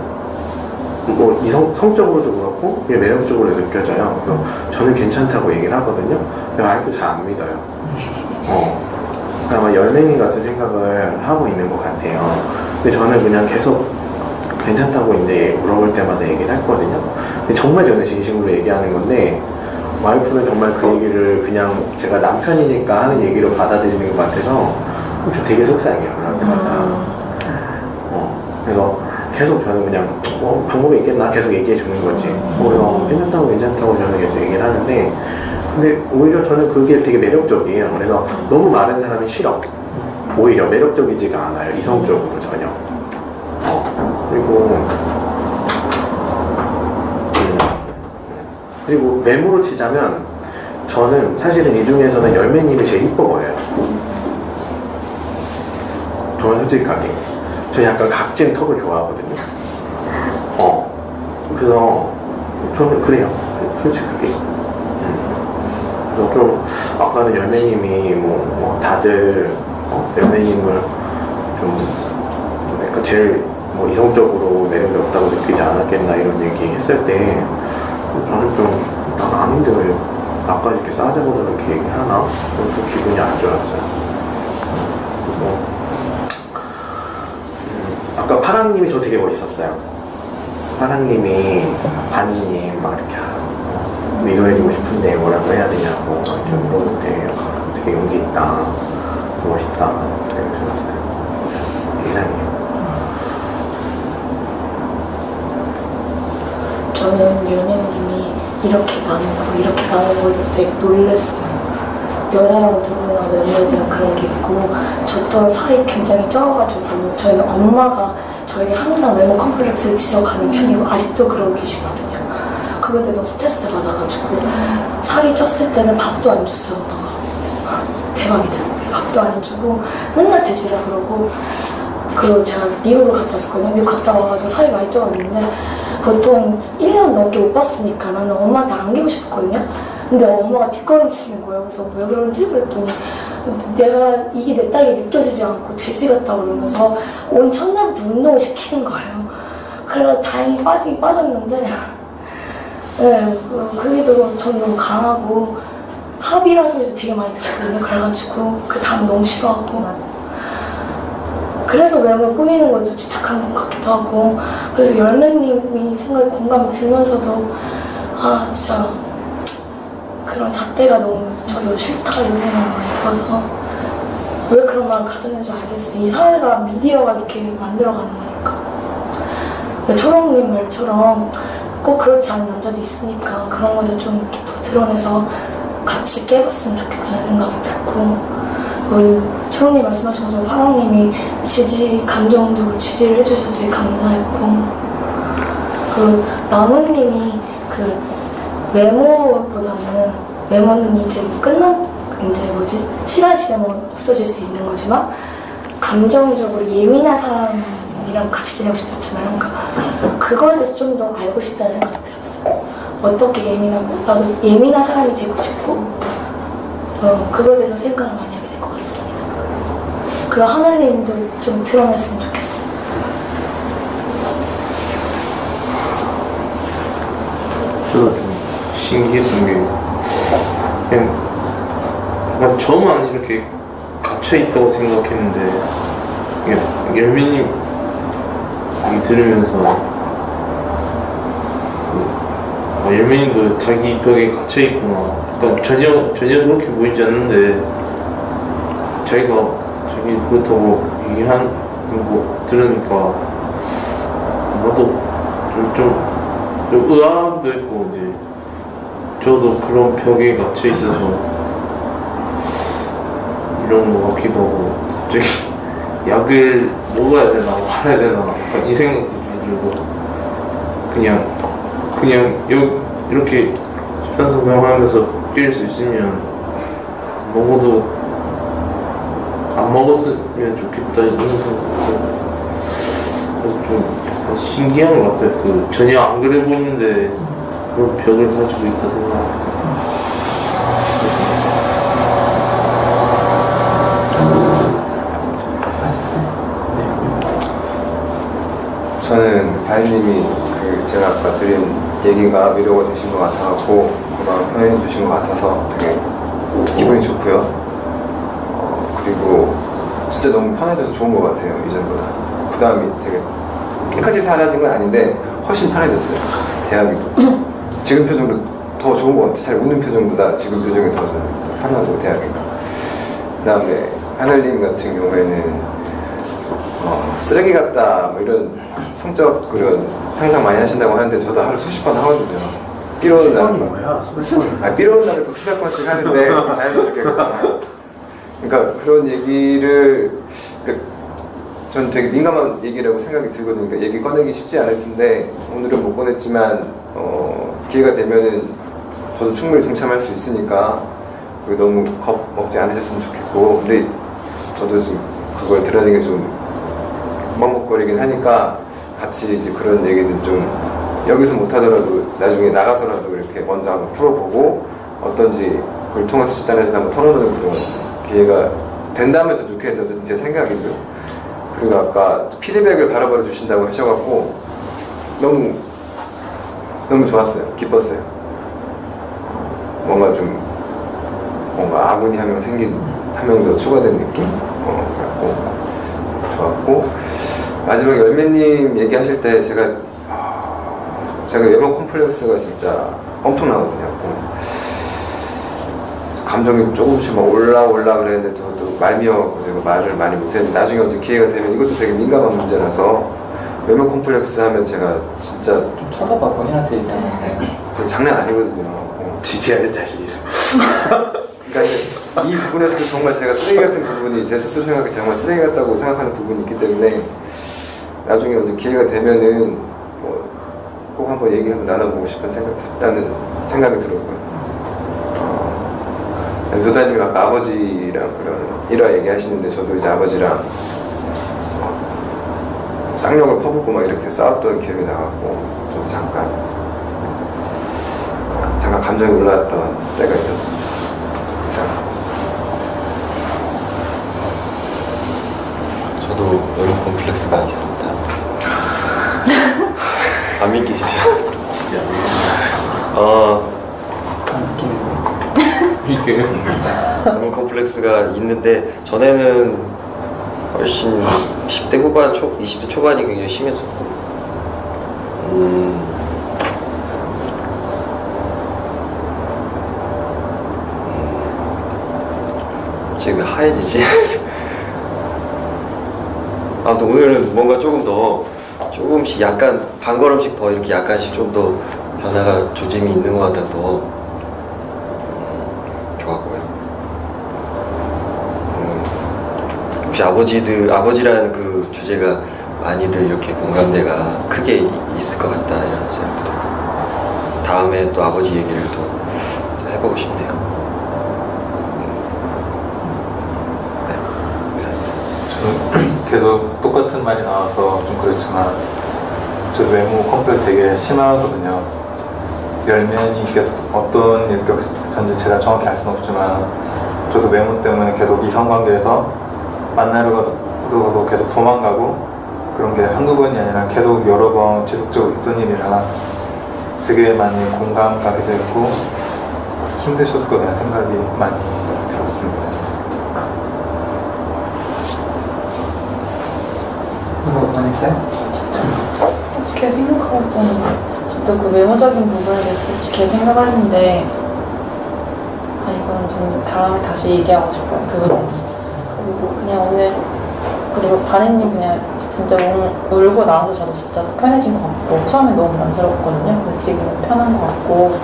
뭐, 이성, 성적으로도 그렇고, 매력적으로 느껴져요. 그래서 저는 괜찮다고 얘기를 하거든요. 근데 와이프 잘 안 믿어요. 어. 그러니까 아마 열맹이 같은 생각을 하고 있는 것 같아요. 근데 저는 그냥 계속 괜찮다고 이제 물어볼 때마다 얘기를 했거든요. 근데 정말 저는 진심으로 얘기하는 건데, 와이프는 정말 그 얘기를 그냥 제가 남편이니까 하는 얘기로 받아들이는 것 같아서 저 되게 속상해요 그럴 때마다. 어, 그래서 계속 저는 그냥 어, 방법이 있겠나? 계속 얘기해 주는 거지. 그래서 괜찮다고 괜찮다고 저는 계속 얘기를 하는데 근데 오히려 저는 그게 되게 매력적이에요. 그래서 너무 마른 사람이 싫어. 오히려 매력적이지가 않아요 이성적으로 전혀. 어, 그리고 음, 그리고 외모로 치자면 저는 사실은 이 중에서는 열매님이 제일 이뻐 보여요. 정말 솔직하게. 저 약간 각진 턱을 좋아하거든요. 어. 그래서 저는 그래요. 솔직하게. 음. 그래서 좀 아까는 열매님이 뭐, 뭐 다들 어, 열매님을 좀 약간 제일 뭐 이성적으로 매력이 없다고 느끼지 않았겠나 이런 얘기 했을 때 저는 좀난 아닌데 왜 나까지 이렇게 이렇게 얘기하나? 그런 좀 기분이 안 좋았어요. 그리고 음, 아까 파랑님이 저 되게 멋있었어요. 파랑님이 반님 막 이렇게 어, 위로해주고 싶은데 뭐라고 해야 되냐고 이렇게 물어보는데 아, 되게 용기 있다. 멋있다. 되게 좋았어요. 이상해요. 저는 연예님이 이렇게 많고 이렇게 많은 거에 대해서 되게 놀랐어요. 여자라고 누구나 외모에 대한 그런 게 있고 저 또한 살이 굉장히 쪄가지고 저희는 엄마가 저에게 항상 외모 컴플렉스를 지적하는 편이고 아직도 그러고 계시거든요. 그거에 대해 너무 스트레스 받아가지고 살이 쪘을 때는 밥도 안 줬어요 엄마가. 대박이죠. 밥도 안 주고 맨날 돼지라 그러고 그리고 제가 미국을 갔다 왔었거든요. 미국 갔다 와가지고 살이 많이 쪄왔는데 보통 1년 넘게 못 봤으니까 나는 엄마한테 안기고 싶었거든요. 근데 엄마가 뒷걸음 치는 거예요. 그래서 왜 그런지 그랬더니 내가 이게 내 딸이 믿겨지지 않고 돼지 같다고 그러면서 온 첫날부터 운동을 시키는 거예요. 그래서 다행히 빠지긴 빠졌는데 네, 그- 그게 더전 너무 강하고 합이라는 소리도 되게 많이 들었거든요. 그래가지고 그 다음 너무 싫어하고 그래서 외모를 꾸미는 건 좀 집착한 것 같기도 하고. 그래서 열매님이 생각에 공감이 들면서도 아 진짜 그런 잣대가 너무 저도 싫다 이런 생각이 많이 들어서 왜 그런 마음 가졌는지 알겠어요. 이 사회가 미디어가 이렇게 만들어가는 거니까. 근데 초롱님 말처럼 꼭 그렇지 않은 남자도 있으니까 그런 것을 좀 이렇게 더 드러내서 같이 깨봤으면 좋겠다는 생각이 들고 우리 초롱님 말씀하신 것처럼 화랑님이 지지 감정적으로 지지를 해주셔서 되게 감사했고 그리고 나무님이 그 외모보다는 외모는 이제 끝난 이제 뭐지 실화 지내면 없어질 수 있는 거지만 감정적으로 예민한 사람이랑 같이 지내고 싶었잖아요. 그러니까 그거에 대해서 좀 더 알고 싶다는 생각이 들었어요. 어떻게 예민하고 나도 예민한 사람이 되고 싶고 어, 그거에 대해서 생각을 많이. 그리고 하늘님도 좀 드러냈으면 좋겠어요. 저도 좀 신기했던 게 그냥 그냥 저만 이렇게 갇혀 있다고 생각했는데 열매님 들으면서 그, 아, 열매님도 자기 벽에 갇혀 있구나. 그러니까 전혀 전혀 그렇게 보이지 않는데 자기가 자기 그렇다고 얘기하는 거 들으니까 나도 좀, 좀, 좀 의아함도 있고 이제 저도 그런 벽에 갇혀 있어서 이런 거 같기도 하고 갑자기 약을 먹어야 되나 말아야 되나 약간 이 생각도 좀 들고 그냥 그냥 요, 이렇게 성장하면서 뛸 수 있으면 먹어도 안 먹었으면 좋겠다 이런 생각도 좀 신기한 것 같아요. 그 전혀 안 그래 보이는데 그런 벽을 가지고 있다 생각. 저는 바이님이 그 제가 아까 드린 얘기가 위로가 되신 것 같아갖고 그 마음 표현해 주신 것 같아서 되게 기분이 좋고요. 어, 그리고 진짜 너무 편해져서 좋은 것 같아요 이전보다. 부담이 되게 깨끗이 사라진 건 아닌데 훨씬 편해졌어요 대하기도. 지금 표정도 더 좋은 것 같아요. 잘 웃는 표정보다 지금 표정이 더좀 편하고 대하기가. 그다음에 하늘님 같은 경우에는 어, 쓰레기 같다 뭐 이런 성적 그런 항상 많이 하신다고 하는데 저도 하루 수십 번 하거든요. 삐로는 막- 뭐야? 아, 삐로는 날에 또 수백 번씩 하는데 자연스럽게 그러니까 그런 얘기를 그, 전 되게 민감한 얘기라고 생각이 들거든요. 그러니까 얘기 꺼내기 쉽지 않을 텐데 오늘은 못 꺼냈지만 어, 기회가 되면은 저도 충분히 동참할 수 있으니까 너무 겁 먹지 않으셨으면 좋겠고 근데 저도 좀 그걸 드러내는 게좀 먹먹거리긴 하니까 같이 이제 그런 얘기는 좀 여기서 못하더라도 나중에 나가서라도 이렇게 먼저 한번 풀어보고 어떤지 그걸 통해서 집단에서 한번 털어놓는 그런 기회가 된다면 더 좋겠다는 제 생각이고요. 그리고 아까 피드백을 바로바로 주신다고 하셔갖고 너무 너무 좋았어요. 기뻤어요. 뭔가 좀 뭔가 아군이 한 명 생긴 한 명 더 추가된 느낌? 어, 그래갖고 좋았고 마지막에 열매님 얘기하실 때 제가 아, 제가 외모 컴플렉스가 진짜 엄청나거든요. 어. 감정이 조금씩 막 올라 올라 그랬는데 저도 제가 말을 많이 못했는데 나중에 언제 기회가 되면 이것도 되게 민감한 문제라서 외모 컴플렉스 하면 제가 진짜 좀 쳐다봐 본인한테 얘기하는데 저 장난 아니거든요. 어. 지지하는 자신 있어. 그러니까 이 부분에서도 정말 제가 쓰레기 같은 부분이 제 스스로 생각해 정말 쓰레기 같다고 생각하는 부분이 있기 때문에 나중에 언제 기회가 되면은 뭐 꼭 한번 얘기 한번 나눠보고 싶은 생각 있다는 생각이 들었고요. 어, 교다님 아까 아버지랑 그런 일화 얘기하시는데 저도 이제 아버지랑 쌍욕을 퍼붓고 막 이렇게 싸웠던 기억이 나갖고 저도 잠깐 잠깐 감정이 올라왔던 때가 있었습니다. 이상. 저도 외모 콤플렉스가 있습니다. 안 믿기시죠? 진짜. 어, 이게 외모 콤플렉스가 있는데 전에는 훨씬 10대 후반, 초, 20대 초반이 굉장히 심했었고. 음, 음, 지금 왜 하얘지지? 아무튼 오늘은 뭔가 조금 더 조금씩 약간 반 걸음씩 더 이렇게 약간씩 좀 더 변화가 조짐이 있는 것 같아서 음, 좋았고요. 음, 혹시 아버지들 아버지라는 그 주제가 많이들 이렇게 공감대가 크게 이- 있을 것 같다 이런 생각도 들고 다음에 또 아버지 얘기를 또 해보고 싶네요. 음, 네, 계속 똑같은 말이 나와서 좀 그렇지만 저 외모 컴플렉스 되게 심하거든요. 열매님께서 어떤 일격인지 제가 정확히 알 수는 없지만 저도 외모 때문에 계속 이성관계에서 만나려고도 계속 도망가고 그런 게 한두 번이 아니라 계속 여러 번 지속적으로 있던 일이라 되게 많이 공감 가기도 했고 힘드셨을 거라는 생각이 많이 들었습니다. 뭐 원했어요? 어떻게 생각하고 있었는데 저도 그 외모적인 부분에 대해서 솔직히 생각을 했는데 아 이건 저는 다음에 다시 얘기하고 싶어요 그거는 그냥 오늘 그리고 반혜님 그냥 진짜 울, 울고 나서 저도 진짜 편해진 것 같고 처음에 너무 부담스러웠거든요 근데 지금은 편한 것 같고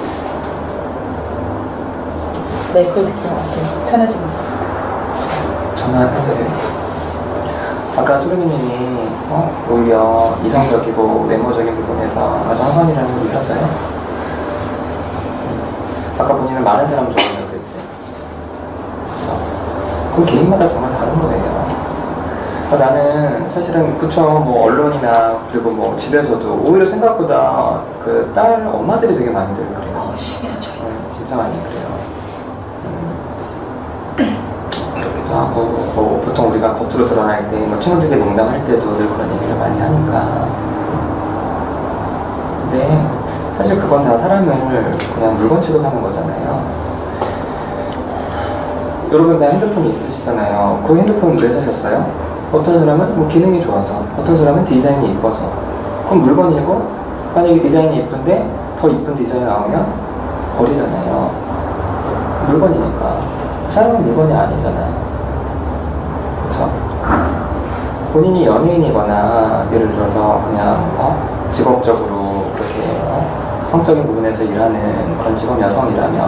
네그 느낌 같아요 편해진 것 같아요 전화해도 돼요? 아까 소리님이 어, 오히려 이성적이고 외모적인 부분에서 아주 한번이라는 걸 하셔요. 아까 본인은 많은 사람 좋아한다고 그랬지. 그쵸? 그 개인마다. 아, 나는 사실은 그쵸 뭐 언론이나 그리고 뭐 집에서도 오히려 생각보다 그 딸 엄마들이 되게 많이들 그래요. 심해요 저희. 음, 진짜 많이 그래요. 음. 그렇기도 하고 뭐 보통 우리가 겉으로 드러날 때 뭐 친구들끼리 농담할 때도 늘 그런 얘기를 많이 하니까. 근데 사실 그건 다 사람을 그냥 물건 취급하는 거잖아요. 여러분 다 핸드폰이 있으시잖아요. 그 핸드폰 왜 사셨어요? 어떤 사람은 뭐 기능이 좋아서, 어떤 사람은 디자인이 이뻐서. 그럼 물건이고, 만약에 디자인이 이쁜데 더 이쁜 디자인이 나오면 버리잖아요. 물건이니까. 사람은 물건이 아니잖아요. 그렇죠? 본인이 연예인이거나 예를 들어서 그냥 어? 직업적으로 그렇게 어? 성적인 부분에서 일하는 그런 직업 여성이라면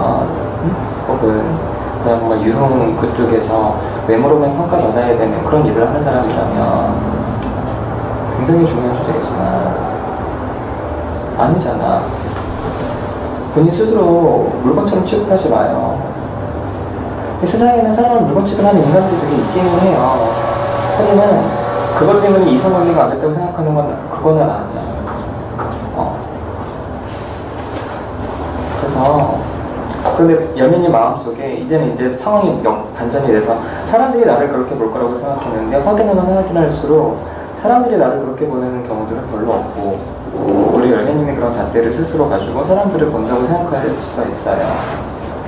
음? 혹은 그냥 뭔가 유흥 그쪽에서 외모로만 평가받아야 되는 그런 일을 하는 사람이라면 굉장히 중요한 주제겠지만 아니잖아. 본인 스스로 물건처럼 취급하지 마요. 이 세상에는 사람을 물건 취급하는 인간들이 있기는 해요. 하지만 그것 때문에 이성 관계가 안 됐다고 생각하는 건 그거는 아니야. 어. 그래서 근데 연인이 마음속에 이제는 이제 상황이 역 반전이 돼서 사람들이 나를 그렇게 볼 거라고 생각했는데 확인하면 확인할수록 사람들이 나를 그렇게 보는 경우들은 별로 없고 우리 연예님이 그런 잣대를 스스로 가지고 사람들을 본다고 생각할 수가 있어요.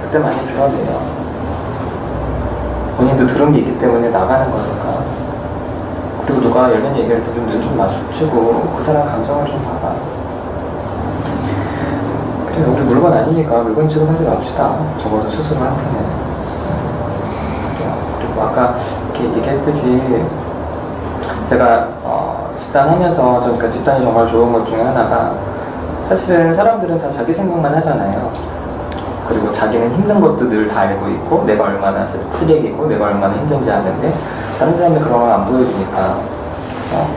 그때 많이 드러내요. 본인도 들은 게 있기 때문에 나가는 거니까. 그리고 누가 연예인 얘기할 때좀눈좀 마주치고 그 사람 감정을 좀 봐봐. 그래, 우리 물건 아니니까 물건 취급하지 맙시다. 적어도 스스로한테는. 그리고 아까 이렇게 얘기했듯이 제가 어, 집단하면서 전그 집단이 정말 좋은 것 중에 하나가 사실은 사람들은 다 자기 생각만 하잖아요. 그리고 자기는 힘든 것도 늘 다 알고 있고 내가 얼마나 쓰- 쓰레기고 내가 얼마나 힘든지 아는데 다른 사람들 그런 걸 안 보여주니까 어,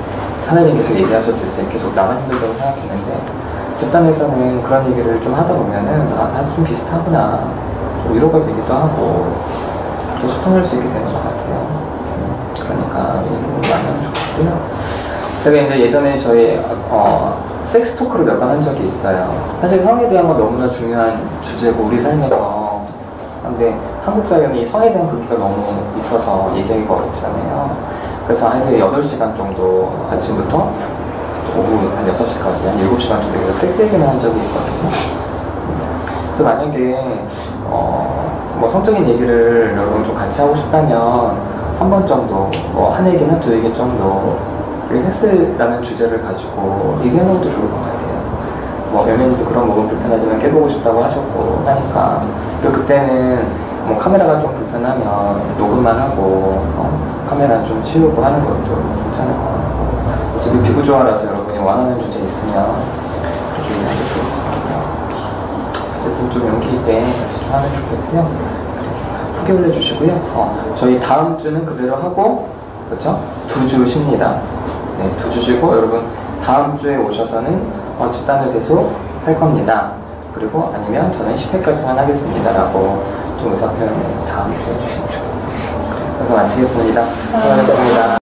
하나님께서 얘기하셨듯이 계속 나만 힘들다고 생각했는데 집단에서는 그런 얘기를 좀 하다 보면은 아, 다 좀 비슷하구나 좀 위로가 되기도 하고 또 소통할 수 있게 되는 것 같아요. 음, 그러니까 얘기 좀 많이 하면 좋겠고요. 제가 이제 예전에 저희 어, 섹스 토크를 몇 번 한 적이 있어요. 사실 성에 대한 건 너무나 중요한 주제고 우리 삶에서 근데 한국 사회는 이 성에 대한 크기가 너무 있어서 얘기하기가 어렵잖아요. 그래서 하루에 8시간 정도 아침부터 오후 한 6시까지 한 7시간 정도 계속 섹스 얘기만 한 적이 있거든요. 그래서 만약에 어, 뭐 성적인 얘기를 여러분 좀 같이 하고 싶다면 한 번 정도 뭐 한 얘기나 두 얘기 정도 우리 섹스라는 주제를 가지고 얘기하는 것도 좋을 것 같아요. 뭐 연예인도 그런 부분 불편하지만 깨보고 싶다고 하셨고 하니까 그리고 그때는 뭐 카메라가 좀 불편하면 녹음만 하고 어, 카메라 좀 치우고 하는 것도 괜찮을 것 같고 집이 비구조화라서 여러분이 원하는 주제 있으면 그렇게 얘기하셔도 좋을 것 같아요. 어쨌든 좀 용기 있게 같이 좀 하면 좋겠고요. 후기 올려주시고요. 어, 저희 다음 주는 그대로 하고 그렇죠? 두 주 쉽니다. 네, 두 주 쉬고 여러분 다음 주에 오셔서는 어, 집단을 계속 할 겁니다. 그리고 아니면 저는 10회까지만 하겠습니다라고 좀 의사 표현을 다음 주에 해주시면 좋겠습니다. 그래서 마치겠습니다. 수고하셨습니다.